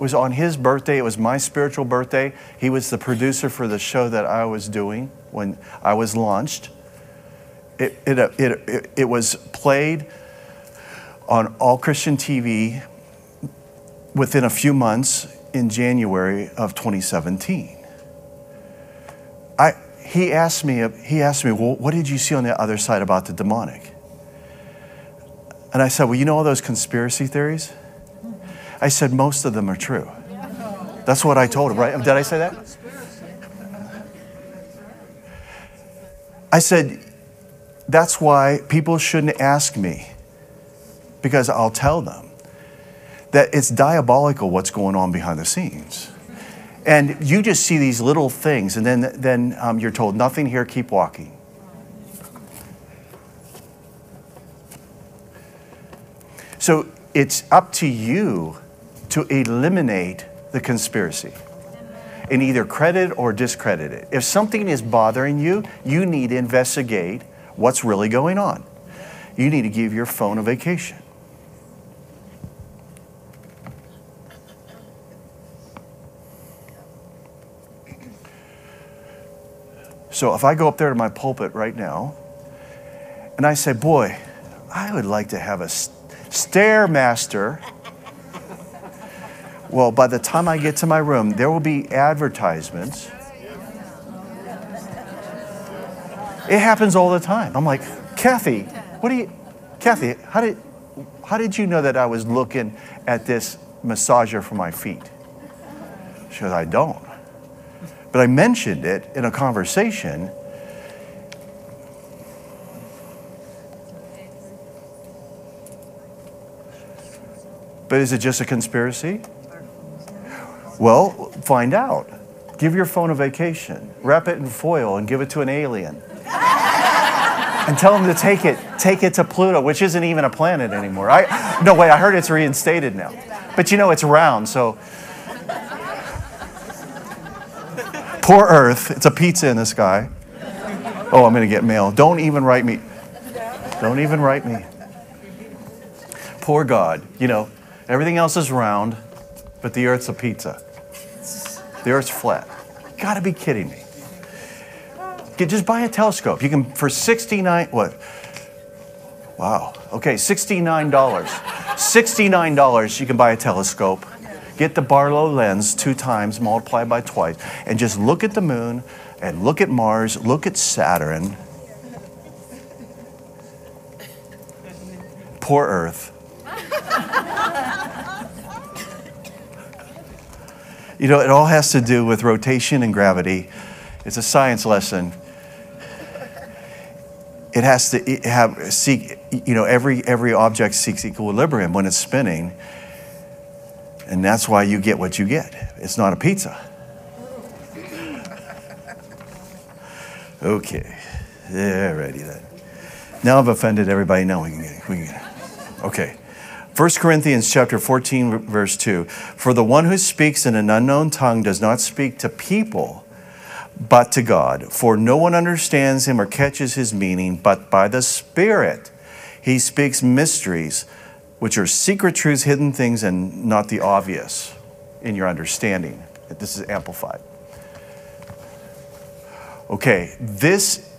was on his birthday, it was my spiritual birthday. He was the producer for the show that I was doing when I was launched. It, it, it, it, it was played on All Christian TV within a few months in January of 2017. I, he asked me, he asked me, well, what did you see on the other side about the demonic? And I said, well, you know all those conspiracy theories? I said, most of them are true. That's what I told him, right? Did I say that? I said, that's why people shouldn't ask me because I'll tell them that it's diabolical what's going on behind the scenes. And you just see these little things, and then, then um, you're told, nothing here, keep walking. So it's up to you to eliminate the conspiracy and either credit or discredit it. If something is bothering you, you need to investigate what's really going on. You need to give your phone a vacation. So if I go up there to my pulpit right now and I say, Boy, I would like to have a stairmaster. Well, by the time I get to my room, there will be advertisements. It happens all the time. I'm like, Kathi, what do you, Kathi, how did, how did you know that I was looking at this massager for my feet? She goes, I don't. But I mentioned it in a conversation. But is it just a conspiracy? Well, find out. Give your phone a vacation. Wrap it in foil and give it to an alien. and tell them to take it, take it to Pluto, which isn't even a planet anymore. I, no, wait, I heard it's reinstated now. But you know, it's round, so Poor Earth. It's a pizza in the sky. Oh, I'm going to get mail. Don't even write me. Don't even write me. Poor God. You know, everything else is round, but the Earth's a pizza. The Earth's flat. Got to be kidding me. Just buy a telescope. You can, for 69, what? Wow. Okay, $69. $69 you can buy a telescope get the Barlow lens two times, multiply by twice, and just look at the moon and look at Mars, look at Saturn. Poor Earth. you know, it all has to do with rotation and gravity. It's a science lesson. It has to have seek, you know, every every object seeks equilibrium when it's spinning. And that's why you get what you get. It's not a pizza. Okay. Yeah, ready then. Now I've offended everybody. Now we can get, it. we can get it. Okay. 1 Corinthians chapter 14 verse 2. For the one who speaks in an unknown tongue does not speak to people, but to God. For no one understands him or catches his meaning, but by the Spirit he speaks mysteries which are secret truths, hidden things, and not the obvious in your understanding. This is amplified. Okay, this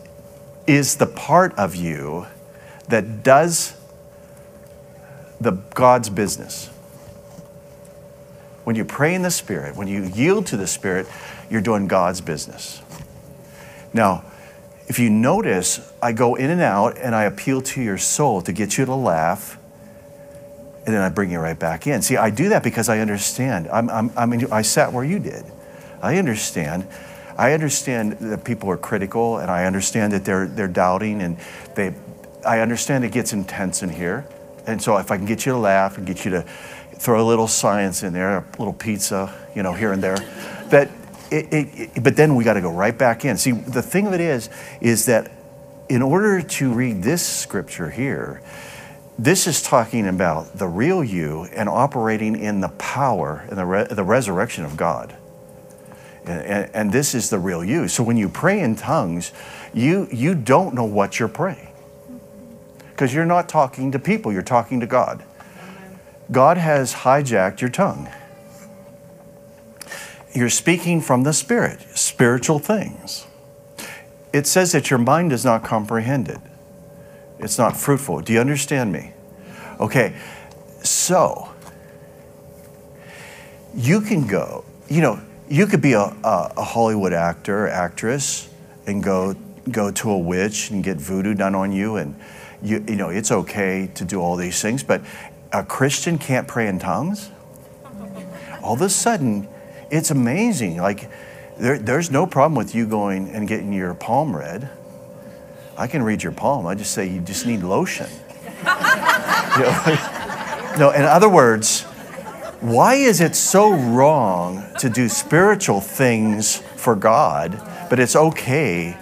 is the part of you that does the God's business. When you pray in the Spirit, when you yield to the Spirit, you're doing God's business. Now, if you notice, I go in and out and I appeal to your soul to get you to laugh and then I bring you right back in. See, I do that because I understand. I'm, I'm, I mean, I sat where you did. I understand. I understand that people are critical, and I understand that they're they're doubting, and they. I understand it gets intense in here, and so if I can get you to laugh and get you to throw a little science in there, a little pizza, you know, here and there, that. It, it, it, but then we got to go right back in. See, the thing of it is, is that in order to read this scripture here, this is talking about the real you and operating in the power and the, re- the resurrection of God. And, and, and this is the real you. So when you pray in tongues, you, you don't know what you're praying because you're not talking to people, you're talking to God. God has hijacked your tongue. You're speaking from the Spirit, spiritual things. It says that your mind does not comprehend it. It's not fruitful. Do you understand me? Okay, so you can go, you know, you could be a, a, a Hollywood actor, actress, and go go to a witch and get voodoo done on you, and you, you know, it's okay to do all these things, but a Christian can't pray in tongues? All of a sudden, it's amazing. Like, there, there's no problem with you going and getting your palm read. I can read your palm. I just say you just need lotion. You know? no, in other words, why is it so wrong to do spiritual things for God, but it's okay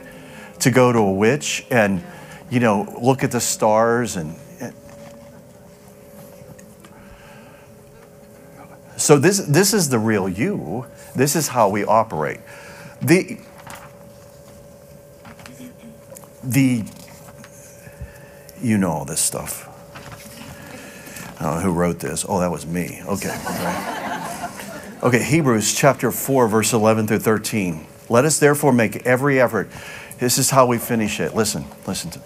to go to a witch and, you know, look at the stars and. and so this this is the real you. This is how we operate. The the you know all this stuff. Uh, who wrote this? Oh, that was me. Okay. Okay, Hebrews chapter 4, verse 11 through 13. Let us therefore make every effort. This is how we finish it. Listen, listen to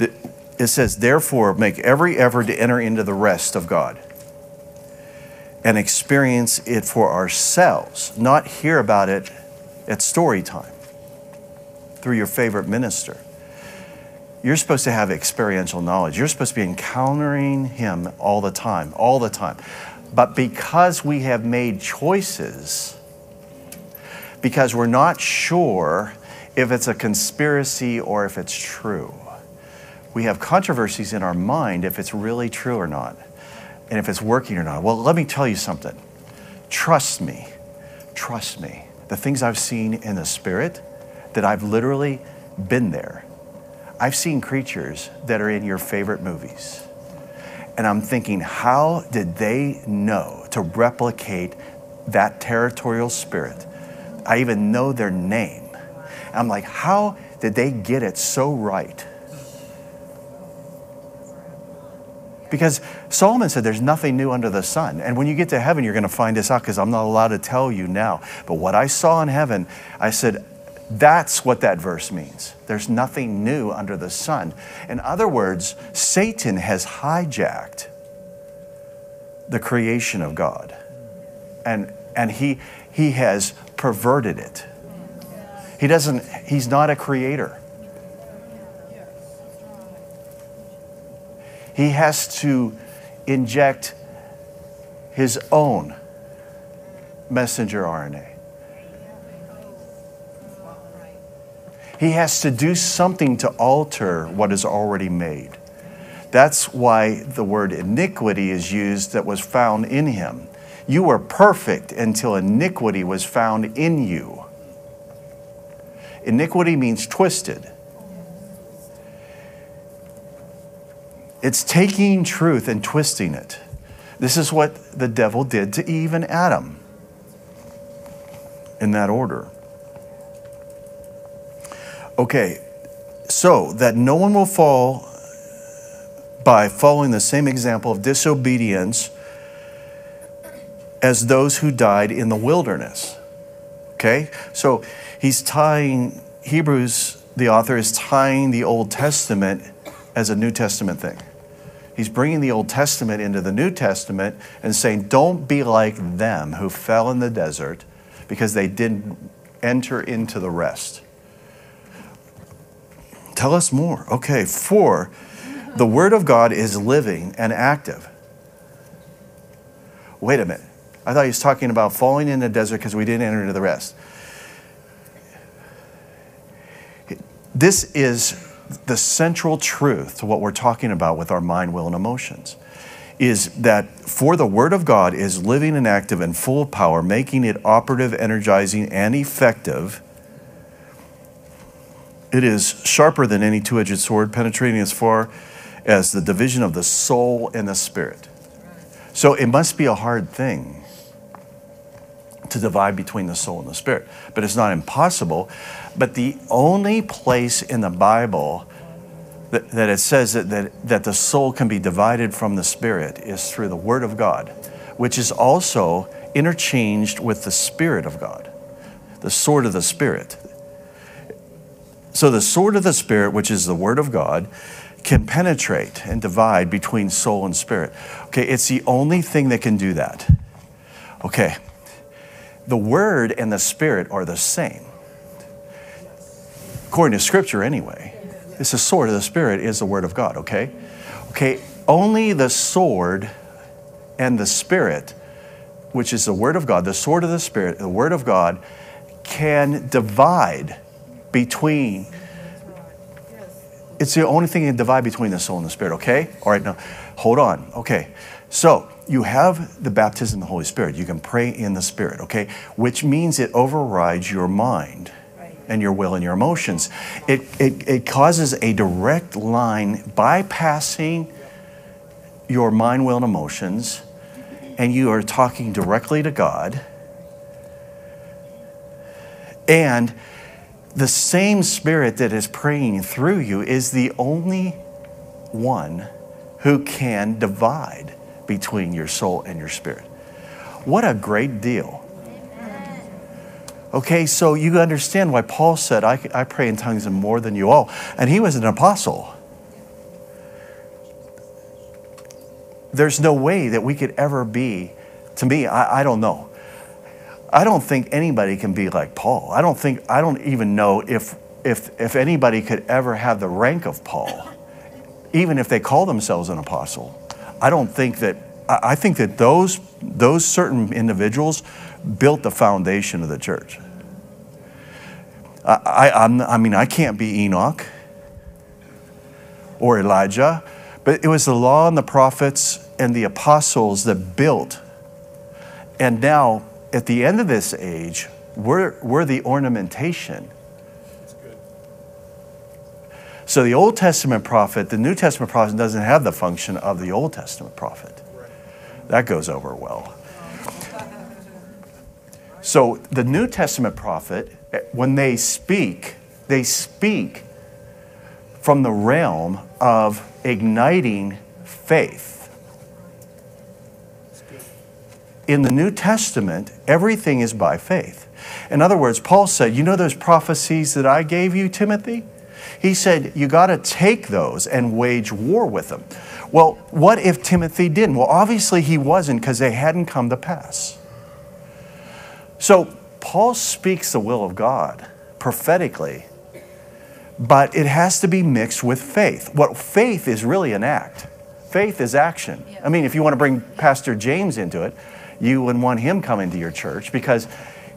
it. Says, therefore, make every effort to enter into the rest of God and experience it for ourselves, not hear about it at story time through your favorite minister. You're supposed to have experiential knowledge. You're supposed to be encountering Him all the time, all the time. But because we have made choices, because we're not sure if it's a conspiracy or if it's true, we have controversies in our mind if it's really true or not, and if it's working or not. Well, let me tell you something. Trust me. Trust me. The things I've seen in the Spirit, that I've literally been there I've seen creatures that are in your favorite movies. And I'm thinking, how did they know to replicate that territorial spirit? I even know their name. I'm like, how did they get it so right? Because Solomon said there's nothing new under the sun. And when you get to heaven, you're going to find this out because I'm not allowed to tell you now. But what I saw in heaven, I said, that's what that verse means. There's nothing new under the sun. In other words, Satan has hijacked the creation of God. And, and he, he has perverted it. He doesn't, he's not a creator. He has to inject his own messenger RNA. He has to do something to alter what is already made. That's why the word iniquity is used that was found in him. You were perfect until iniquity was found in you. Iniquity means twisted. It's taking truth and twisting it. This is what the devil did to Eve and Adam in that order. Okay, so that no one will fall by following the same example of disobedience as those who died in the wilderness. Okay, so he's tying, Hebrews, the author is tying the Old Testament as a New Testament thing. He's bringing the Old Testament into the New Testament and saying, don't be like them who fell in the desert because they didn't enter into the rest. Tell us more. Okay, four, the Word of God is living and active. Wait a minute. I thought he was talking about falling in the desert because we didn't enter into the rest. This is the central truth to what we're talking about with our mind, will, and emotions is that for the Word of God is living and active and full of power, making it operative, energizing, and effective. It is sharper than any two edged sword, penetrating as far as the division of the soul and the spirit. So it must be a hard thing to divide between the soul and the spirit, but it's not impossible. But the only place in the Bible that, that it says that, that, that the soul can be divided from the spirit is through the Word of God, which is also interchanged with the Spirit of God, the sword of the Spirit. So, the sword of the Spirit, which is the Word of God, can penetrate and divide between soul and spirit. Okay, it's the only thing that can do that. Okay, the Word and the Spirit are the same, according to Scripture, anyway. It's the sword of the Spirit is the Word of God, okay? Okay, only the sword and the Spirit, which is the Word of God, the sword of the Spirit, the Word of God, can divide between. It's the only thing that can divide between the soul and the spirit, okay? All right, now hold on. Okay. So you have the baptism of the Holy Spirit. You can pray in the Spirit, okay? Which means it overrides your mind and your will and your emotions. It, it, it causes a direct line bypassing your mind, will, and emotions, and you are talking directly to God. And the same spirit that is praying through you is the only one who can divide between your soul and your spirit. What a great deal. Okay, so you understand why Paul said, I, I pray in tongues more than you all. And he was an apostle. There's no way that we could ever be, to me, I, I don't know. I don't think anybody can be like Paul. I don't think, I don't even know if, if, if anybody could ever have the rank of Paul, even if they call themselves an apostle. I don't think that, I I think that those, those certain individuals built the foundation of the church. I, I, I mean, I can't be Enoch or Elijah, but it was the law and the prophets and the apostles that built. And now, at the end of this age, we're, we're the ornamentation. So the Old Testament prophet, the New Testament prophet doesn't have the function of the Old Testament prophet. That goes over well. So the New Testament prophet, when they speak, they speak from the realm of igniting faith. In the New Testament, everything is by faith. In other words, Paul said, You know those prophecies that I gave you, Timothy? He said, You got to take those and wage war with them. Well, what if Timothy didn't? Well, obviously he wasn't because they hadn't come to pass. So, Paul speaks the will of God prophetically, but it has to be mixed with faith. What faith is really an act. Faith is action. I mean, if you want to bring Pastor James into it, you wouldn't want him coming to your church because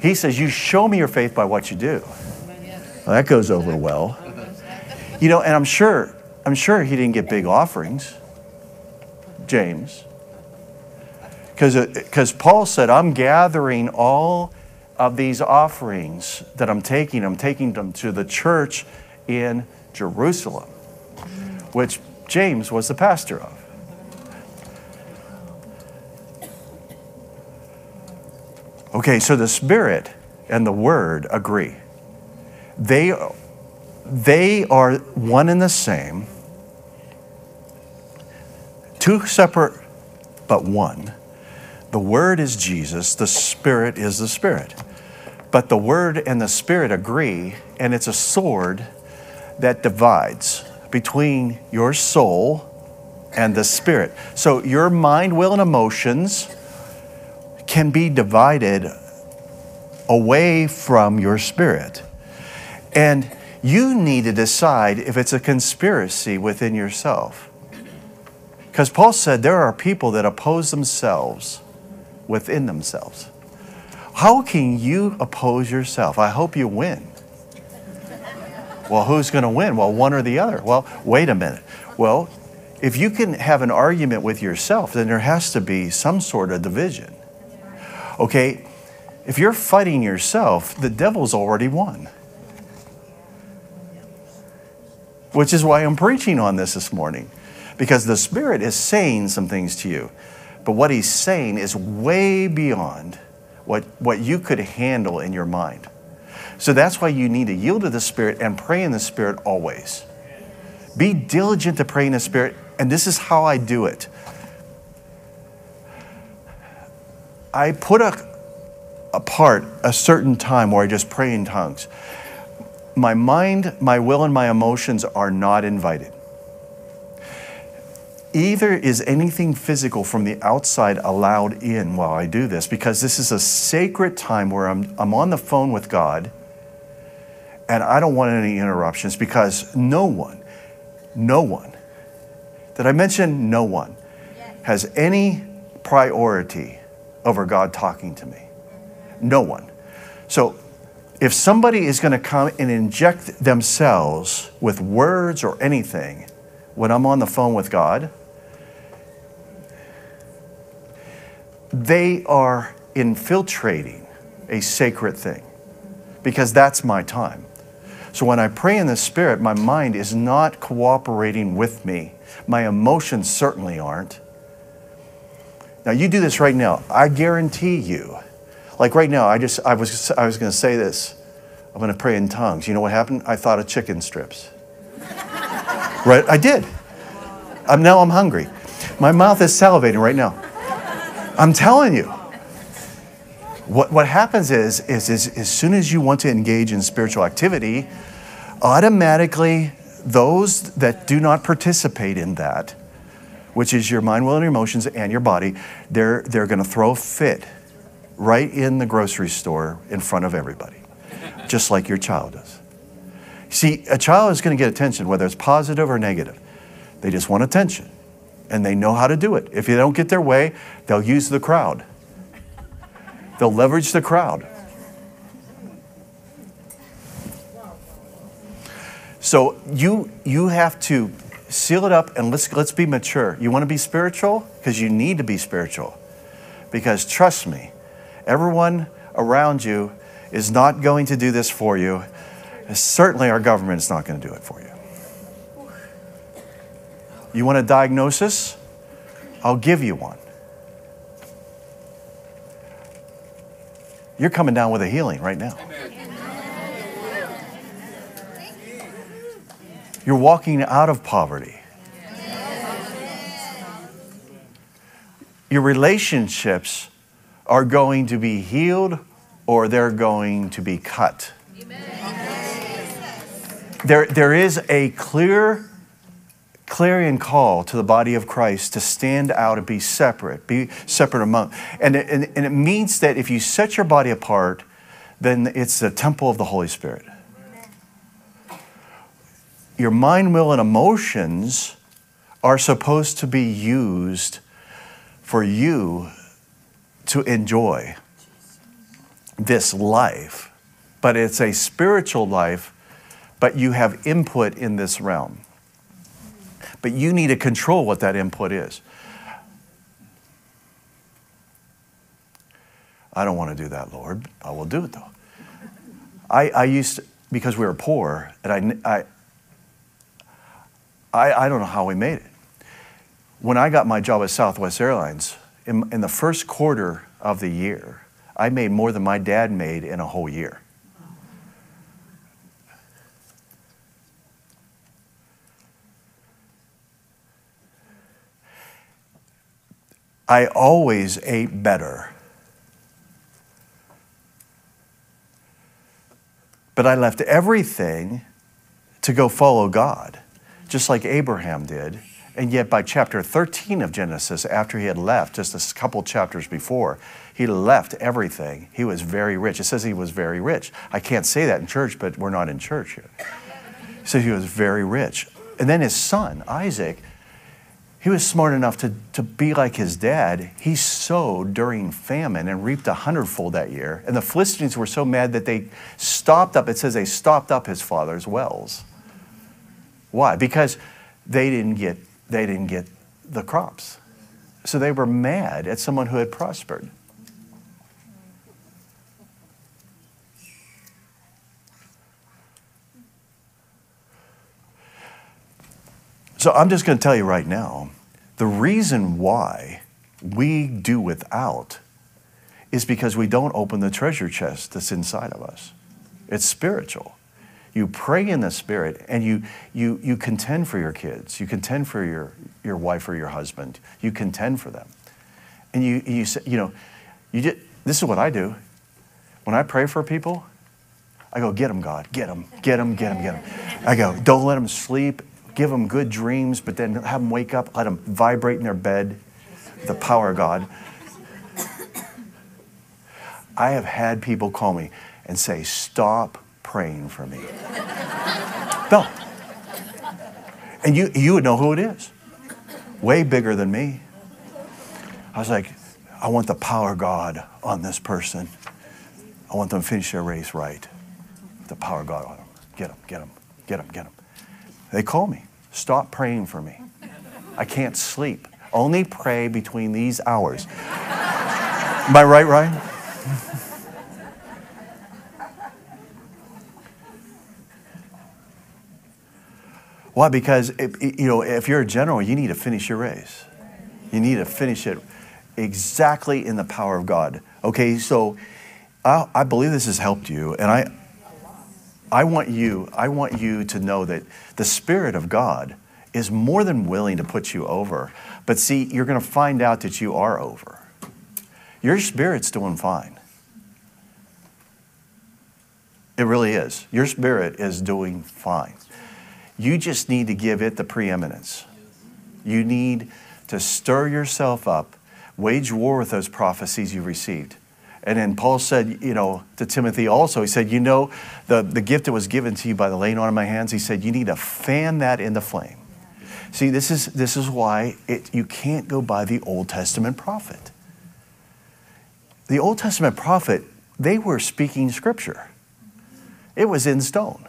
he says, You show me your faith by what you do. Well, that goes over well. You know, and I'm sure, I'm sure he didn't get big offerings, James. Because Paul said, I'm gathering all of these offerings that I'm taking, I'm taking them to the church in Jerusalem, which James was the pastor of. Okay, so the Spirit and the Word agree. They, they are one and the same, two separate but one. The Word is Jesus, the Spirit is the Spirit. But the Word and the Spirit agree, and it's a sword that divides between your soul and the Spirit. So your mind, will, and emotions can be divided away from your spirit. And You need to decide if it's a conspiracy within yourself. Because Paul said there are people that oppose themselves within themselves. How can you oppose yourself? I hope you win. Well, who's going to win? Well, one or the other. Well, wait a minute. Well, if you can have an argument with yourself, then there has to be some sort of division. Okay, if you're fighting yourself, the devil's already won. Which is why I'm preaching on this this morning, because the Spirit is saying some things to you. But what He's saying is way beyond what, what you could handle in your mind. So that's why you need to yield to the Spirit and pray in the Spirit always. Be diligent to pray in the Spirit, and this is how I do it. I put a, apart a certain time where I just pray in tongues. My mind, my will, and my emotions are not invited. Either is anything physical from the outside allowed in while I do this, because this is a sacred time where I'm, I'm on the phone with God and I don't want any interruptions because no one, no one, did I mention no one, has any priority over God talking to me? No one. So if somebody is going to come and inject themselves with words or anything when I'm on the phone with God, they are infiltrating a sacred thing because that's my time. So when I pray in the Spirit, my mind is not cooperating with me. My emotions certainly aren't. Now you do this right now. I guarantee you. Like right now, I just I was I was going to say this. I'm going to pray in tongues. You know what happened? I thought of chicken strips. right? I did. I'm, now I'm hungry. My mouth is salivating right now. I'm telling you. What, what happens is, is, is as soon as you want to engage in spiritual activity, automatically those that do not participate in that, which is your mind, will, and your emotions and your body, they're, they're going to throw a fit right in the grocery store in front of everybody, just like your child does. See, a child is going to get attention, whether it's positive or negative. They just want attention, and they know how to do it. If they don't get their way, they'll use the crowd. They'll leverage the crowd. So you you have to seal it up and let's let's be mature. You want to be spiritual because you need to be spiritual. Because trust me, everyone around you is not going to do this for you. Certainly our government is not going to do it for you. You want a diagnosis? I'll give you one. You're coming down with a healing right now. You're walking out of poverty. Your relationships are going to be healed or they're going to be cut. There, there is a clear clarion call to the body of Christ to stand out and be separate, be separate among. And it, and, and it means that if you set your body apart, then it's the temple of the Holy Spirit. Your mind, will, and emotions are supposed to be used for you to enjoy this life. But it's a spiritual life, but you have input in this realm. But you need to control what that input is. I don't want to do that, Lord. I will do it though. I, I used to, because we were poor, and I, I, I, I don't know how we made it. When I got my job at Southwest Airlines, in, in the first quarter of the year, I made more than my dad made in a whole year. I always ate better. But I left everything to go follow God, just like Abraham did. And yet, by chapter 13 of Genesis, after he had left, just a couple chapters before, he left everything. He was very rich. It says he was very rich. I can't say that in church, but we're not in church here. So he was very rich. And then his son, Isaac, he was smart enough to, to be like his dad. He sowed during famine and reaped a hundredfold that year. And the Philistines were so mad that they stopped up, it says they stopped up his father's wells. Why? Because they didn't get, they didn't get the crops. So they were mad at someone who had prospered. So I'm just going to tell you right now the reason why we do without is because we don't open the treasure chest that's inside of us. It's spiritual. You pray in the spirit and you, you, you contend for your kids. You contend for your, your wife or your husband. You contend for them. And you, you, say, you know, you just, this is what I do. When I pray for people, I go, get them, God, get them, get them, get them, get them. I go, don't let them sleep give them good dreams, but then have them wake up, let them vibrate in their bed, the power of God. I have had people call me and say, Stop praying for me. no. And you, you would know who it is. Way bigger than me. I was like, I want the power of God on this person. I want them to finish their race right. The power of God on them. Get them, get them, get them, get them. They call me. Stop praying for me. I can't sleep. Only pray between these hours. Am I right, Ryan? Why? Because you know, if you're a general, you need to finish your race. You need to finish it exactly in the power of God. Okay, so I, I believe this has helped you, and I, I want you, I want you to know that the Spirit of God is more than willing to put you over. But see, you're going to find out that you are over. Your spirit's doing fine. It really is. Your spirit is doing fine. You just need to give it the preeminence. You need to stir yourself up, wage war with those prophecies you received. And then Paul said, you know, to Timothy also, he said, you know, the, the gift that was given to you by the laying on of my hands, he said, you need to fan that into flame. See, this is, this is why it, you can't go by the Old Testament prophet. The Old Testament prophet, they were speaking scripture. It was in stone.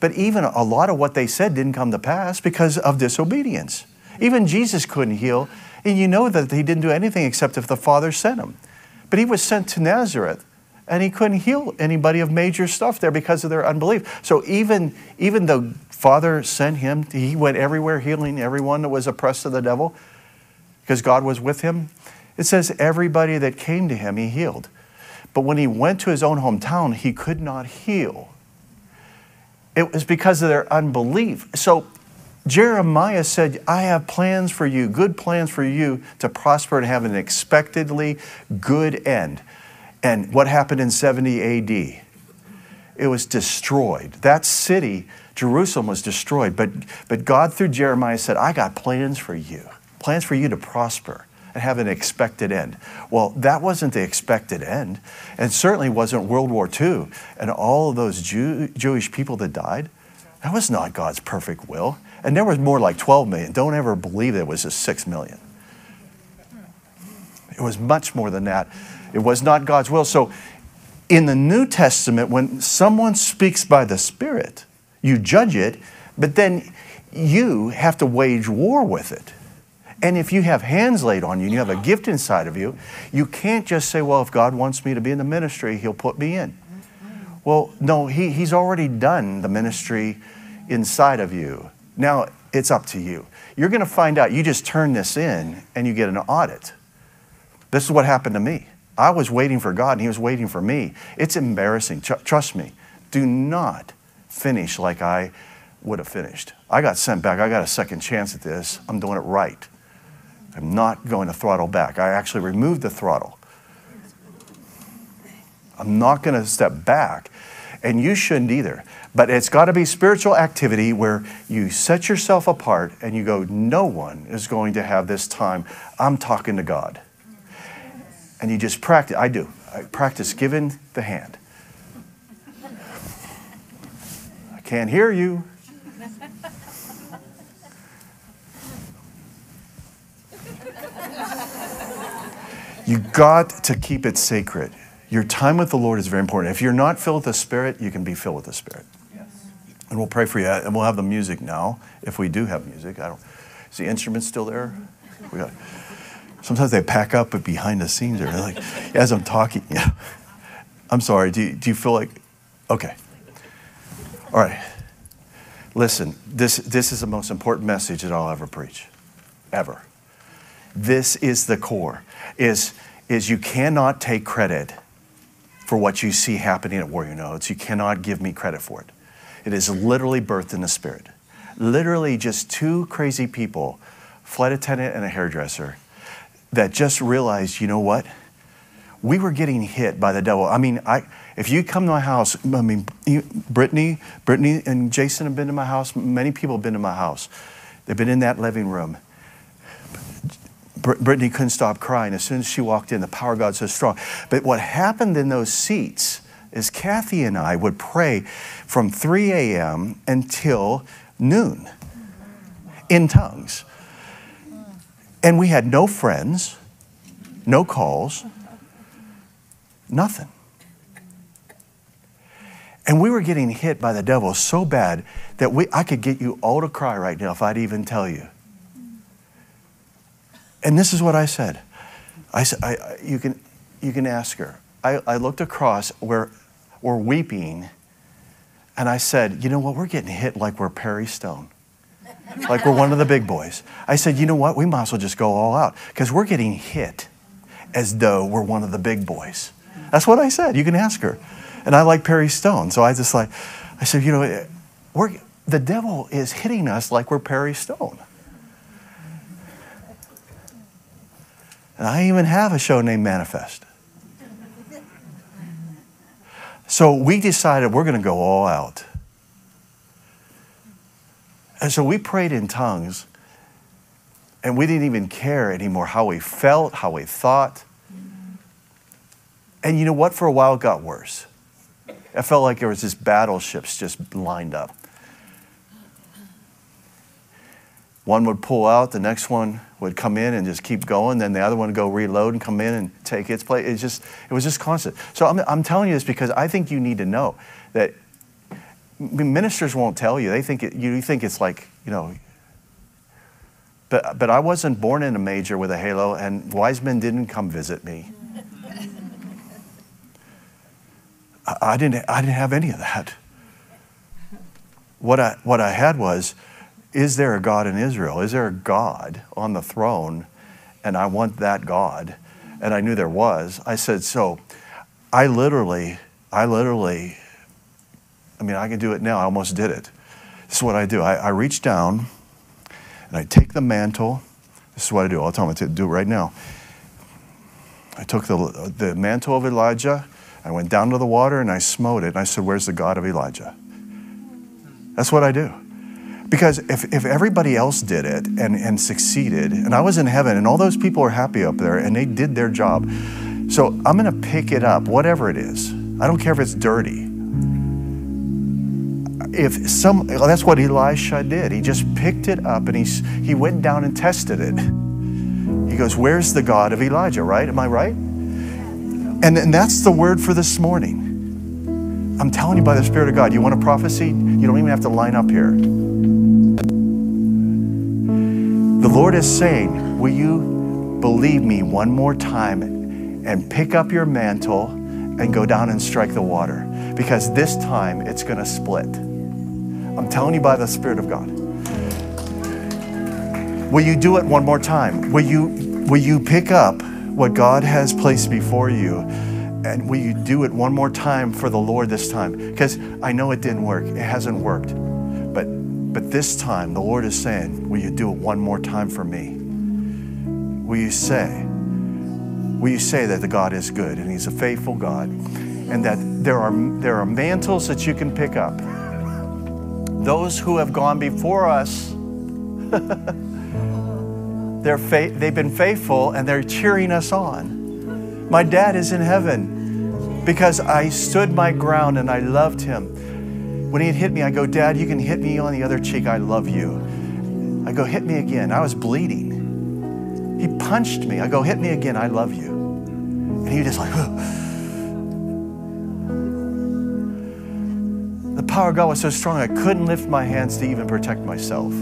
But even a lot of what they said didn't come to pass because of disobedience. Even Jesus couldn't heal, and you know that he didn't do anything except if the Father sent him. But he was sent to Nazareth and he couldn't heal anybody of major stuff there because of their unbelief. So even, even the Father sent him, he went everywhere healing everyone that was oppressed of the devil because God was with him. It says everybody that came to him, he healed. But when he went to his own hometown, he could not heal. It was because of their unbelief. So Jeremiah said, I have plans for you, good plans for you to prosper and have an expectedly good end. And what happened in 70 AD? It was destroyed. That city, Jerusalem, was destroyed. But, but God, through Jeremiah, said, I got plans for you, plans for you to prosper and have an expected end. Well, that wasn't the expected end, and certainly wasn't World War II and all of those Jew, Jewish people that died. That was not God's perfect will. And there was more like 12 million. Don't ever believe it was just 6 million. It was much more than that. It was not God's will. So in the New Testament, when someone speaks by the Spirit, you judge it, but then you have to wage war with it. And if you have hands laid on you and you have a gift inside of you, you can't just say, well, if God wants me to be in the ministry, He'll put me in. Well, no, he, He's already done the ministry inside of you. Now it's up to you. You're going to find out, you just turn this in and you get an audit. This is what happened to me. I was waiting for God and He was waiting for me. It's embarrassing. trust me. Do not finish like I would have finished. I got sent back. I got a second chance at this. I'm doing it right. I'm not going to throttle back. I actually removed the throttle. I'm not going to step back. And you shouldn't either. But it's got to be spiritual activity where you set yourself apart and you go, No one is going to have this time. I'm talking to God. And you just practice. I do. I practice giving the hand. I can't hear you. You got to keep it sacred. Your time with the Lord is very important. If you're not filled with the Spirit, you can be filled with the Spirit. And we'll pray for you. And we'll have the music now, if we do have music. I don't. Is the instrument still there? We got. Sometimes they pack up, but behind the scenes, they're like, as I'm talking, yeah. I'm sorry. Do you, do you feel like? Okay. All right. Listen. This this is the most important message that I'll ever preach, ever. This is the core. Is is you cannot take credit for what you see happening at Warrior Notes. You cannot give me credit for it. It is literally birthed in the Spirit. Literally, just two crazy people, flight attendant and a hairdresser, that just realized, you know what? We were getting hit by the devil. I mean, I, if you come to my house, I mean, Brittany, Brittany and Jason have been to my house. Many people have been to my house. They've been in that living room. Br- Brittany couldn't stop crying as soon as she walked in. The power of God's so strong. But what happened in those seats is Kathi and I would pray from 3 a.m. until noon in tongues. And we had no friends, no calls, nothing. And we were getting hit by the devil so bad that we, I could get you all to cry right now if I'd even tell you. And this is what I said. I said, I, I- you, can, you can ask her. I, I looked across where we're weeping, and I said, You know what? We're getting hit like we're Perry Stone, like we're one of the big boys. I said, You know what? We might as well just go all out because we're getting hit as though we're one of the big boys. That's what I said. You can ask her. And I like Perry Stone. So I just like, I said, You know, we're, the devil is hitting us like we're Perry Stone. And I even have a show named Manifest. So we decided we're going to go all out. And so we prayed in tongues, and we didn't even care anymore how we felt, how we thought. And you know what? For a while, it got worse. I felt like there was just battleships just lined up. One would pull out, the next one would come in and just keep going, then the other one would go reload and come in and take its place. It's just, it was just constant. So I'm, I'm telling you this because I think you need to know that ministers won't tell you. They think it, you think it's like, you know, but, but I wasn't born in a major with a halo, and wise men didn't come visit me. I, I didn't, I didn't have any of that. What I, what I had was, is there a God in Israel? Is there a God on the throne? And I want that God. And I knew there was. I said, so I literally, I literally, I mean, I can do it now. I almost did it. This is what I do. I, I reach down and I take the mantle. This is what I do. I'll tell them to do it right now. I took the, the mantle of Elijah. I went down to the water and I smote it. And I said, Where's the God of Elijah? That's what I do. Because if, if everybody else did it and, and succeeded, and I was in heaven and all those people are happy up there and they did their job. So I'm to pick it up, whatever it is. I don't care if it's dirty. If some, that's what Elisha did. He just picked it up and he's, he went down and tested it. He goes, Where's the God of Elijah, right? Am I right? And, and that's the word for this morning. I'm telling you by the Spirit of God, you want a prophecy? You don't even have to line up here. The Lord is saying, Will you believe me one more time and pick up your mantle and go down and strike the water? Because this time it's going to split. I'm telling you by the Spirit of God. Will you do it one more time? Will you, will you pick up what God has placed before you? And will you do it one more time for the Lord this time? Because I know it didn't work. It hasn't worked. But this time the Lord is saying, Will you do it one more time for me? Will you say, Will you say that the God is good and He's a faithful God? And that there are there are mantles that you can pick up. Those who have gone before us they're fa- they've been faithful and they're cheering us on. My dad is in heaven because I stood my ground and I loved him. When he hit me, I go, Dad, you can hit me on the other cheek. I love you. I go, hit me again. I was bleeding. He punched me. I go, hit me again. I love you. you just like, the power of God was so strong I couldn't lift my hands to even protect myself.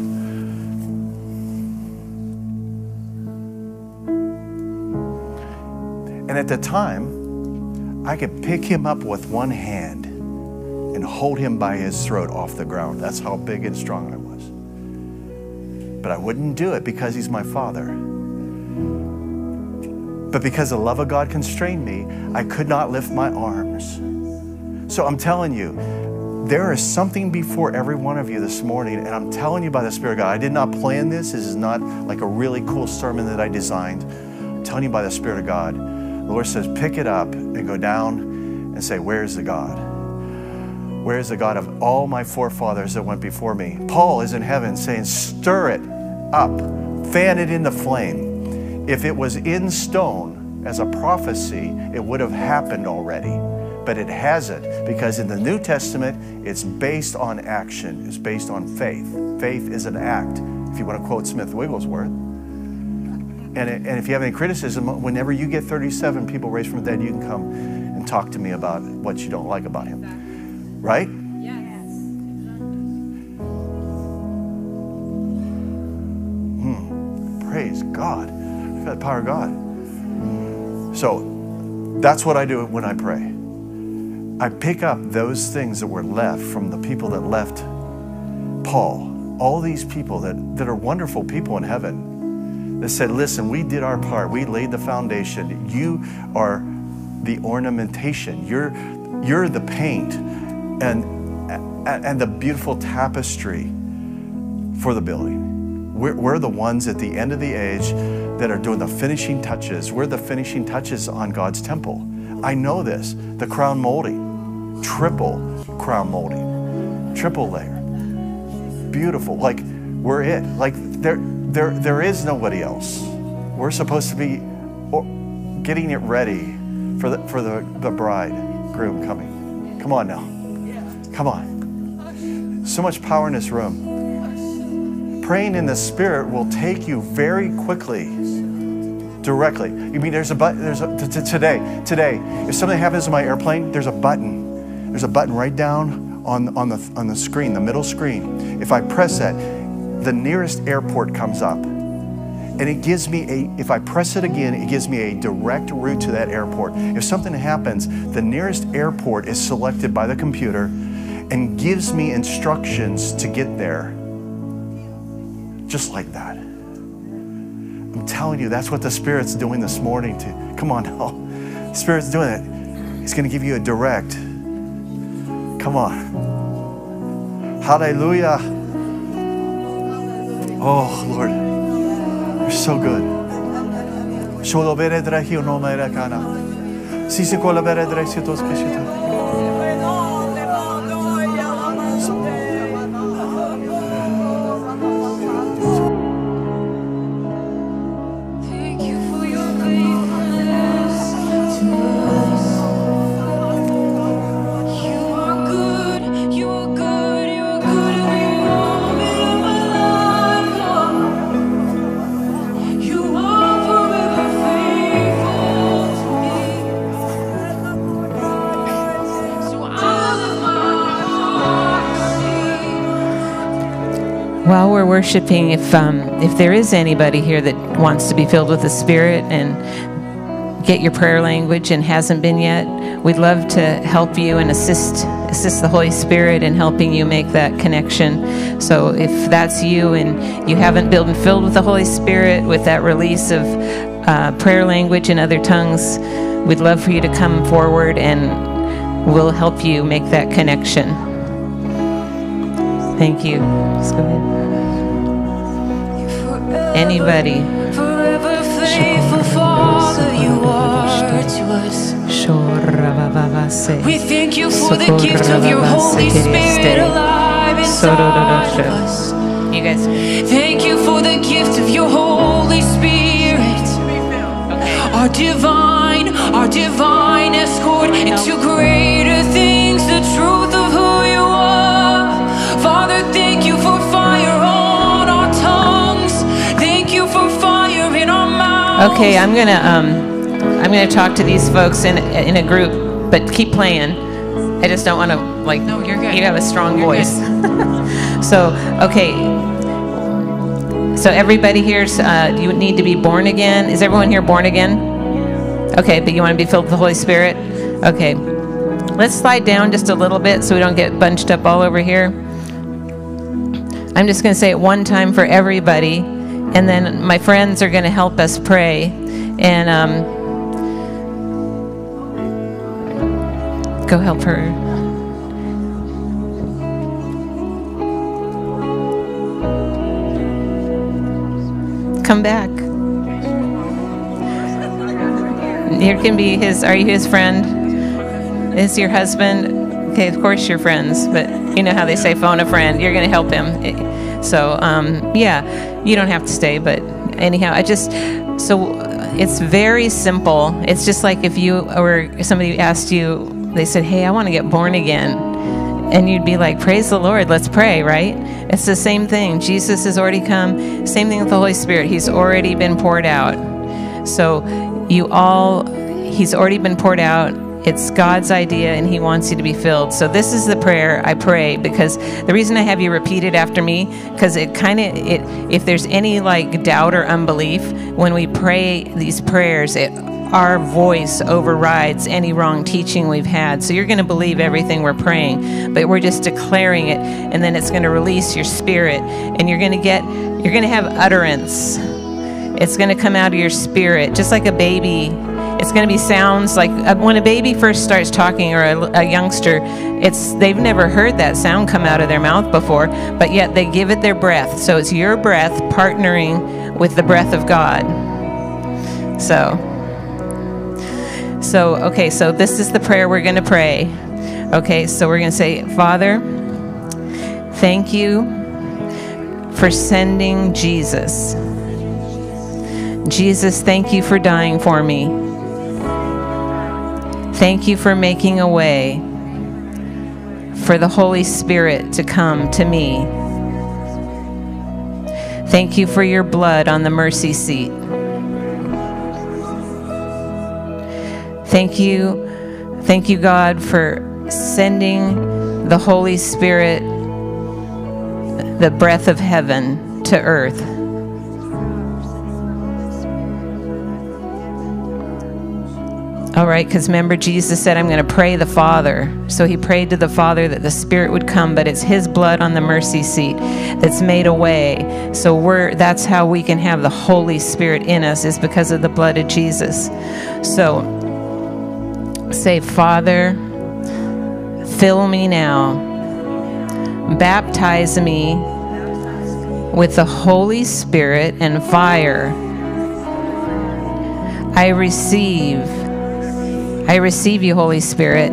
And at the time, I could pick him up with one hand and hold him by his throat off the ground. That's how big and strong I was. But I wouldn't do it because he's my father. But because the love of God constrained me, I could not lift my arms. So I'm telling you, there is something before every one of you this morning, and I'm telling you by the Spirit of God, I did not plan this. This is not like a really cool sermon that I designed. I'm telling you by the Spirit of God. The Lord says, pick it up and go down and say, Where's the God? Where is the God of all my forefathers that went before me? Paul is in heaven saying, Stir it up, fan it in the flame. If it was in stone as a prophecy, it would have happened already. But it hasn't because in the New Testament, it's based on action, it's based on faith. Faith is an act, if you want to quote Smith Wigglesworth. And, and if you have any criticism, whenever you get 37 people raised from the dead, you can come and talk to me about what you don't like about him. Right? Yes. Hmm. Praise God. Feel the power of God. So that's what I do when I pray. I pick up those things that were left from the people that left Paul. All these people that, that are wonderful people in heaven that said, Listen, we did our part. We laid the foundation. You are the ornamentation. You're, you're the paint and, and the beautiful tapestry for the building. We're, we're the ones at the end of the age that are doing the finishing touches. We're the finishing touches on God's temple. I know this. The crown molding, triple crown molding, triple layer. Beautiful. Like we're it. Like there, there, there is nobody else. We're supposed to be getting it ready for the, for the, the bridegroom coming. Come on now. Come on. So much power in this room. Praying in the Spirit will take you very quickly, directly. You mean there's a button, there's a, t- t- today, today, if something happens to my airplane, there's a button. There's a button right down on, on, the, on the screen, the middle screen. If I press that, the nearest airport comes up. And it gives me a, if I press it again, it gives me a direct route to that airport. If something happens, the nearest airport is selected by the computer and gives me instructions to get there. Just like that. I'm telling you, that's what the Spirit's doing this morning. To Come on now. Spirit's doing it. He's going to give you a direct. Come on. Hallelujah. Oh, Lord. You're so good. Kana. Worshiping, if um, if there is anybody here that wants to be filled with the Spirit and get your prayer language and hasn't been yet, we'd love to help you and assist assist the Holy Spirit in helping you make that connection. So if that's you and you haven't been filled with the Holy Spirit with that release of uh, prayer language in other tongues, we'd love for you to come forward and we'll help you make that connection. Thank you. Just go ahead. Anybody? Forever faithful Father, you are to us. We thank you for the gift of your Holy Spirit alive inside of us. You guys. Thank you for the gift of your Holy Spirit. Our divine, our divine escort into greater things, Okay, I'm gonna um, I'm to talk to these folks in in a group, but keep playing. I just don't want to like. No, you're good. You have a strong You're voice. so okay. So everybody here's uh, you need to be born again. Is everyone here born again? Okay, but you want to be filled with the Holy Spirit? Okay. Let's slide down just a little bit so we don't get bunched up all over here. I'm just going to say it one time for everybody, and then my friends are going to help us pray. And um, go help her. Come back. Here can be his. Are you his friend? Is your husband? Okay, of course you're friends, but you know how they say phone a friend. You're going to help him. So um, yeah, you don't have to stay, but anyhow, I just so it's very simple. It's just like if you or somebody asked you, they said, "Hey, I want to get born again." And you'd be like, Praise the Lord, let's pray, right? It's the same thing. Jesus has already come. Same thing with the Holy Spirit. He's already been poured out. So you all, He's already been poured out. It's God's idea and He wants you to be filled. So this is the prayer I pray because the reason I have you repeat it after me, because it kind of, it if there's any like doubt or unbelief, when we pray these prayers, it our voice overrides any wrong teaching we've had. So you're going to believe everything we're praying, but we're just declaring it, and then it's going to release your spirit, and you're going to get, you're going to have utterance. It's going to come out of your spirit, just like a baby. It's going to be sounds like uh, when a baby first starts talking or a, a youngster, it's they've never heard that sound come out of their mouth before, but yet they give it their breath. So it's your breath partnering with the breath of God. So so, okay, so this is the prayer we're going to pray. Okay, so we're going to say, Father, thank you for sending Jesus. Jesus, thank you for dying for me. Thank you for making a way for the Holy Spirit to come to me. Thank you for your blood on the mercy seat. Thank you, thank you, God, for sending the Holy Spirit, the breath of heaven, to earth. All right, because remember, Jesus said, I'm going to pray the Father. So he prayed to the Father that the Spirit would come, but it's his blood on the mercy seat that's made a way. So we're that's how we can have the Holy Spirit in us, is because of the blood of Jesus. So say, Father, fill me now, baptize me with the Holy Spirit and fire. I receive. I receive you, Holy Spirit.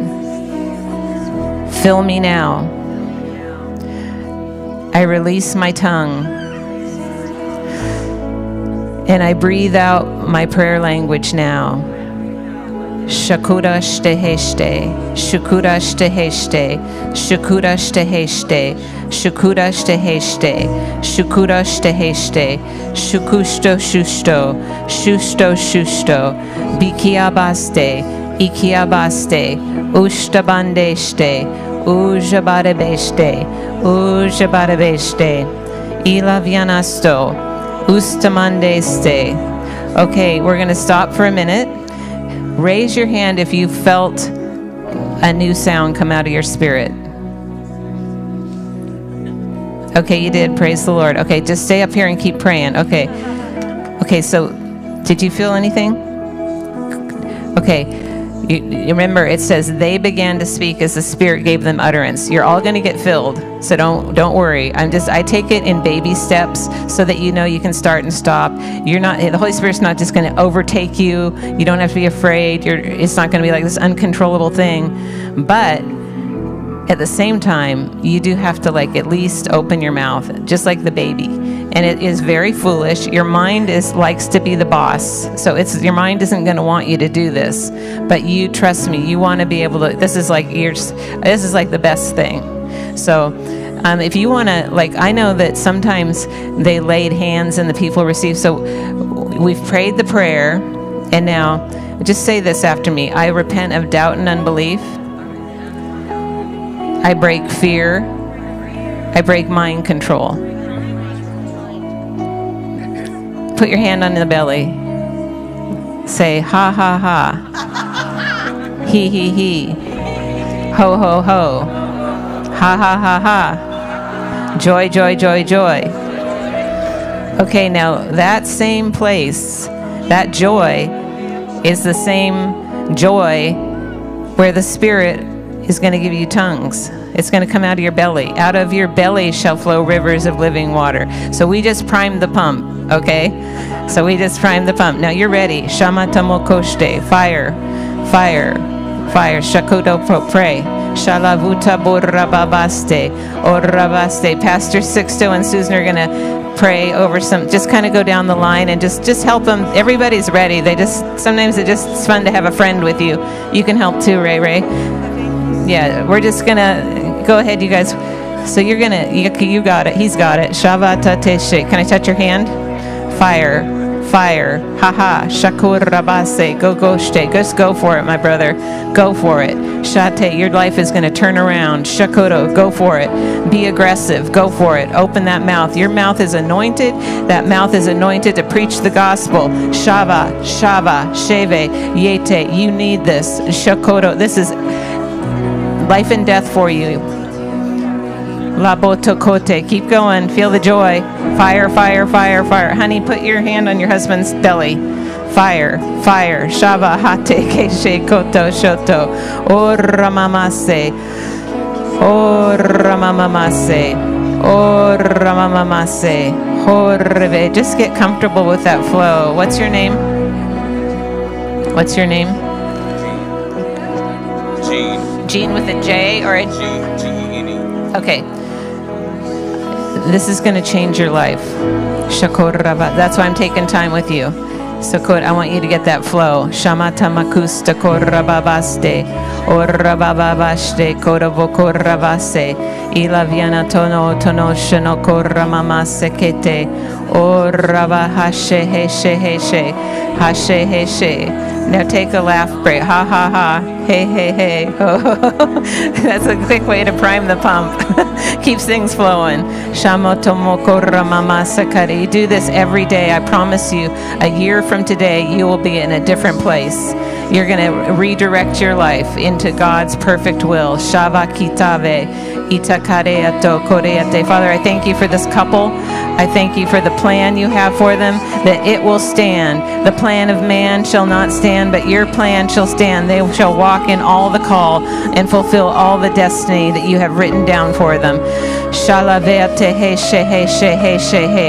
Fill me now. I release my tongue. And I breathe out my prayer language now. Shakura shteheshte, Shakura shteheshte, Shakura shteheshte, Shakura shteheshte, Shakura shteheshte, Shukusto shusto, Shusto shusto, Bikiabaste, Ikiabaste, Ushtabandeshte, Ujabarebeshte, Ujabarebeshte, Ilavianasto, Ustamandeste. Okay, we're going to stop for a minute. Raise your hand if you felt a new sound come out of your spirit. Okay, you did. Praise the Lord. Okay, just stay up here and keep praying. Okay. Okay, so did you feel anything? Okay. You, you remember it says they began to speak as the spirit gave them utterance. You're all going to get filled so don't don't worry. I'm just i take it in baby steps so that you know you can start and stop. You're not the holy spirit's not just going to overtake you. You don't have to be afraid. You're it's not going to be like this uncontrollable thing. But at the same time you do have to like at least open your mouth just like the baby and it is very foolish your mind is likes to be the boss so it's your mind isn't going to want you to do this but you trust me you want to be able to this is like you're this is like the best thing so um, if you want to like i know that sometimes they laid hands and the people received so we've prayed the prayer and now Just say this after me I repent of doubt and unbelief. I break fear. I break mind control. Put your hand on the belly. Say, ha ha ha. He he he. Ho ho ho. Ha ha ha ha. Joy, joy, joy, joy. Okay, now that same place, that joy, is the same joy where the Spirit is going to give you tongues. It's going to come out of your belly. Out of your belly shall flow rivers of living water. So we just primed the pump, okay? So we just prime the pump. Now you're ready. Shamatamokoshte. Fire, fire, fire. Shakodo pro- pray. Shalavuta borababaste. Orabaste. Pastor Sixto and Susan are going to pray over some just kind of go down the line and just just help them everybody's ready they just sometimes it just it's fun to have a friend with you you can help too ray ray yeah we're just gonna go ahead you guys so you're gonna you, you got it he's got it shavata teshe can i touch your hand fire fire haha shakur rabase go goshte just go for it my brother go for it. Shate your life is going to turn around shakoto go for it. Be aggressive go for it open that mouth. Your mouth is anointed that mouth is anointed to preach the gospel. Shava shava sheve yete you need this shakoto this is life and death for you Labotokote. Keep going. Feel the joy. Fire, fire, fire, fire. Honey, put your hand on your husband's belly. Fire, fire. Shava hate keshe koto shoto. O ramamase. O ramamamase. O ramamamase. Horrebe. Just get comfortable with that flow. What's your name? What's your name? Gene. Gene with a J or a G G E N E. Okay. This is going to change your life. That's why I'm taking time with you. Sakor, I want you to get that flow. Shamata makusta korababaste. Orabababaste koravokorabase. Ilaviana tono tono shano koramamase kete. Oh, Oraba hashe heshe heshe. Hashe. Now take a laugh break. Ha ha ha. Hey hey hey. That's a quick way to prime the pump. Keeps things flowing. Sakari. Do this every day. I promise you, a year from today, you will be in a different place. You're going to redirect your life into God's perfect will. Shava kitave. Itakareato koreate. Father, I thank you for this couple. I thank you for the plan you have for them, that it will stand. The plan of man shall not stand, but your plan shall stand. They shall walk in all the call and fulfill all the destiny that you have written down for them.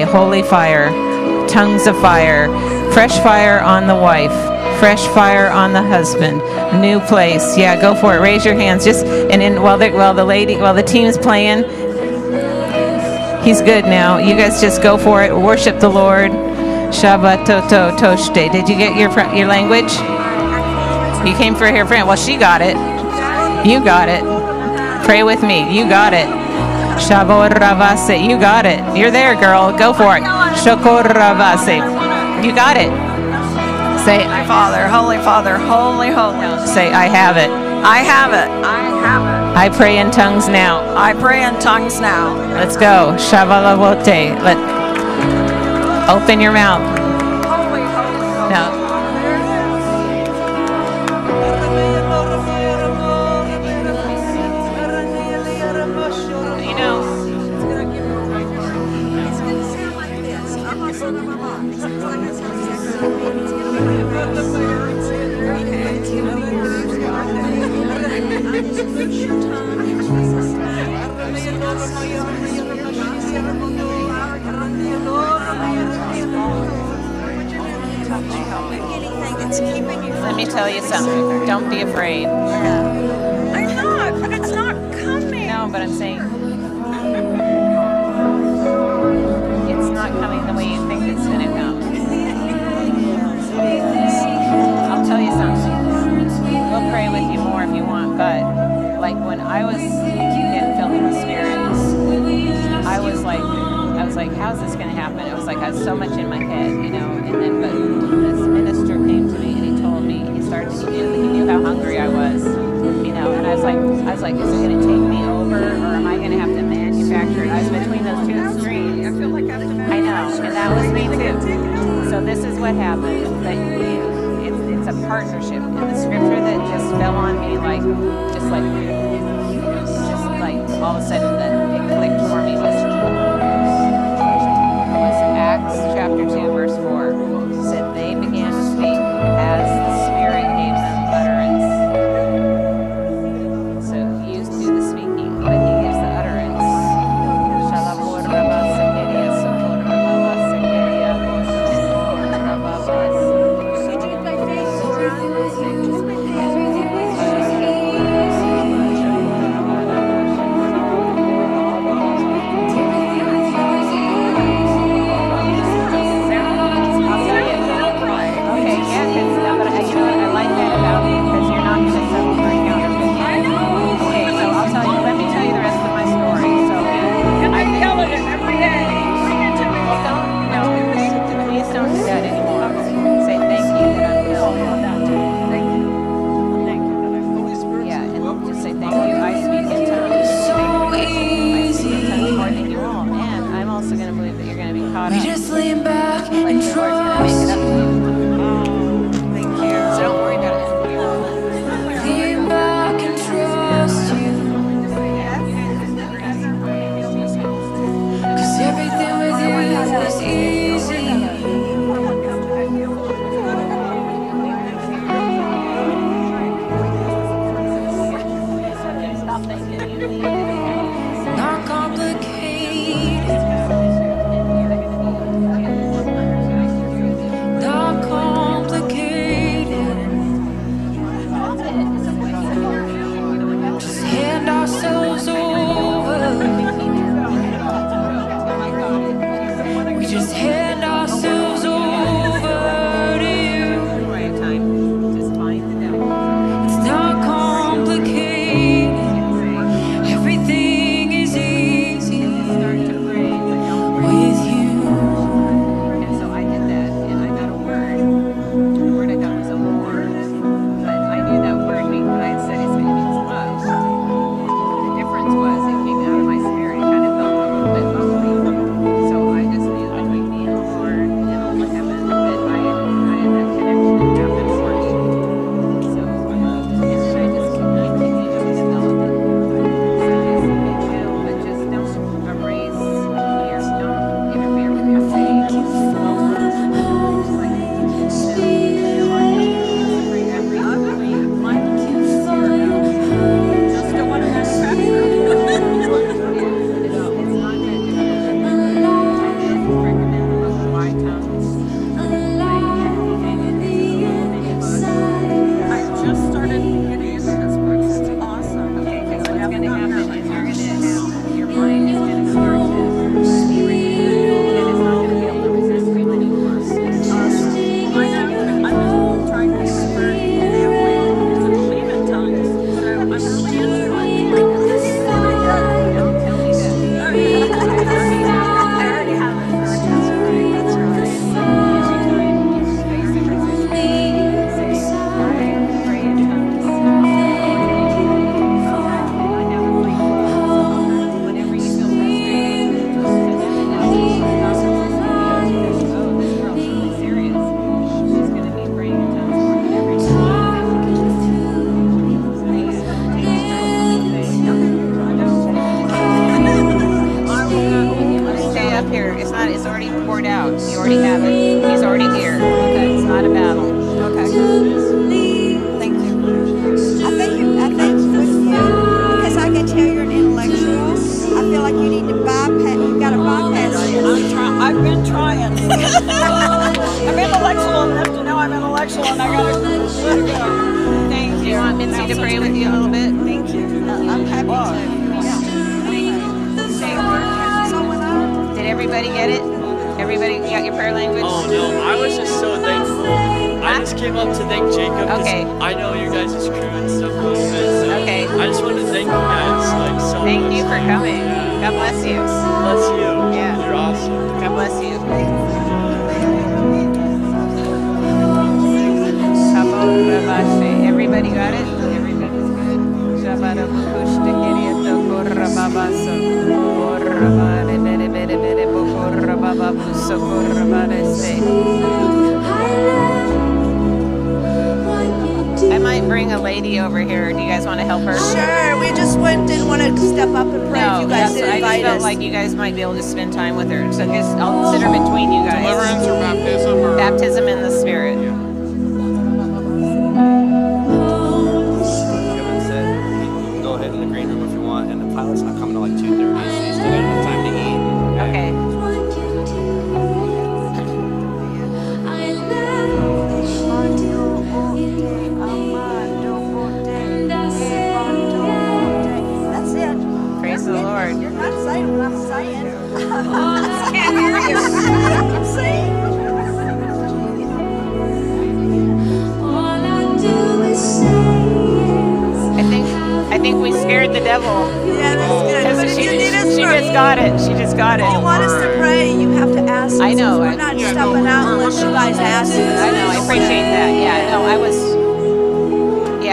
Holy fire, tongues of fire, fresh fire on the wife fresh fire on the husband new place yeah go for it raise your hands just and in while the while the lady while the team's playing he's good now you guys just go for it worship the lord shabbat toto toshte did you get your your language you came for her friend well she got it you got it pray with me you got it Shavor Ravase, you got it. You're there, girl. Go for it. Shokor Ravase, you got it. Say, Father, Holy Father, Holy, Holy. say, I have it. I have it. I have I pray in tongues now. I pray in tongues now. Let's go. Shavalavote. Let open your mouth. Tell you something. Don't be afraid. I'm not, but it's not coming. No, but I'm saying it's not coming the way you think it's going to come. I'll tell you something. We'll pray with you more if you want, but like when I was getting filled with the Spirit, I was like, I was like, how's this going to happen? It was like I had so much in my head, you know. And then, but relationship. The scripture that just fell on me, like, just like, just like all of a sudden,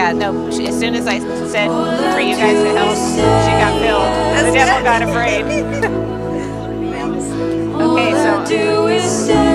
yeah, no, she, as soon as I said for you guys to help, she got filled. The devil got afraid. okay, so.